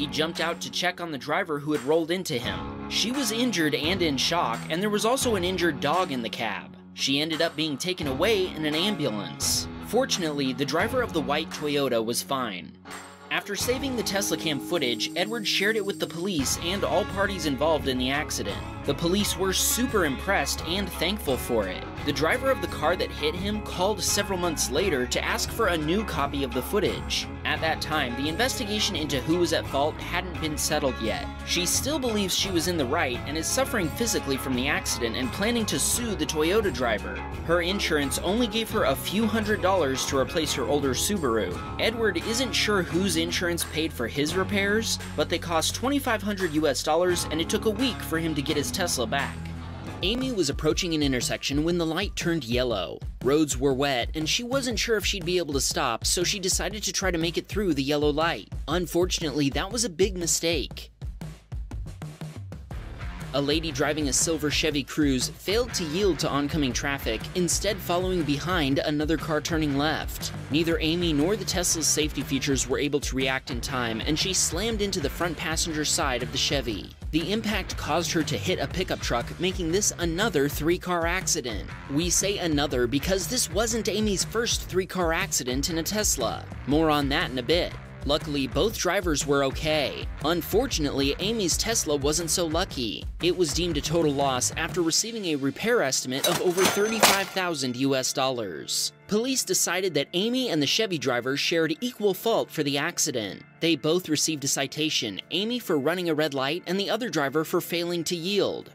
[SPEAKER 2] He jumped out to check on the driver who had rolled into him. She was injured and in shock, and there was also an injured dog in the cab. She ended up being taken away in an ambulance. Fortunately, the driver of the white Toyota was fine. After saving the Tesla cam footage, Edward shared it with the police and all parties involved in the accident. The police were super impressed and thankful for it. The driver of the car that hit him called several months later to ask for a new copy of the footage. At that time, the investigation into who was at fault hadn't been settled yet. She still believes she was in the right and is suffering physically from the accident and planning to sue the Toyota driver. Her insurance only gave her a few hundred dollars to replace her older Subaru. Edward isn't sure whose insurance paid for his repairs, but they cost 2500 US dollars and it took a week for him to get his Tesla back. Amy was approaching an intersection when the light turned yellow. Roads were wet, and she wasn't sure if she'd be able to stop, so she decided to try to make it through the yellow light. Unfortunately, that was a big mistake. A lady driving a silver Chevy Cruze failed to yield to oncoming traffic, instead following behind another car turning left. Neither Amy nor the Tesla's safety features were able to react in time, and she slammed into the front passenger side of the Chevy. The impact caused her to hit a pickup truck, making this another three car accident. We say another because this wasn't Amy's first three car accident in a Tesla. More on that in a bit. Luckily, both drivers were okay. Unfortunately, Amy's Tesla wasn't so lucky. It was deemed a total loss after receiving a repair estimate of over 35,000 US dollars. Police decided that Amy and the Chevy driver shared equal fault for the accident. They both received a citation, Amy for running a red light and the other driver for failing to yield.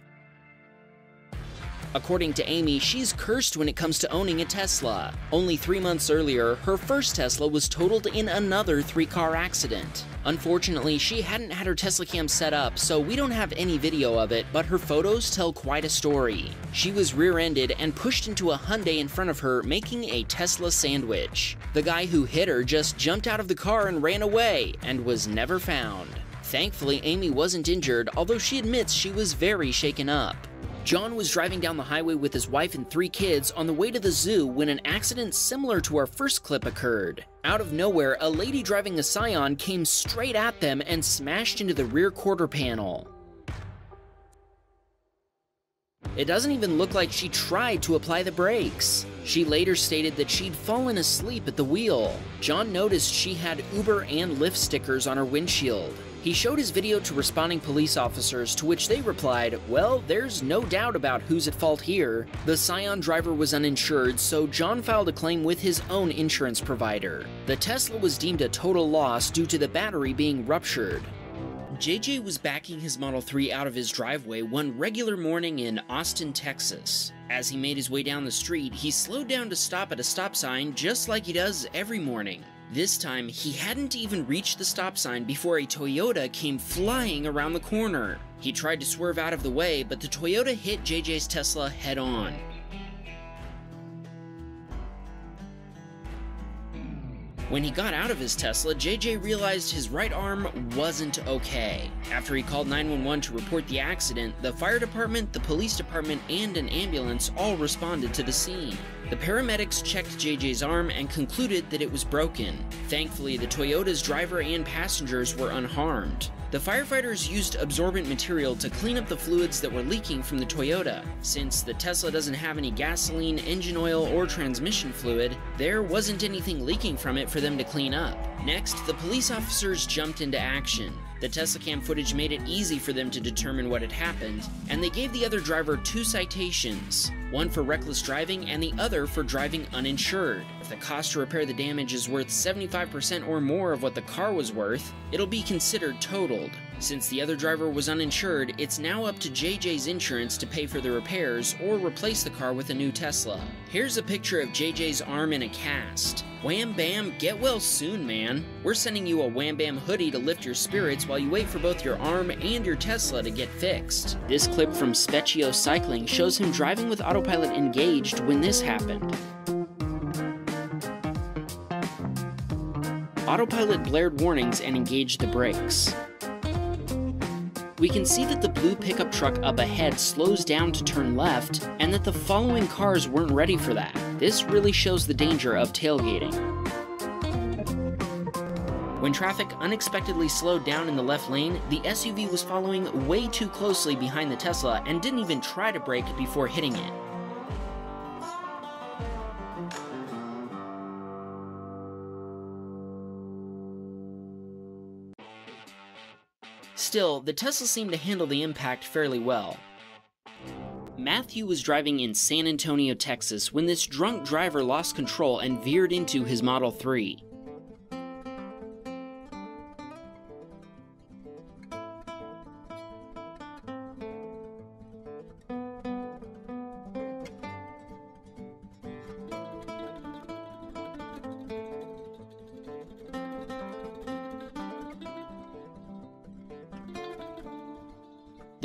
[SPEAKER 2] According to Amy, she's cursed when it comes to owning a Tesla. Only three months earlier, her first Tesla was totaled in another three car accident. Unfortunately, she hadn't had her Tesla cam set up, so we don't have any video of it, but her photos tell quite a story. She was rear ended and pushed into a Hyundai in front of her, making a Tesla sandwich. The guy who hit her just jumped out of the car and ran away, and was never found. Thankfully, Amy wasn't injured, although she admits she was very shaken up. John was driving down the highway with his wife and three kids on the way to the zoo when an accident similar to our first clip occurred. Out of nowhere, a lady driving a Scion came straight at them and smashed into the rear quarter panel. It doesn't even look like she tried to apply the brakes. She later stated that she'd fallen asleep at the wheel. John noticed she had Uber and Lyft stickers on her windshield. He showed his video to responding police officers, to which they replied, Well, there's no doubt about who's at fault here. The Scion driver was uninsured, so John filed a claim with his own insurance provider. The Tesla was deemed a total loss due to the battery being ruptured. JJ was backing his Model 3 out of his driveway one regular morning in Austin, Texas. As he made his way down the street, he slowed down to stop at a stop sign just like he does every morning. This time, he hadn't even reached the stop sign before a Toyota came flying around the corner. He tried to swerve out of the way, but the Toyota hit JJ's Tesla head on. When he got out of his Tesla, JJ realized his right arm wasn't okay. After he called 911 to report the accident, the fire department, the police department, and an ambulance all responded to the scene. The paramedics checked JJ's arm and concluded that it was broken. Thankfully, the Toyota's driver and passengers were unharmed. The firefighters used absorbent material to clean up the fluids that were leaking from the Toyota. Since the Tesla doesn't have any gasoline, engine oil, or transmission fluid, there wasn't anything leaking from it for them to clean up. Next, the police officers jumped into action. The Tesla cam footage made it easy for them to determine what had happened, and they gave the other driver two citations one for reckless driving and the other for driving uninsured. If the cost to repair the damage is worth 75% or more of what the car was worth, it'll be considered totaled. Since the other driver was uninsured, it's now up to JJ's insurance to pay for the repairs or replace the car with a new Tesla. Here's a picture of JJ's arm in a cast. Wham Baam, get well soon, man. We're sending you a Wham Baam hoodie to lift your spirits while you wait for both your arm and your Tesla to get fixed. This clip from Specchio Cycling shows him driving with autopilot engaged when this happened. Autopilot blared warnings and engaged the brakes. We can see that the blue pickup truck up ahead slows down to turn left, and that the following cars weren't ready for that. This really shows the danger of tailgating. When traffic unexpectedly slowed down in the left lane, the SUV was following way too closely behind the Tesla and didn't even try to brake before hitting it. Still, the Tesla seemed to handle the impact fairly well. Matthew was driving in San Antonio, Texas when this drunk driver lost control and veered into his Model 3.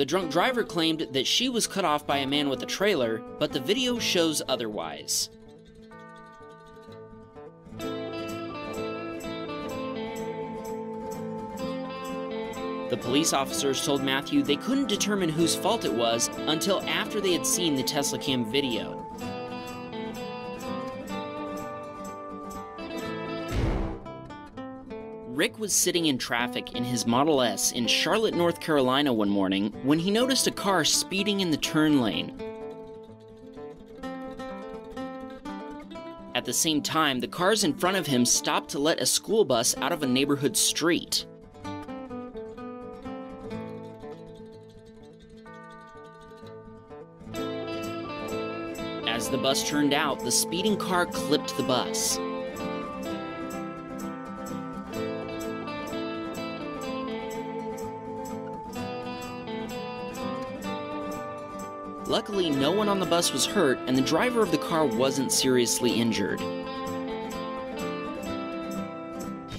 [SPEAKER 2] The drunk driver claimed that she was cut off by a man with a trailer, but the video shows otherwise. The police officers told Matthew they couldn't determine whose fault it was until after they had seen the Tesla Cam video. Rick was sitting in traffic in his Model S in Charlotte, North Carolina one morning when he noticed a car speeding in the turn lane. At the same time, the cars in front of him stopped to let a school bus out of a neighborhood street. As the bus turned out, the speeding car clipped the bus. Luckily, no one on the bus was hurt, and the driver of the car wasn't seriously injured.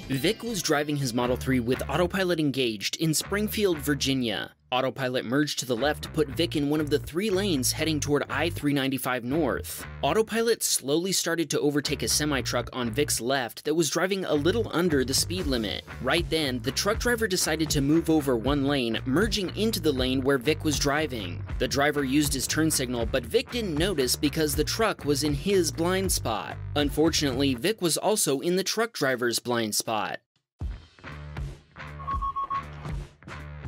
[SPEAKER 2] Vic was driving his Model 3 with autopilot engaged in Springfield, Virginia. Autopilot merged to the left to put Vic in one of the three lanes heading toward I-395 North. Autopilot slowly started to overtake a semi-truck on Vic's left that was driving a little under the speed limit. Right then, the truck driver decided to move over one lane, merging into the lane where Vic was driving. The driver used his turn signal, but Vic didn't notice because the truck was in his blind spot. Unfortunately, Vic was also in the truck driver's blind spot.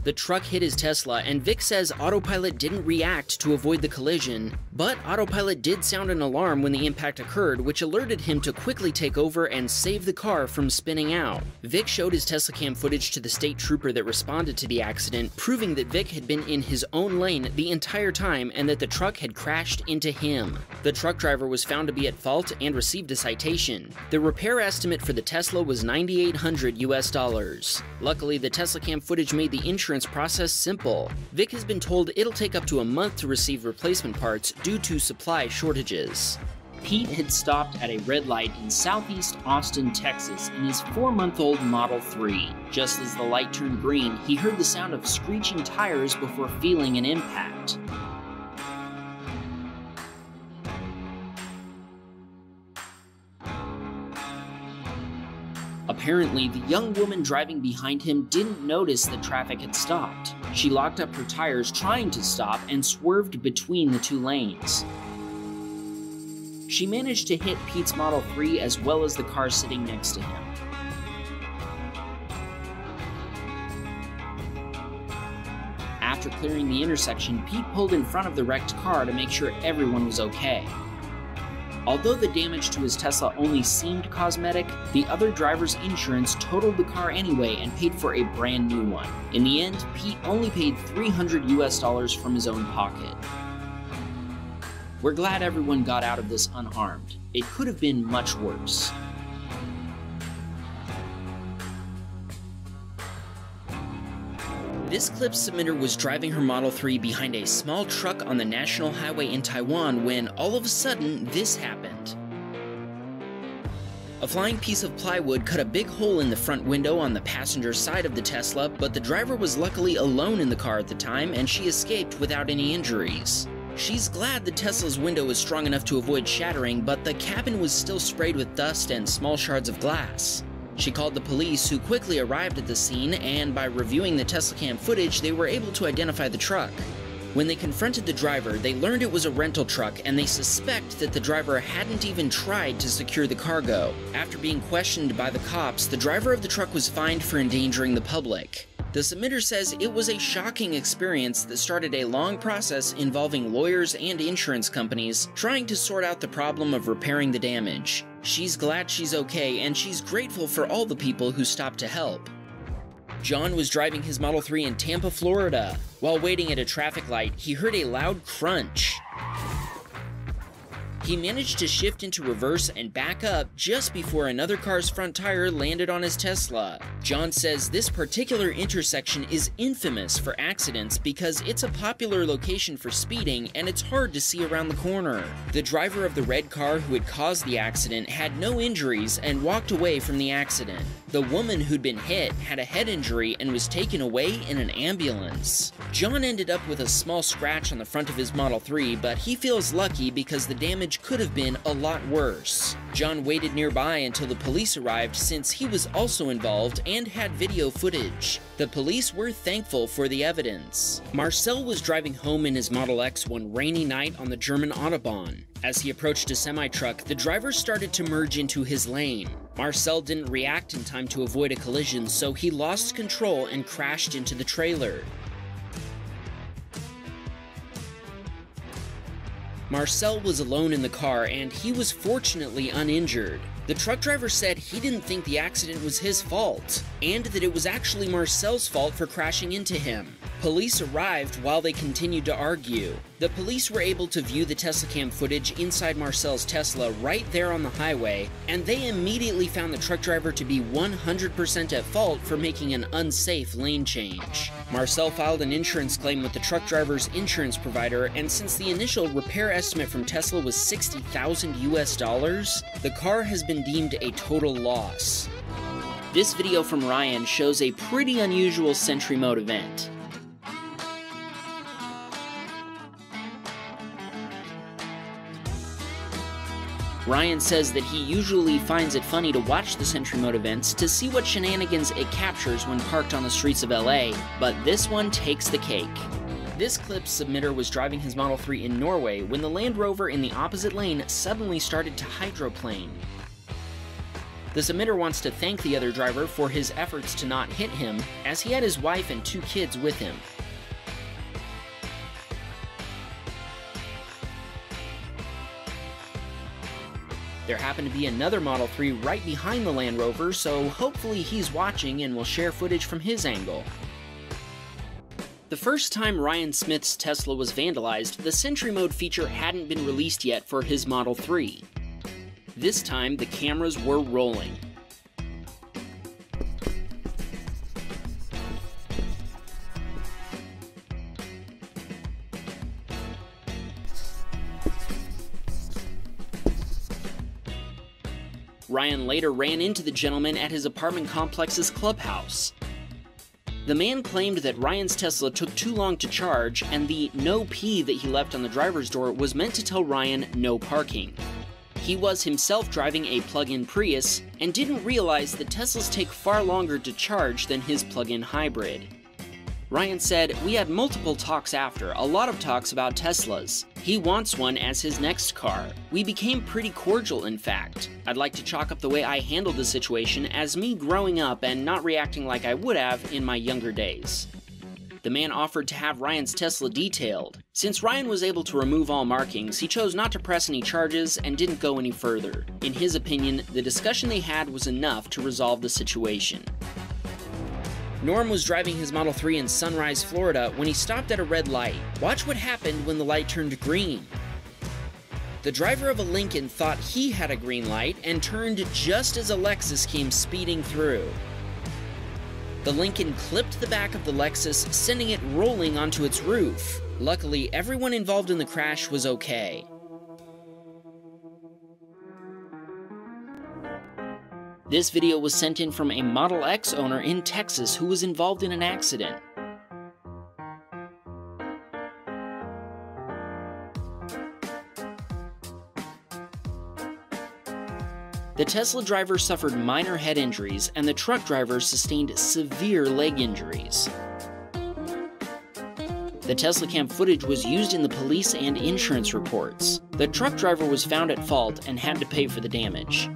[SPEAKER 2] The truck hit his Tesla, and Vic says Autopilot didn't react to avoid the collision, but Autopilot did sound an alarm when the impact occurred, which alerted him to quickly take over and save the car from spinning out. Vic showed his Tesla cam footage to the state trooper that responded to the accident, proving that Vic had been in his own lane the entire time and that the truck had crashed into him. The truck driver was found to be at fault and received a citation. The repair estimate for the Tesla was 9800 US dollars. Luckily, the Tesla cam footage made the insurance process simple. Vic has been told it'll take up to a month to receive replacement parts due to supply shortages. Pete had stopped at a red light in southeast Austin, Texas in his four month old Model 3. Just as the light turned green, he heard the sound of screeching tires before feeling an impact. Apparently, the young woman driving behind him didn't notice the traffic had stopped. She locked up her tires trying to stop and swerved between the two lanes. She managed to hit Pete's Model 3 as well as the car sitting next to him. After clearing the intersection, Pete pulled in front of the wrecked car to make sure everyone was okay. Although the damage to his Tesla only seemed cosmetic, the other driver's insurance totaled the car anyway and paid for a brand new one. In the end, Pete only paid 300 US dollars from his own pocket. We're glad everyone got out of this unharmed. It could have been much worse. This clip submitter was driving her Model 3 behind a small truck on the national highway in Taiwan when all of a sudden this happened. A flying piece of plywood cut a big hole in the front window on the passenger side of the Tesla, but the driver was luckily alone in the car at the time and she escaped without any injuries. She's glad the Tesla's window was strong enough to avoid shattering, but the cabin was still sprayed with dust and small shards of glass. She called the police, who quickly arrived at the scene, and by reviewing the Tesla cam footage, they were able to identify the truck. When they confronted the driver, they learned it was a rental truck and they suspect that the driver hadn't even tried to secure the cargo. After being questioned by the cops, the driver of the truck was fined for endangering the public. The submitter says it was a shocking experience that started a long process involving lawyers and insurance companies trying to sort out the problem of repairing the damage. She's glad she's okay, and she's grateful for all the people who stopped to help. John was driving his Model 3 in Tampa, Florida. While waiting at a traffic light, he heard a loud crunch. He managed to shift into reverse and back up just before another car's front tire landed on his Tesla. John says this particular intersection is infamous for accidents because it's a popular location for speeding and it's hard to see around the corner. The driver of the red car who had caused the accident had no injuries and walked away from the accident. The woman who'd been hit had a head injury and was taken away in an ambulance. John ended up with a small scratch on the front of his Model 3, but he feels lucky because the damage could have been a lot worse. John waited nearby until the police arrived since he was also involved and had video footage. The police were thankful for the evidence. Marcel was driving home in his Model X one rainy night on the German Autobahn. As he approached a semi-truck, the driver started to merge into his lane. Marcel didn't react in time to avoid a collision, so he lost control and crashed into the trailer. Marcel was alone in the car and he was fortunately uninjured. The truck driver said he didn't think the accident was his fault, and that it was actually Marcel's fault for crashing into him. Police arrived while they continued to argue. The police were able to view the Tesla cam footage inside Marcel's Tesla right there on the highway, and they immediately found the truck driver to be 100% at fault for making an unsafe lane change. Marcel filed an insurance claim with the truck driver's insurance provider, and since the initial repair estimate from Tesla was 60,000 US dollars, the car has been deemed a total loss. This video from Ryan shows a pretty unusual Sentry Mode event. Ryan says that he usually finds it funny to watch the Sentry Mode events to see what shenanigans it captures when parked on the streets of LA, but this one takes the cake. This clip's submitter was driving his Model 3 in Norway when the Land Rover in the opposite lane suddenly started to hydroplane. The submitter wants to thank the other driver for his efforts to not hit him, as he had his wife and two kids with him. There happened to be another Model 3 right behind the Land Rover, so hopefully he's watching and will share footage from his angle. The first time Ryan Smith's Tesla was vandalized, the Sentry Mode feature hadn't been released yet for his Model 3. This time, the cameras were rolling. Ryan later ran into the gentleman at his apartment complex's clubhouse. The man claimed that Ryan's Tesla took too long to charge, and the no P that he left on the driver's door was meant to tell Ryan no parking. He was himself driving a plug in Prius and didn't realize that Teslas take far longer to charge than his plug in hybrid. Ryan said, We had multiple talks after, a lot of talks about Teslas. He wants one as his next car. We became pretty cordial, in fact. I'd like to chalk up the way I handled the situation as me growing up and not reacting like I would have in my younger days. The man offered to have Ryan's Tesla detailed. Since Ryan was able to remove all markings, he chose not to press any charges and didn't go any further. In his opinion, the discussion they had was enough to resolve the situation. Norm was driving his Model 3 in Sunrise, Florida when he stopped at a red light. Watch what happened when the light turned green. The driver of a Lincoln thought he had a green light and turned just as a Lexus came speeding through. The Lincoln clipped the back of the Lexus, sending it rolling onto its roof. Luckily, everyone involved in the crash was okay. This video was sent in from a Model X owner in Texas who was involved in an accident. The Tesla driver suffered minor head injuries, and the truck driver sustained severe leg injuries. The Tesla cam footage was used in the police and insurance reports. The truck driver was found at fault and had to pay for the damage.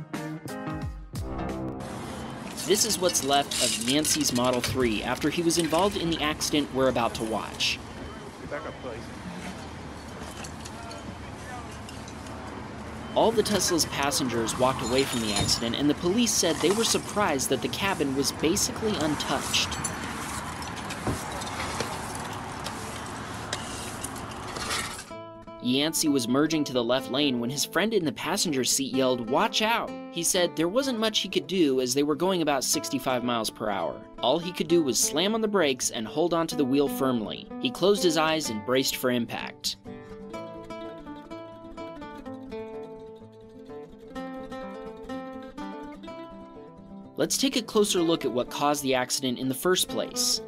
[SPEAKER 2] This is what's left of Yancey's Model 3 after he was involved in the accident we're about to watch. All the Tesla's passengers walked away from the accident, and the police said they were surprised that the cabin was basically untouched. Yancey was merging to the left lane when his friend in the passenger seat yelled, Watch out! He said there wasn't much he could do as they were going about 65 miles per hour. All he could do was slam on the brakes and hold onto the wheel firmly. He closed his eyes and braced for impact. Let's take a closer look at what caused the accident in the first place.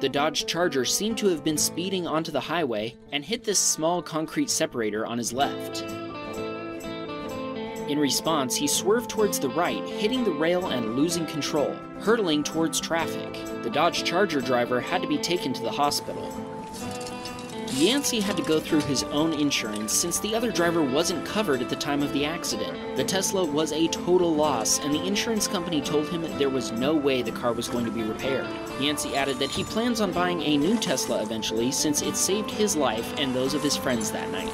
[SPEAKER 2] The Dodge Charger seemed to have been speeding onto the highway and hit this small concrete separator on his left. In response, he swerved towards the right, hitting the rail and losing control, hurtling towards traffic. The Dodge Charger driver had to be taken to the hospital. Yancey had to go through his own insurance since the other driver wasn't covered at the time of the accident. The Tesla was a total loss, and the insurance company told him there was no way the car was going to be repaired. Yancey added that he plans on buying a new Tesla eventually since it saved his life and those of his friends that night.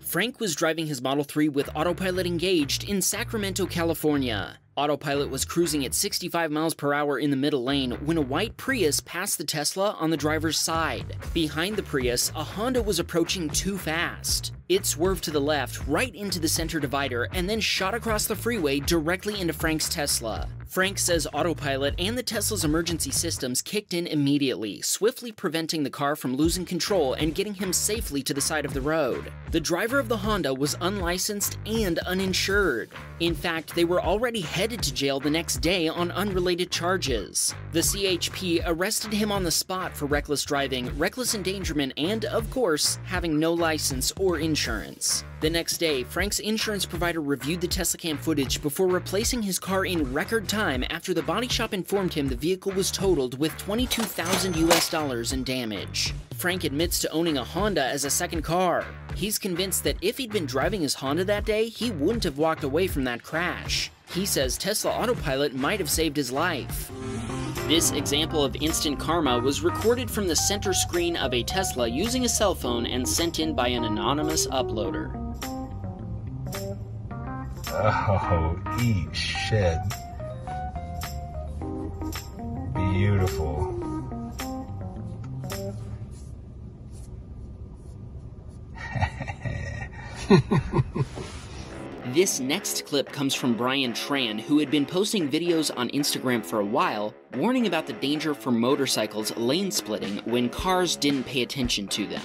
[SPEAKER 2] Frank was driving his Model 3 with autopilot engaged in Sacramento, California. Autopilot was cruising at 65 miles per hour in the middle lane when a white Prius passed the Tesla on the driver's side. Behind the Prius, a Honda was approaching too fast. It swerved to the left, right into the center divider, and then shot across the freeway directly into Frank's Tesla. Frank says autopilot and the Tesla's emergency systems kicked in immediately, swiftly preventing the car from losing control and getting him safely to the side of the road. The driver of the Honda was unlicensed and uninsured. In fact, they were already headed to jail the next day on unrelated charges. The CHP arrested him on the spot for reckless driving, reckless endangerment, and, of course, having no license or insurance. The next day, Frank's insurance provider reviewed the Tesla cam footage before replacing his car in record time after the body shop informed him the vehicle was totaled with 22,000 US dollars in damage. Frank admits to owning a Honda as a second car. He's convinced that if he'd been driving his Honda that day, he wouldn't have walked away from that crash. He says Tesla Autopilot might have saved his life. This example of instant karma was recorded from the center screen of a Tesla using a cell phone and sent in by an anonymous uploader.
[SPEAKER 5] Oh, eat shit. Beautiful.
[SPEAKER 2] This next clip comes from Brian Tran, who had been posting videos on Instagram for a while, warning about the danger for motorcycles lane splitting when cars didn't pay attention to them.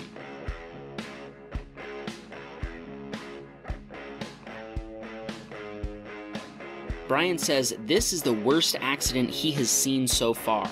[SPEAKER 2] Brian says this is the worst accident he has seen so far.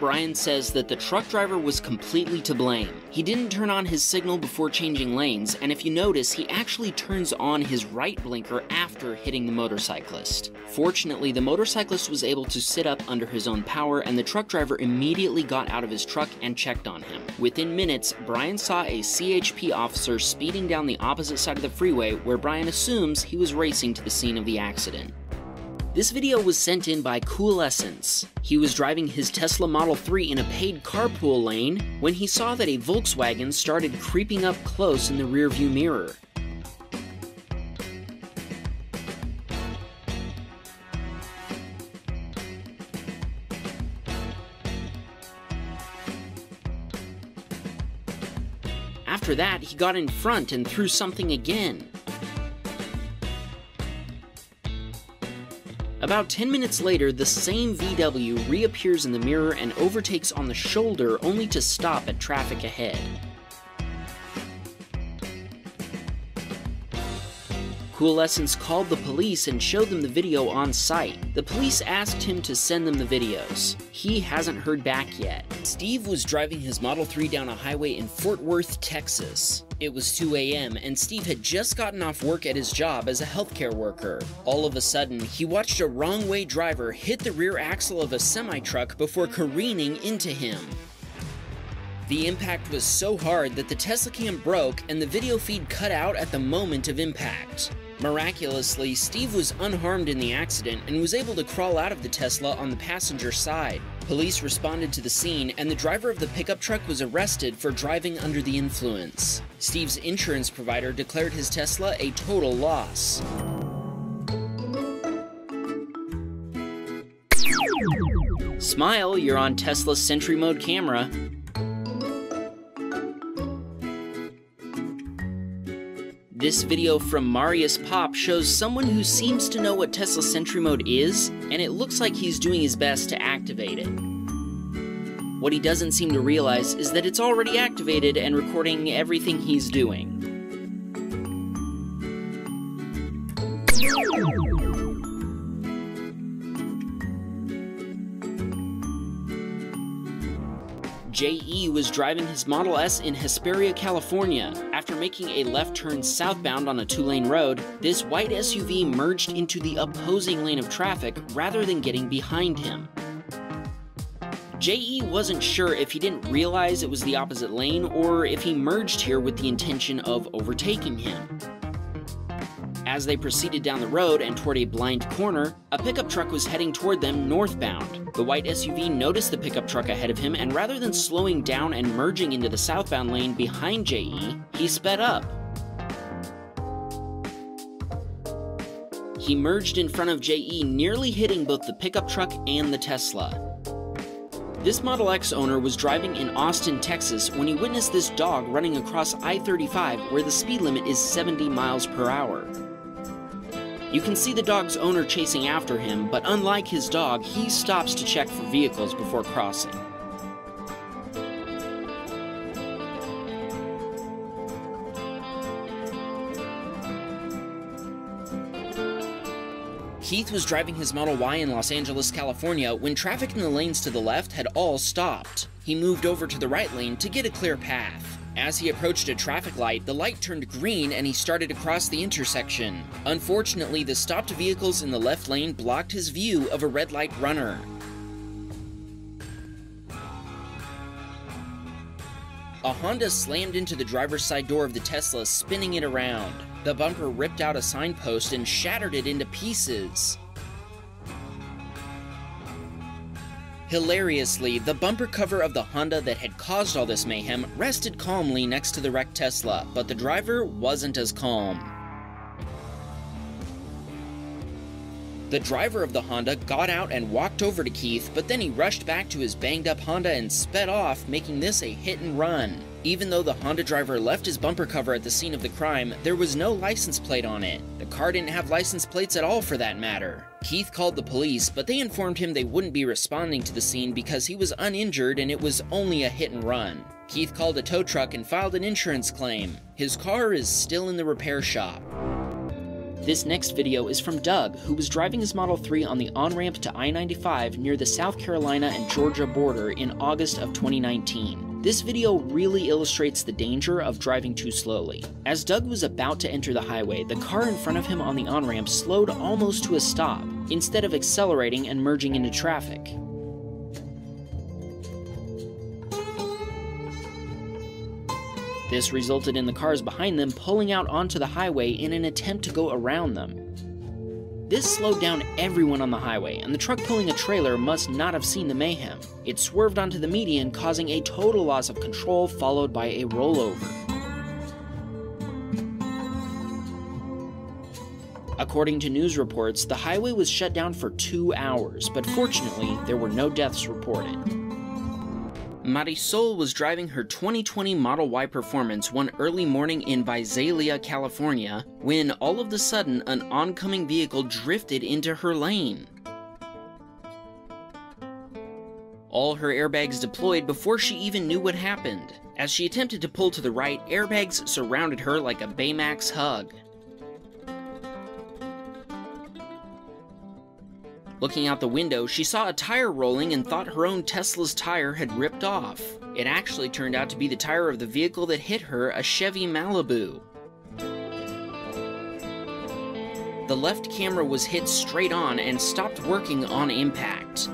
[SPEAKER 2] Brian says that the truck driver was completely to blame. He didn't turn on his signal before changing lanes, and if you notice, he actually turns on his right blinker after hitting the motorcyclist. Fortunately, the motorcyclist was able to sit up under his own power, and the truck driver immediately got out of his truck and checked on him. Within minutes, Brian saw a CHP officer speeding down the opposite side of the freeway where Brian assumes he was racing to the scene of the accident. This video was sent in by Cool Essence. He was driving his Tesla Model 3 in a paid carpool lane when he saw that a Volkswagen started creeping up close in the rearview mirror. After that, he got in front and threw something again. About 10 minutes later, the same VW reappears in the mirror and overtakes on the shoulder only to stop at traffic ahead. Cool Essence called the police and showed them the video on site. The police asked him to send them the videos. He hasn't heard back yet. Steve was driving his Model 3 down a highway in Fort Worth, Texas. It was 2 a.m., and Steve had just gotten off work at his job as a healthcare worker. All of a sudden, he watched a wrong way driver hit the rear axle of a semi truck before careening into him. The impact was so hard that the Tesla cam broke and the video feed cut out at the moment of impact. Miraculously, Steve was unharmed in the accident and was able to crawl out of the Tesla on the passenger side. Police responded to the scene, and the driver of the pickup truck was arrested for driving under the influence. Steve's insurance provider declared his Tesla a total loss. Smile, you're on Tesla's Sentry Mode camera. This video from Marius Pop shows someone who seems to know what Tesla Sentry Mode is, and it looks like he's doing his best to activate it. What he doesn't seem to realize is that it's already activated and recording everything he's doing. J.E. was driving his Model S in Hesperia, California. After making a left turn southbound on a two lane road, this white SUV merged into the opposing lane of traffic rather than getting behind him. J.E. wasn't sure if he didn't realize it was the opposite lane or if he merged here with the intention of overtaking him. As they proceeded down the road and toward a blind corner, a pickup truck was heading toward them northbound. The white SUV noticed the pickup truck ahead of him, and rather than slowing down and merging into the southbound lane behind JE, he sped up. He merged in front of JE, nearly hitting both the pickup truck and the Tesla. This Model X owner was driving in Austin, Texas when he witnessed this dog running across I 35 where the speed limit is 70 miles per hour. You can see the dog's owner chasing after him, but unlike his dog, he stops to check for vehicles before crossing. Keith was driving his Model Y in Los Angeles, California when traffic in the lanes to the left had all stopped. He moved over to the right lane to get a clear path. As he approached a traffic light, the light turned green and he started to cross the intersection. Unfortunately, the stopped vehicles in the left lane blocked his view of a red light runner. A Honda slammed into the driver's side door of the Tesla, spinning it around. The bumper ripped out a signpost and shattered it into pieces. Hilariously, the bumper cover of the Honda that had caused all this mayhem rested calmly next to the wrecked Tesla, but the driver wasn't as calm. The driver of the Honda got out and walked over to Keith, but then he rushed back to his banged up Honda and sped off, making this a hit and run. Even though the Honda driver left his bumper cover at the scene of the crime, there was no license plate on it. The car didn't have license plates at all for that matter. Keith called the police, but they informed him they wouldn't be responding to the scene because he was uninjured and it was only a hit and run. Keith called a tow truck and filed an insurance claim. His car is still in the repair shop. This next video is from Doug, who was driving his Model 3 on the on-ramp to I-95 near the South Carolina and Georgia border in August of 2019. This video really illustrates the danger of driving too slowly. As Doug was about to enter the highway, the car in front of him on the on-ramp slowed almost to a stop, instead of accelerating and merging into traffic. This resulted in the cars behind them pulling out onto the highway in an attempt to go around them. This slowed down everyone on the highway, and the truck pulling a trailer must not have seen the mayhem. It swerved onto the median, causing a total loss of control, followed by a rollover. According to news reports, the highway was shut down for two hours, but fortunately, there were no deaths reported. Marisol was driving her 2020 Model Y Performance one early morning in Visalia, California, when all of a sudden an oncoming vehicle drifted into her lane. All her airbags deployed before she even knew what happened. As she attempted to pull to the right, airbags surrounded her like a Baymax hug. Looking out the window, she saw a tire rolling and thought her own Tesla's tire had ripped off. It actually turned out to be the tire of the vehicle that hit her, a Chevy Malibu. The left camera was hit straight on and stopped working on impact.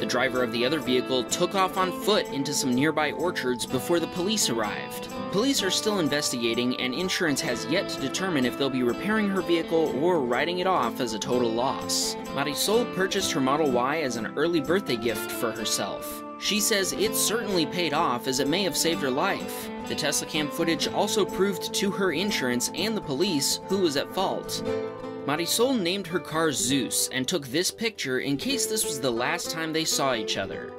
[SPEAKER 2] The driver of the other vehicle took off on foot into some nearby orchards before the police arrived. Police are still investigating, and insurance has yet to determine if they'll be repairing her vehicle or writing it off as a total loss. Marisol purchased her Model Y as an early birthday gift for herself. She says it certainly paid off as it may have saved her life. The Tesla cam footage also proved to her insurance and the police who was at fault. Marisol named her car Zeus and took this picture in case this was the last time they saw each other.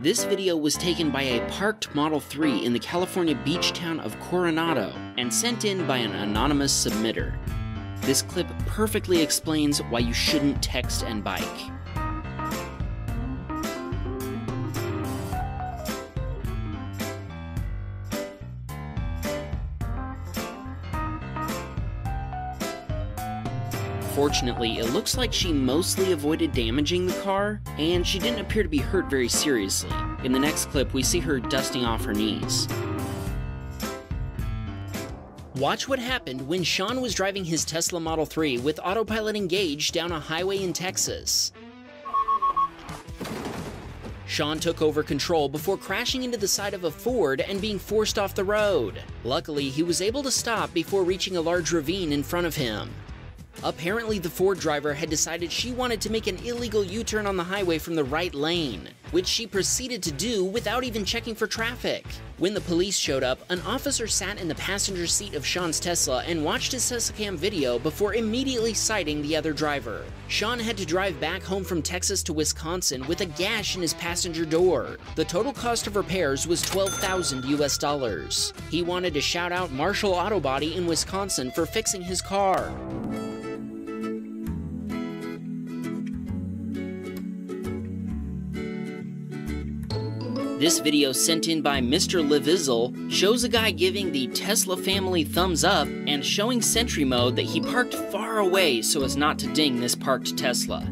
[SPEAKER 2] This video was taken by a parked Model 3 in the California beach town of Coronado and sent in by an anonymous submitter. This clip perfectly explains why you shouldn't text and bike. Fortunately, it looks like she mostly avoided damaging the car, and she didn't appear to be hurt very seriously. In the next clip, we see her dusting off her knees. Watch what happened when Sean was driving his Tesla Model 3 with autopilot engaged down a highway in Texas. Sean took over control before crashing into the side of a Ford and being forced off the road. Luckily, he was able to stop before reaching a large ravine in front of him. Apparently, the Ford driver had decided she wanted to make an illegal U turn on the highway from the right lane, which she proceeded to do without even checking for traffic. When the police showed up, an officer sat in the passenger seat of Sean's Tesla and watched his Tesla video before immediately citing the other driver. Sean had to drive back home from Texas to Wisconsin with a gash in his passenger door. The total cost of repairs was 12,000 US dollars. He wanted to shout out Marshall Auto Body in Wisconsin for fixing his car. This video sent in by Mr. Levizzle shows a guy giving the Tesla family thumbs up and showing Sentry mode that he parked far away so as not to ding this parked Tesla.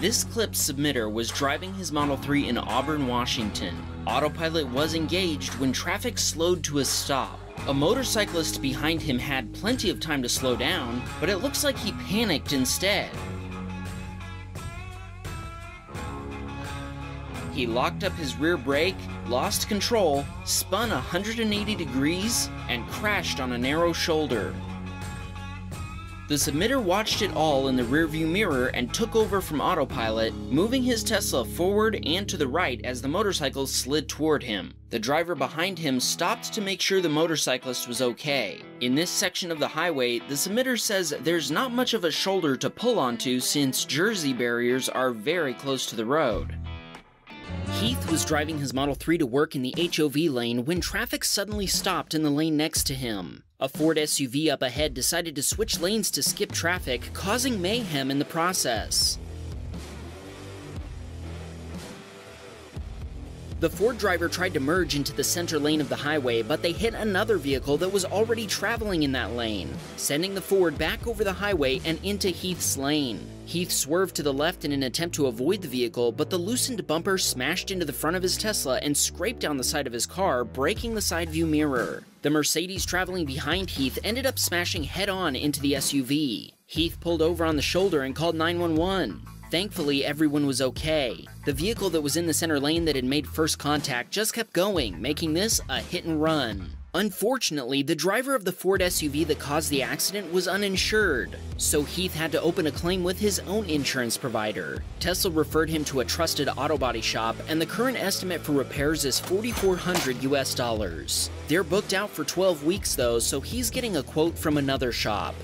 [SPEAKER 2] This clip submitter was driving his Model 3 in Auburn, Washington. Autopilot was engaged when traffic slowed to a stop. A motorcyclist behind him had plenty of time to slow down, but it looks like he panicked instead. He locked up his rear brake, lost control, spun 180 degrees, and crashed on a narrow shoulder. The submitter watched it all in the rearview mirror and took over from autopilot, moving his Tesla forward and to the right as the motorcycle slid toward him. The driver behind him stopped to make sure the motorcyclist was okay. In this section of the highway, the submitter says there's not much of a shoulder to pull onto since Jersey barriers are very close to the road. Heath was driving his Model 3 to work in the HOV lane when traffic suddenly stopped in the lane next to him. A Ford SUV up ahead decided to switch lanes to skip traffic, causing mayhem in the process. The Ford driver tried to merge into the center lane of the highway, but they hit another vehicle that was already traveling in that lane, sending the Ford back over the highway and into Heath's lane. Heath swerved to the left in an attempt to avoid the vehicle, but the loosened bumper smashed into the front of his Tesla and scraped down the side of his car, breaking the side view mirror. The Mercedes traveling behind Heath ended up smashing head on into the SUV. Heath pulled over on the shoulder and called 911. Thankfully, everyone was okay. The vehicle that was in the center lane that had made first contact just kept going, making this a hit and run. Unfortunately, the driver of the Ford SUV that caused the accident was uninsured, so Heath had to open a claim with his own insurance provider. Tesla referred him to a trusted auto body shop, and the current estimate for repairs is 4400 US dollars. They're booked out for 12 weeks though, so he's getting a quote from another shop.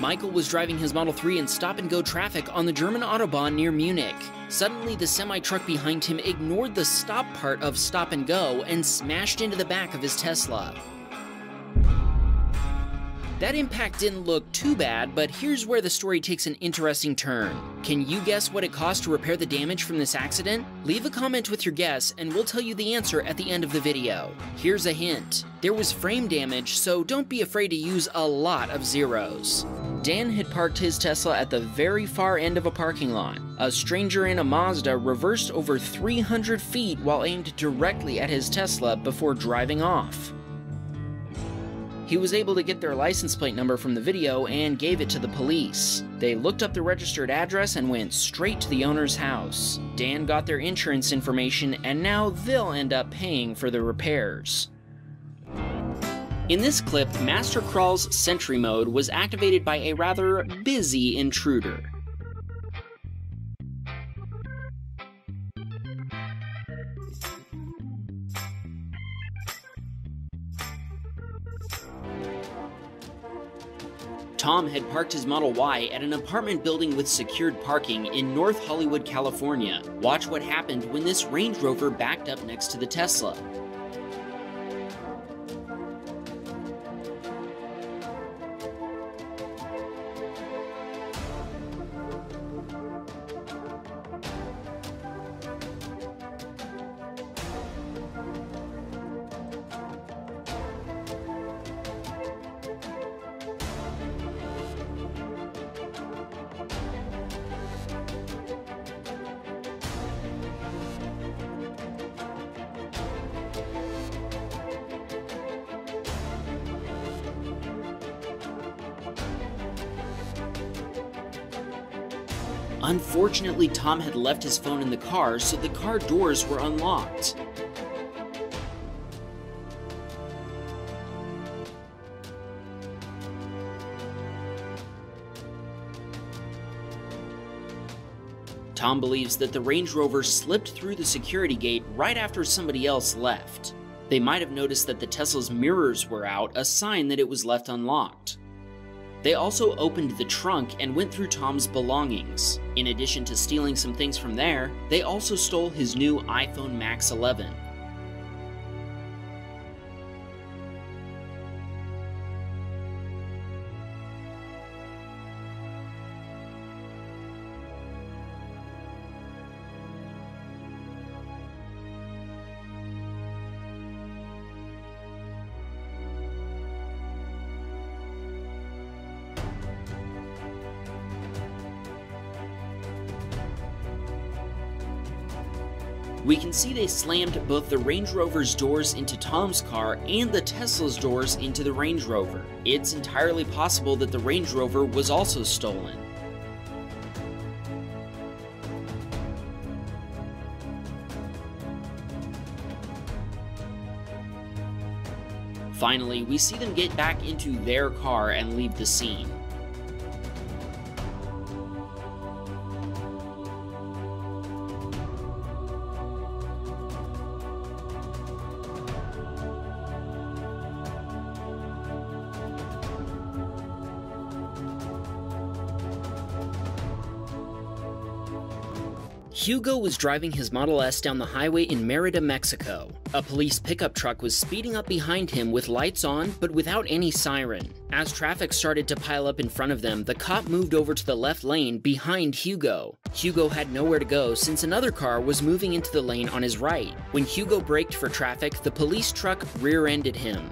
[SPEAKER 2] Michael was driving his Model 3 in stop and go traffic on the German Autobahn near Munich. Suddenly, the semi truck behind him ignored the stop part of stop and go and smashed into the back of his Tesla. That impact didn't look too bad, but here's where the story takes an interesting turn. Can you guess what it cost to repair the damage from this accident? Leave a comment with your guess, and we'll tell you the answer at the end of the video. Here's a hint. There was frame damage, so don't be afraid to use a lot of zeros. Dan had parked his Tesla at the very far end of a parking lot. A stranger in a Mazda reversed over 300 feet while aimed directly at his Tesla before driving off. He was able to get their license plate number from the video and gave it to the police. They looked up the registered address and went straight to the owner's house. Dan got their insurance information and now they'll end up paying for the repairs. In this clip, Master Crawl's Sentry Mode was activated by a rather busy intruder. Tom had parked his Model Y at an apartment building with secured parking in North Hollywood, California. Watch what happened when this Range Rover backed up next to the Tesla. Tom had left his phone in the car, so the car doors were unlocked. Tom believes that the Range Rover slipped through the security gate right after somebody else left. They might have noticed that the Tesla's mirrors were out, a sign that it was left unlocked. They also opened the trunk and went through Tom's belongings. In addition to stealing some things from there, they also stole his new iPhone Max 11. See they slammed both the Range Rover's doors into Tom's car and the Tesla's doors into the Range Rover. It's entirely possible that the Range Rover was also stolen. Finally, we see them get back into their car and leave the scene. Hugo was driving his Model S down the highway in Merida, Mexico. A police pickup truck was speeding up behind him with lights on, but without any siren. As traffic started to pile up in front of them, the cop moved over to the left lane behind Hugo. Hugo had nowhere to go since another car was moving into the lane on his right. When Hugo braked for traffic, the police truck rear-ended him.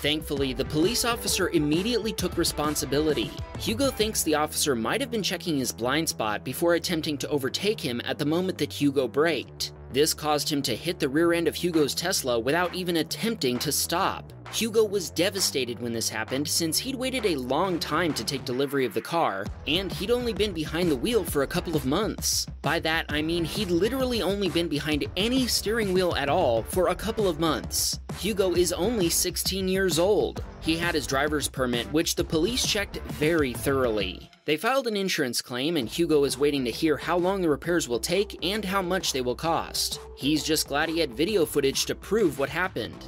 [SPEAKER 2] Thankfully, the police officer immediately took responsibility. Hugo thinks the officer might have been checking his blind spot before attempting to overtake him at the moment that Hugo braked. This caused him to hit the rear end of Hugo's Tesla without even attempting to stop. Hugo was devastated when this happened since he'd waited a long time to take delivery of the car, and he'd only been behind the wheel for a couple of months. By that, I mean he'd literally only been behind any steering wheel at all for a couple of months. Hugo is only 16 years old. He had his driver's permit, which the police checked very thoroughly. They filed an insurance claim, and Hugo is waiting to hear how long the repairs will take and how much they will cost. He's just glad he had video footage to prove what happened.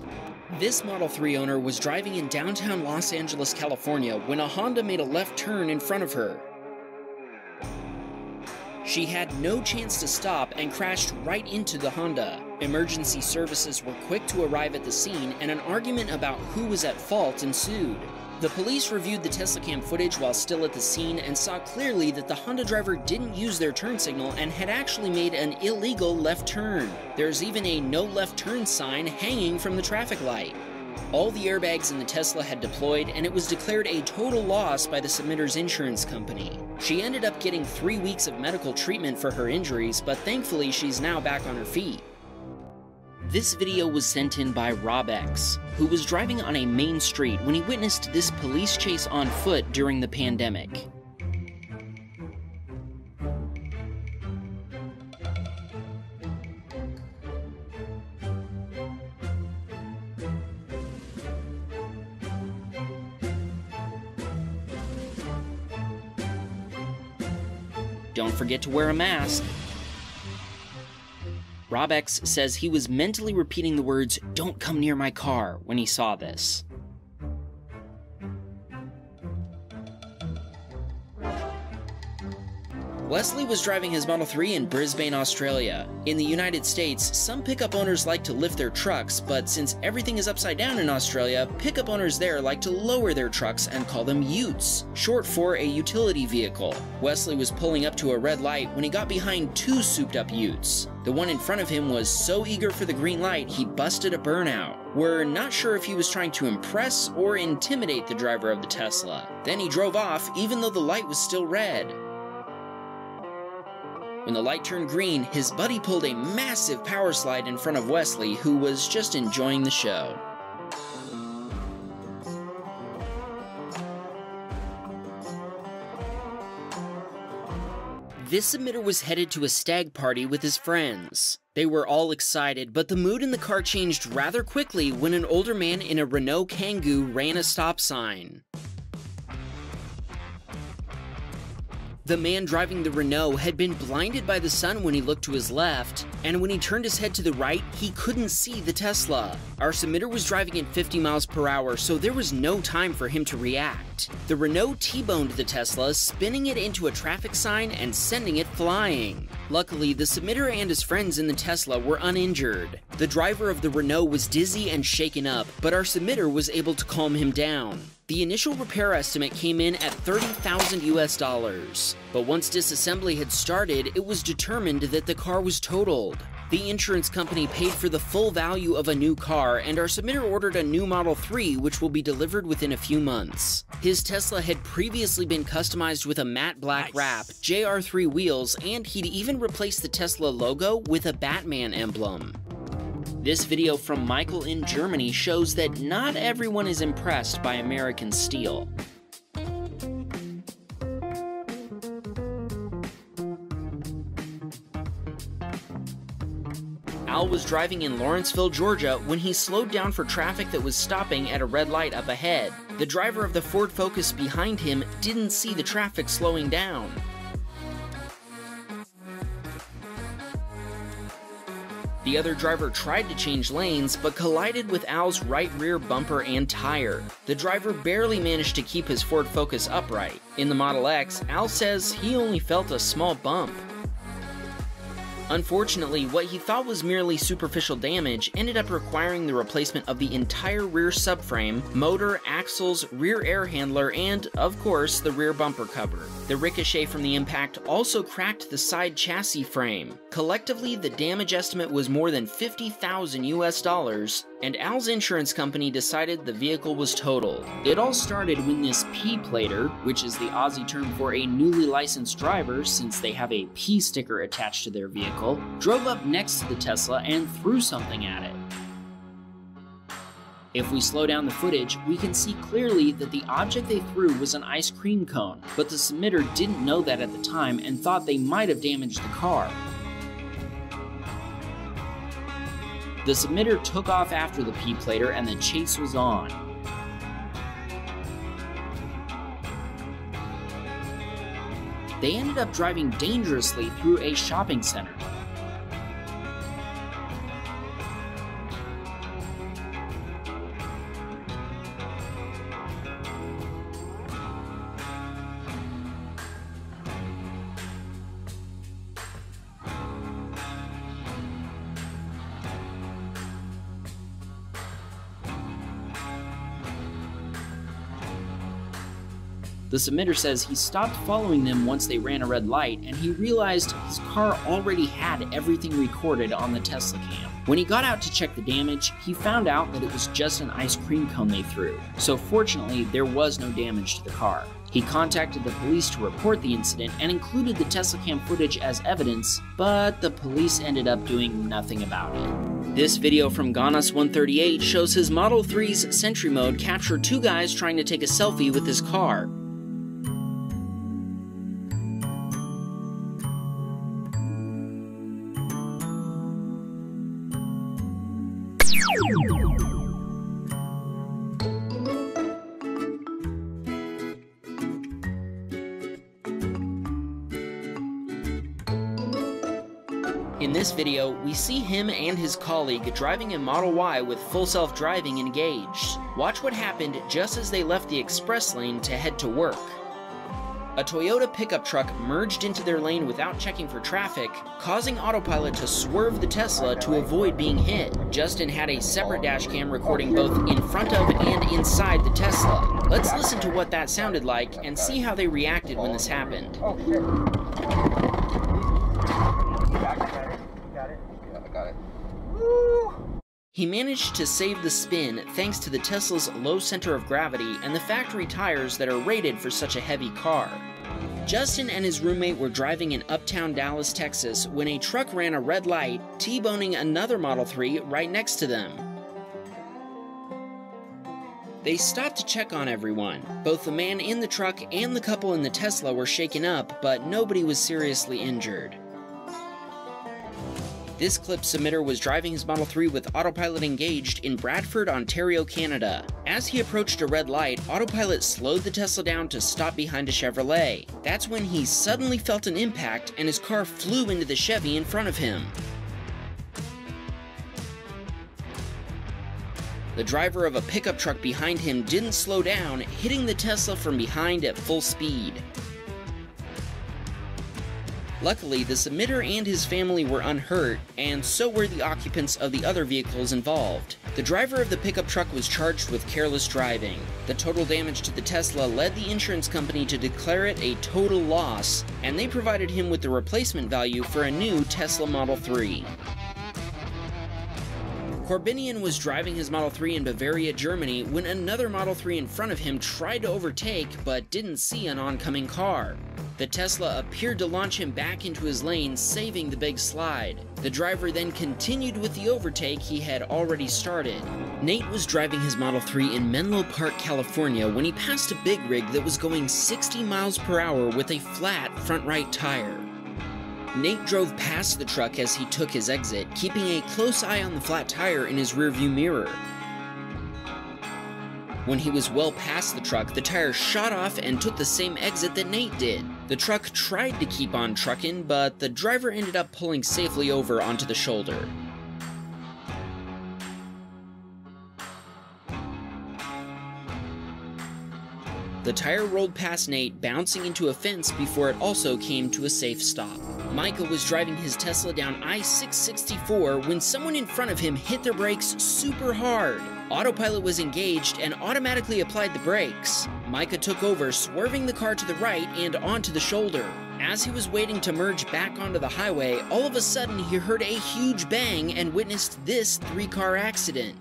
[SPEAKER 2] This Model 3 owner was driving in downtown Los Angeles, California when a Honda made a left turn in front of her. She had no chance to stop and crashed right into the Honda. Emergency services were quick to arrive at the scene and an argument about who was at fault ensued. The police reviewed the Tesla cam footage while still at the scene and saw clearly that the Honda driver didn't use their turn signal and had actually made an illegal left turn. There's even a no left turn sign hanging from the traffic light. All the airbags in the Tesla had deployed, and it was declared a total loss by the submitter's insurance company. She ended up getting three weeks of medical treatment for her injuries, but thankfully she's now back on her feet. This video was sent in by Rob X, who was driving on a main street when he witnessed this police chase on foot during the pandemic. Don't forget to wear a mask. RobX says he was mentally repeating the words, Don't come near my car, when he saw this. Wesley was driving his Model 3 in Brisbane, Australia. In the United States, some pickup owners like to lift their trucks, but since everything is upside down in Australia, pickup owners there like to lower their trucks and call them utes, short for a utility vehicle. Wesley was pulling up to a red light when he got behind two souped up utes. The one in front of him was so eager for the green light, he busted a burnout. We're not sure if he was trying to impress or intimidate the driver of the Tesla. Then he drove off even though the light was still red. When the light turned green, his buddy pulled a massive power slide in front of Wesley, who was just enjoying the show. This submitter was headed to a stag party with his friends. They were all excited, but the mood in the car changed rather quickly when an older man in a Renault Kangoo ran a stop sign. The man driving the Renault had been blinded by the sun when he looked to his left, and when he turned his head to the right, he couldn't see the Tesla. Our submitter was driving at 50 miles per hour, so there was no time for him to react. The Renault T-boned the Tesla, spinning it into a traffic sign and sending it flying. Luckily, the submitter and his friends in the Tesla were uninjured. The driver of the Renault was dizzy and shaken up, but our submitter was able to calm him down. The initial repair estimate came in at 30,000 US dollars. But once disassembly had started, it was determined that the car was totaled. The insurance company paid for the full value of a new car, and our submitter ordered a new Model 3, which will be delivered within a few months. His Tesla had previously been customized with a matte black wrap, JR3 wheels, and he'd even replaced the Tesla logo with a Batman emblem. This video from Michael in Germany shows that not everyone is impressed by American steel. Al was driving in Lawrenceville, Georgia when he slowed down for traffic that was stopping at a red light up ahead. The driver of the Ford Focus behind him didn't see the traffic slowing down. The other driver tried to change lanes, but collided with Al's right rear bumper and tire. The driver barely managed to keep his Ford Focus upright. In the Model X, Al says he only felt a small bump. Unfortunately, what he thought was merely superficial damage ended up requiring the replacement of the entire rear subframe, motor, axles, rear air handler, and, of course, the rear bumper cover. The ricochet from the impact also cracked the side chassis frame. Collectively, the damage estimate was more than 50,000 US dollars, and Al's insurance company decided the vehicle was totaled. It all started when this P-plater, which is the Aussie term for a newly licensed driver since they have a P sticker attached to their vehicle, drove up next to the Tesla and threw something at it. If we slow down the footage, we can see clearly that the object they threw was an ice cream cone, but the submitter didn't know that at the time and thought they might have damaged the car. The submitter took off after the P-plater and the chase was on. They ended up driving dangerously through a shopping center. The submitter says he stopped following them once they ran a red light and he realized his car already had everything recorded on the Tesla cam. When he got out to check the damage, he found out that it was just an ice cream cone they threw, so fortunately there was no damage to the car. He contacted the police to report the incident and included the Tesla cam footage as evidence, but the police ended up doing nothing about it. This video from Ganas138 shows his Model 3's Sentry Mode capture two guys trying to take a selfie with his car. This video, we see him and his colleague driving a Model Y with full self-driving engaged. Watch what happened just as they left the express lane to head to work. A Toyota pickup truck merged into their lane without checking for traffic, causing autopilot to swerve the Tesla to avoid being hit. Justin had a separate dashcam recording both in front of and inside the Tesla. Let's listen to what that sounded like and see how they reacted when this happened. Oh, He managed to save the spin thanks to the Tesla's low center of gravity and the factory tires that are rated for such a heavy car. Justin and his roommate were driving in uptown Dallas, Texas when a truck ran a red light, T-boning another Model 3 right next to them. They stopped to check on everyone. Both the man in the truck and the couple in the Tesla were shaken up, but nobody was seriously injured. This clip submitter was driving his Model 3 with autopilot engaged in Bradford, Ontario, Canada. As he approached a red light, autopilot slowed the Tesla down to stop behind a Chevrolet. That's when he suddenly felt an impact and his car flew into the Chevy in front of him. The driver of a pickup truck behind him didn't slow down, hitting the Tesla from behind at full speed. Luckily, the submitter and his family were unhurt, and so were the occupants of the other vehicles involved. The driver of the pickup truck was charged with careless driving. The total damage to the Tesla led the insurance company to declare it a total loss, and they provided him with the replacement value for a new Tesla Model 3. Corbinian was driving his Model 3 in Bavaria, Germany, when another Model 3 in front of him tried to overtake but didn't see an oncoming car. The Tesla appeared to launch him back into his lane, saving the big slide. The driver then continued with the overtake he had already started. Nate was driving his Model 3 in Menlo Park, California when he passed a big rig that was going 60 miles per hour with a flat front right tire. Nate drove past the truck as he took his exit, keeping a close eye on the flat tire in his rearview mirror. When he was well past the truck, the tire shot off and took the same exit that Nate did. The truck tried to keep on trucking, but the driver ended up pulling safely over onto the shoulder. The tire rolled past Nate, bouncing into a fence before it also came to a safe stop. Micah was driving his Tesla down I 664 when someone in front of him hit their brakes super hard. Autopilot was engaged and automatically applied the brakes. Micah took over, swerving the car to the right and onto the shoulder. As he was waiting to merge back onto the highway, all of a sudden he heard a huge bang and witnessed this three car accident.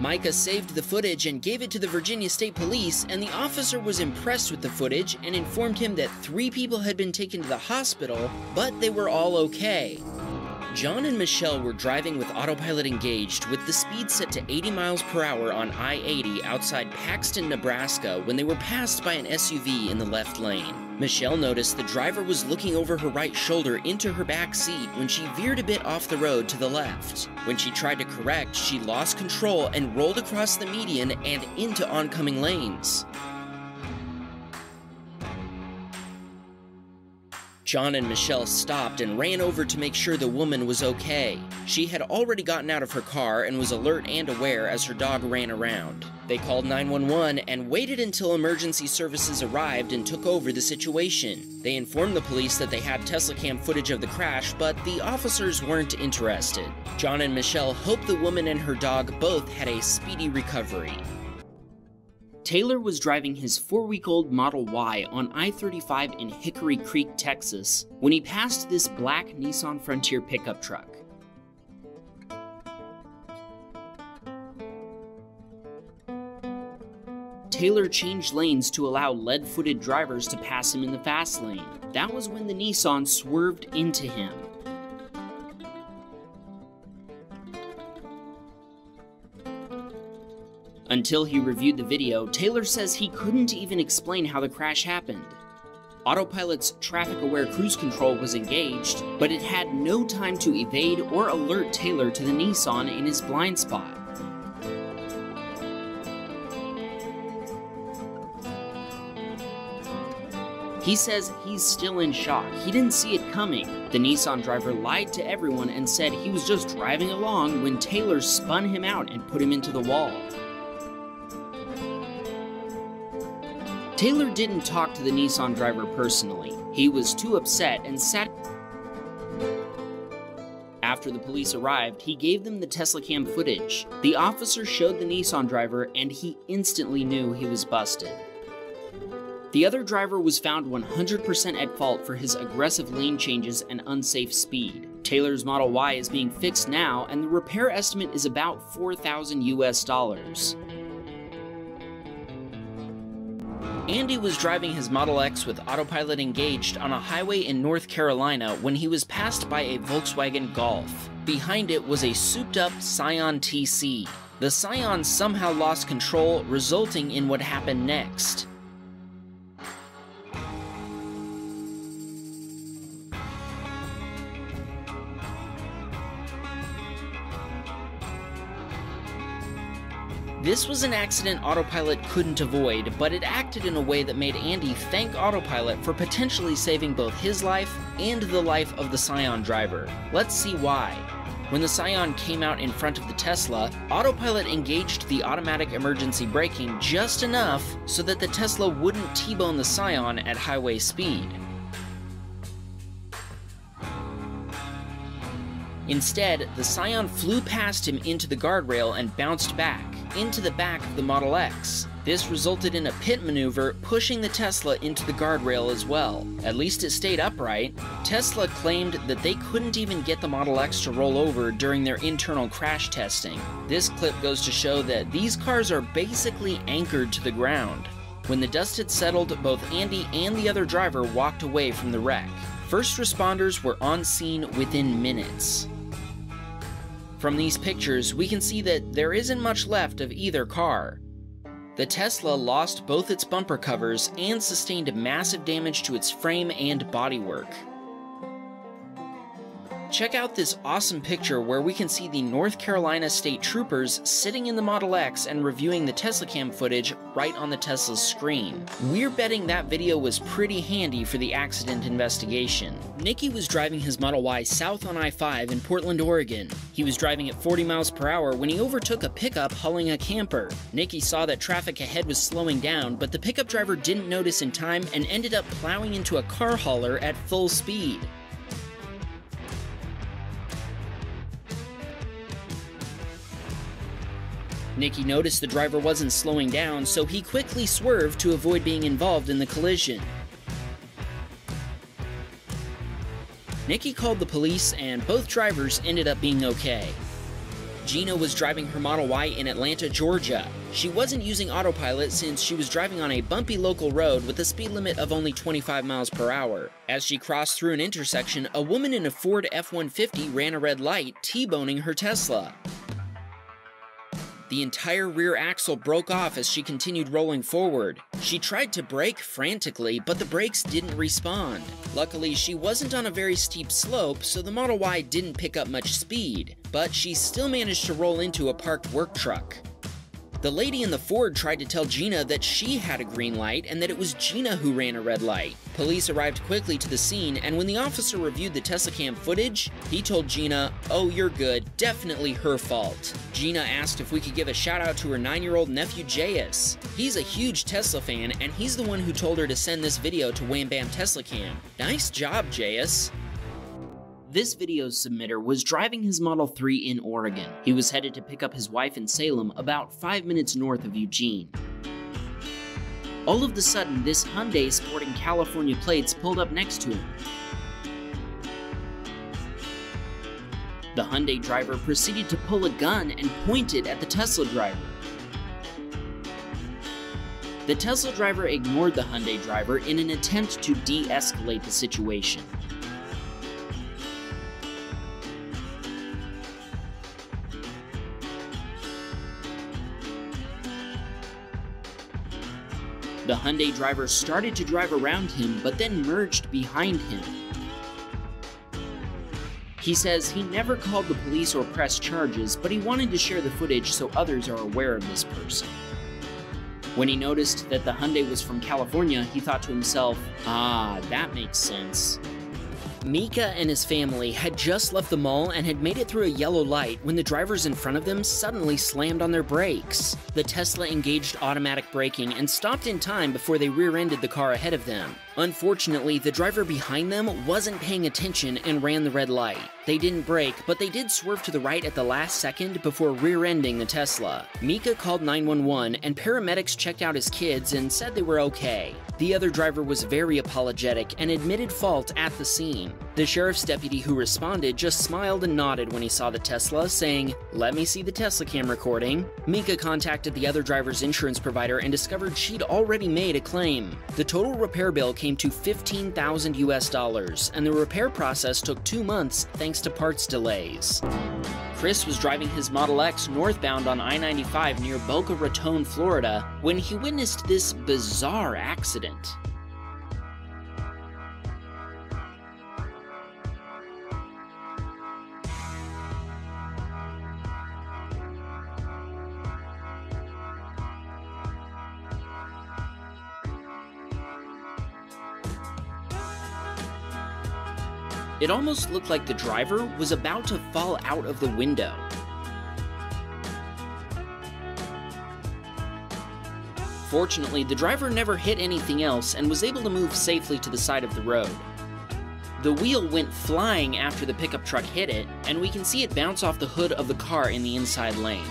[SPEAKER 2] Micah saved the footage and gave it to the Virginia State Police, and the officer was impressed with the footage and informed him that three people had been taken to the hospital, but they were all okay. John and Michelle were driving with autopilot engaged with the speed set to 80 miles per hour on I 80 outside Paxton, Nebraska when they were passed by an SUV in the left lane. Michelle noticed the driver was looking over her right shoulder into her back seat when she veered a bit off the road to the left. When she tried to correct, she lost control and rolled across the median and into oncoming lanes. John and Michelle stopped and ran over to make sure the woman was okay. She had already gotten out of her car and was alert and aware as her dog ran around. They called 911 and waited until emergency services arrived and took over the situation. They informed the police that they had Tesla cam footage of the crash, but the officers weren't interested. John and Michelle hoped the woman and her dog both had a speedy recovery. Taylor was driving his four week old Model Y on I 35 in Hickory Creek, Texas, when he passed this black Nissan Frontier pickup truck. Taylor changed lanes to allow lead footed drivers to pass him in the fast lane. That was when the Nissan swerved into him. Until he reviewed the video, Taylor says he couldn't even explain how the crash happened. Autopilot's traffic aware cruise control was engaged, but it had no time to evade or alert Taylor to the Nissan in his blind spot. He says he's still in shock. He didn't see it coming. The Nissan driver lied to everyone and said he was just driving along when Taylor spun him out and put him into the wall. Taylor didn't talk to the Nissan driver personally. He was too upset and sat. After the police arrived, he gave them the Tesla cam footage. The officer showed the Nissan driver, and he instantly knew he was busted. The other driver was found 100% at fault for his aggressive lane changes and unsafe speed. Taylor's Model Y is being fixed now, and the repair estimate is about 4,000 US dollars. Andy was driving his Model X with autopilot engaged on a highway in North Carolina when he was passed by a Volkswagen Golf. Behind it was a souped up Scion TC. The Scion somehow lost control, resulting in what happened next. This was an accident Autopilot couldn't avoid, but it acted in a way that made Andy thank Autopilot for potentially saving both his life and the life of the Scion driver. Let's see why. When the Scion came out in front of the Tesla, Autopilot engaged the automatic emergency braking just enough so that the Tesla wouldn't T-bone the Scion at highway speed. Instead, the Scion flew past him into the guardrail and bounced back into the back of the Model X. This resulted in a pit maneuver, pushing the Tesla into the guardrail as well. At least it stayed upright. Tesla claimed that they couldn't even get the Model X to roll over during their internal crash testing. This clip goes to show that these cars are basically anchored to the ground. When the dust had settled, both Andy and the other driver walked away from the wreck. First responders were on scene within minutes. From these pictures, we can see that there isn't much left of either car. The Tesla lost both its bumper covers and sustained massive damage to its frame and bodywork. Check out this awesome picture where we can see the North Carolina State Troopers sitting in the Model X and reviewing the Tesla cam footage right on the Tesla's screen. We're betting that video was pretty handy for the accident investigation. Nicky was driving his Model Y south on I-5 in Portland, Oregon. He was driving at 40 miles per hour when he overtook a pickup hauling a camper. Nicky saw that traffic ahead was slowing down, but the pickup driver didn't notice in time and ended up plowing into a car hauler at full speed. Nicky noticed the driver wasn't slowing down, so he quickly swerved to avoid being involved in the collision. Nikki called the police, and both drivers ended up being okay. Gina was driving her Model Y in Atlanta, Georgia. She wasn't using autopilot since she was driving on a bumpy local road with a speed limit of only 25 miles per hour. As she crossed through an intersection, a woman in a Ford F-150 ran a red light, T-boning her Tesla. The entire rear axle broke off as she continued rolling forward. She tried to brake frantically, but the brakes didn't respond. Luckily, she wasn't on a very steep slope, so the Model Y didn't pick up much speed, but she still managed to roll into a parked work truck. The lady in the Ford tried to tell Gina that she had a green light and that it was Gina who ran a red light. Police arrived quickly to the scene, and when the officer reviewed the Tesla cam footage, he told Gina, Oh, you're good, definitely her fault. Gina asked if we could give a shout out to her 9 year old nephew Jayus. He's a huge Tesla fan, and he's the one who told her to send this video to Wham Baam Tesla Cam. Nice job, Jayus. This video's submitter was driving his Model 3 in Oregon. He was headed to pick up his wife in Salem, about 5 minutes north of Eugene. All of the sudden, this Hyundai sporting California plates pulled up next to him. The Hyundai driver proceeded to pull a gun and pointed at the Tesla driver. The Tesla driver ignored the Hyundai driver in an attempt to de-escalate the situation. The Hyundai driver started to drive around him, but then merged behind him. He says he never called the police or pressed charges, but he wanted to share the footage so others are aware of this person. When he noticed that the Hyundai was from California, he thought to himself, ah, that makes sense. Mika and his family had just left the mall and had made it through a yellow light when the drivers in front of them suddenly slammed on their brakes. The Tesla engaged automatic braking and stopped in time before they rear-ended the car ahead of them. Unfortunately, the driver behind them wasn't paying attention and ran the red light. They didn't brake, but they did swerve to the right at the last second before rear-ending the Tesla. Mika called 911 and paramedics checked out his kids and said they were okay. The other driver was very apologetic and admitted fault at the scene. The sheriff's deputy who responded just smiled and nodded when he saw the Tesla, saying, Let me see the Tesla cam recording. Mika contacted the other driver's insurance provider and discovered she'd already made a claim. The total repair bill came to 15,000 US dollars, and the repair process took two months thanks to parts delays. Chris was driving his Model X northbound on I 95 near Boca Raton, Florida, when he witnessed this bizarre accident. It almost looked like the driver was about to fall out of the window. Fortunately, the driver never hit anything else and was able to move safely to the side of the road. The wheel went flying after the pickup truck hit it, and we can see it bounce off the hood of the car in the inside lane.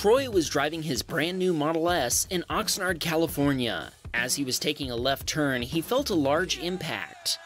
[SPEAKER 2] Troy was driving his brand new Model S in Oxnard, California. As he was taking a left turn, he felt a large impact.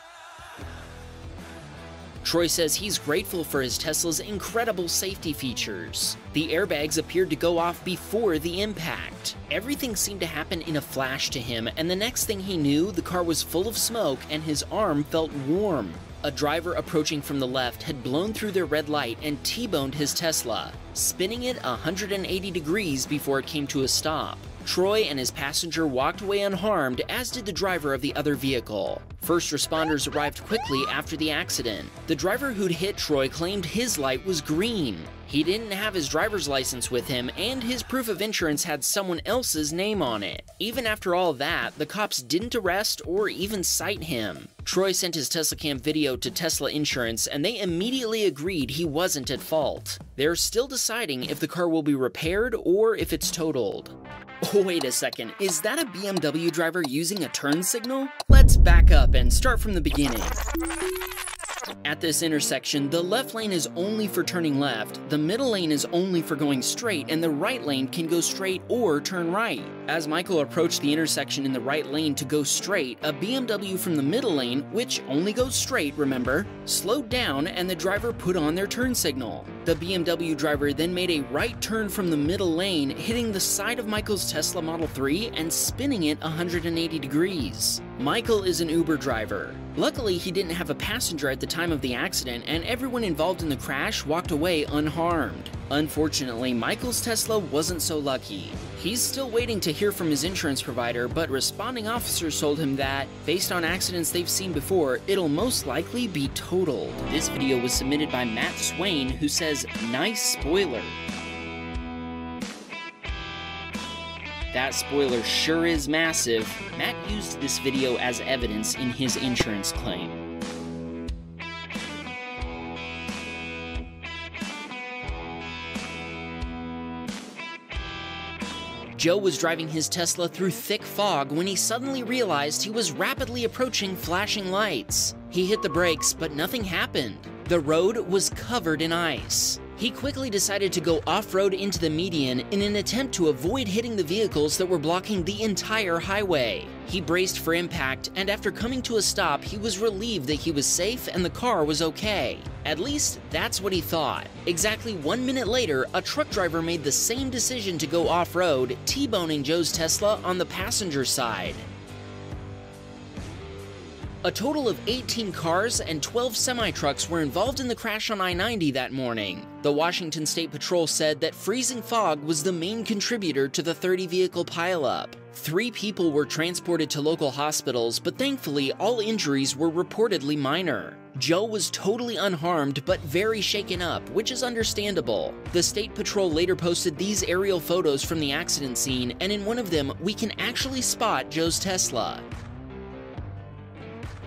[SPEAKER 2] Troy says he's grateful for his Tesla's incredible safety features. The airbags appeared to go off before the impact. Everything seemed to happen in a flash to him, and the next thing he knew, the car was full of smoke and his arm felt warm. A driver approaching from the left had blown through their red light and T-boned his Tesla, spinning it 180 degrees before it came to a stop. Troy and his passenger walked away unharmed, as did the driver of the other vehicle. First responders arrived quickly after the accident. The driver who'd hit Troy claimed his light was green. He didn't have his driver's license with him, and his proof of insurance had someone else's name on it. Even after all that, the cops didn't arrest or even cite him. Troy sent his Tesla Cam video to Tesla Insurance, and they immediately agreed he wasn't at fault. They're still deciding if the car will be repaired or if it's totaled. Wait a second, is that a BMW driver using a turn signal? Let's back up and start from the beginning. At this intersection, the left lane is only for turning left, the middle lane is only for going straight, and the right lane can go straight or turn right. As Michael approached the intersection in the right lane to go straight, a BMW from the middle lane, which only goes straight, remember, slowed down and the driver put on their turn signal. The BMW driver then made a right turn from the middle lane, hitting the side of Michael's Tesla Model 3 and spinning it 180 degrees. Michael is an Uber driver. Luckily, he didn't have a passenger at the time of the accident, and everyone involved in the crash walked away unharmed. Unfortunately, Michael's Tesla wasn't so lucky. He's still waiting to hear from his insurance provider, but responding officers told him that, based on accidents they've seen before, it'll most likely be totaled. This video was submitted by Matt Swain, who says, Nice spoiler. That spoiler sure is massive. Matt used this video as evidence in his insurance claim. Joe was driving his Tesla through thick fog when he suddenly realized he was rapidly approaching flashing lights. He hit the brakes, but nothing happened. The road was covered in ice. He quickly decided to go off-road into the median in an attempt to avoid hitting the vehicles that were blocking the entire highway. He braced for impact, and after coming to a stop, he was relieved that he was safe and the car was okay. At least, that's what he thought. Exactly one minute later, a truck driver made the same decision to go off-road, T-boning Joe's Tesla on the passenger side. A total of 18 cars and 12 semi-trucks were involved in the crash on I-90 that morning. The Washington State Patrol said that freezing fog was the main contributor to the 30-vehicle pileup. Three people were transported to local hospitals, but thankfully all injuries were reportedly minor. Joe was totally unharmed but very shaken up, which is understandable. The State Patrol later posted these aerial photos from the accident scene, and in one of them, we can actually spot Joe's Tesla.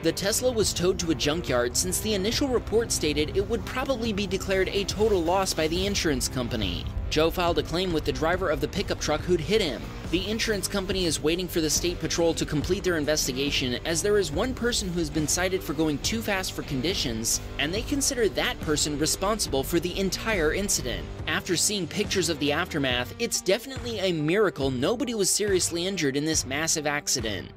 [SPEAKER 2] The Tesla was towed to a junkyard since the initial report stated it would probably be declared a total loss by the insurance company. Joe filed a claim with the driver of the pickup truck who'd hit him. The insurance company is waiting for the state patrol to complete their investigation as there is one person who has been cited for going too fast for conditions, and they consider that person responsible for the entire incident. After seeing pictures of the aftermath, it's definitely a miracle nobody was seriously injured in this massive accident.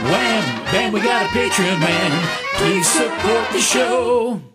[SPEAKER 3] Wham! Bam, we got a Patreon man. Please support the show.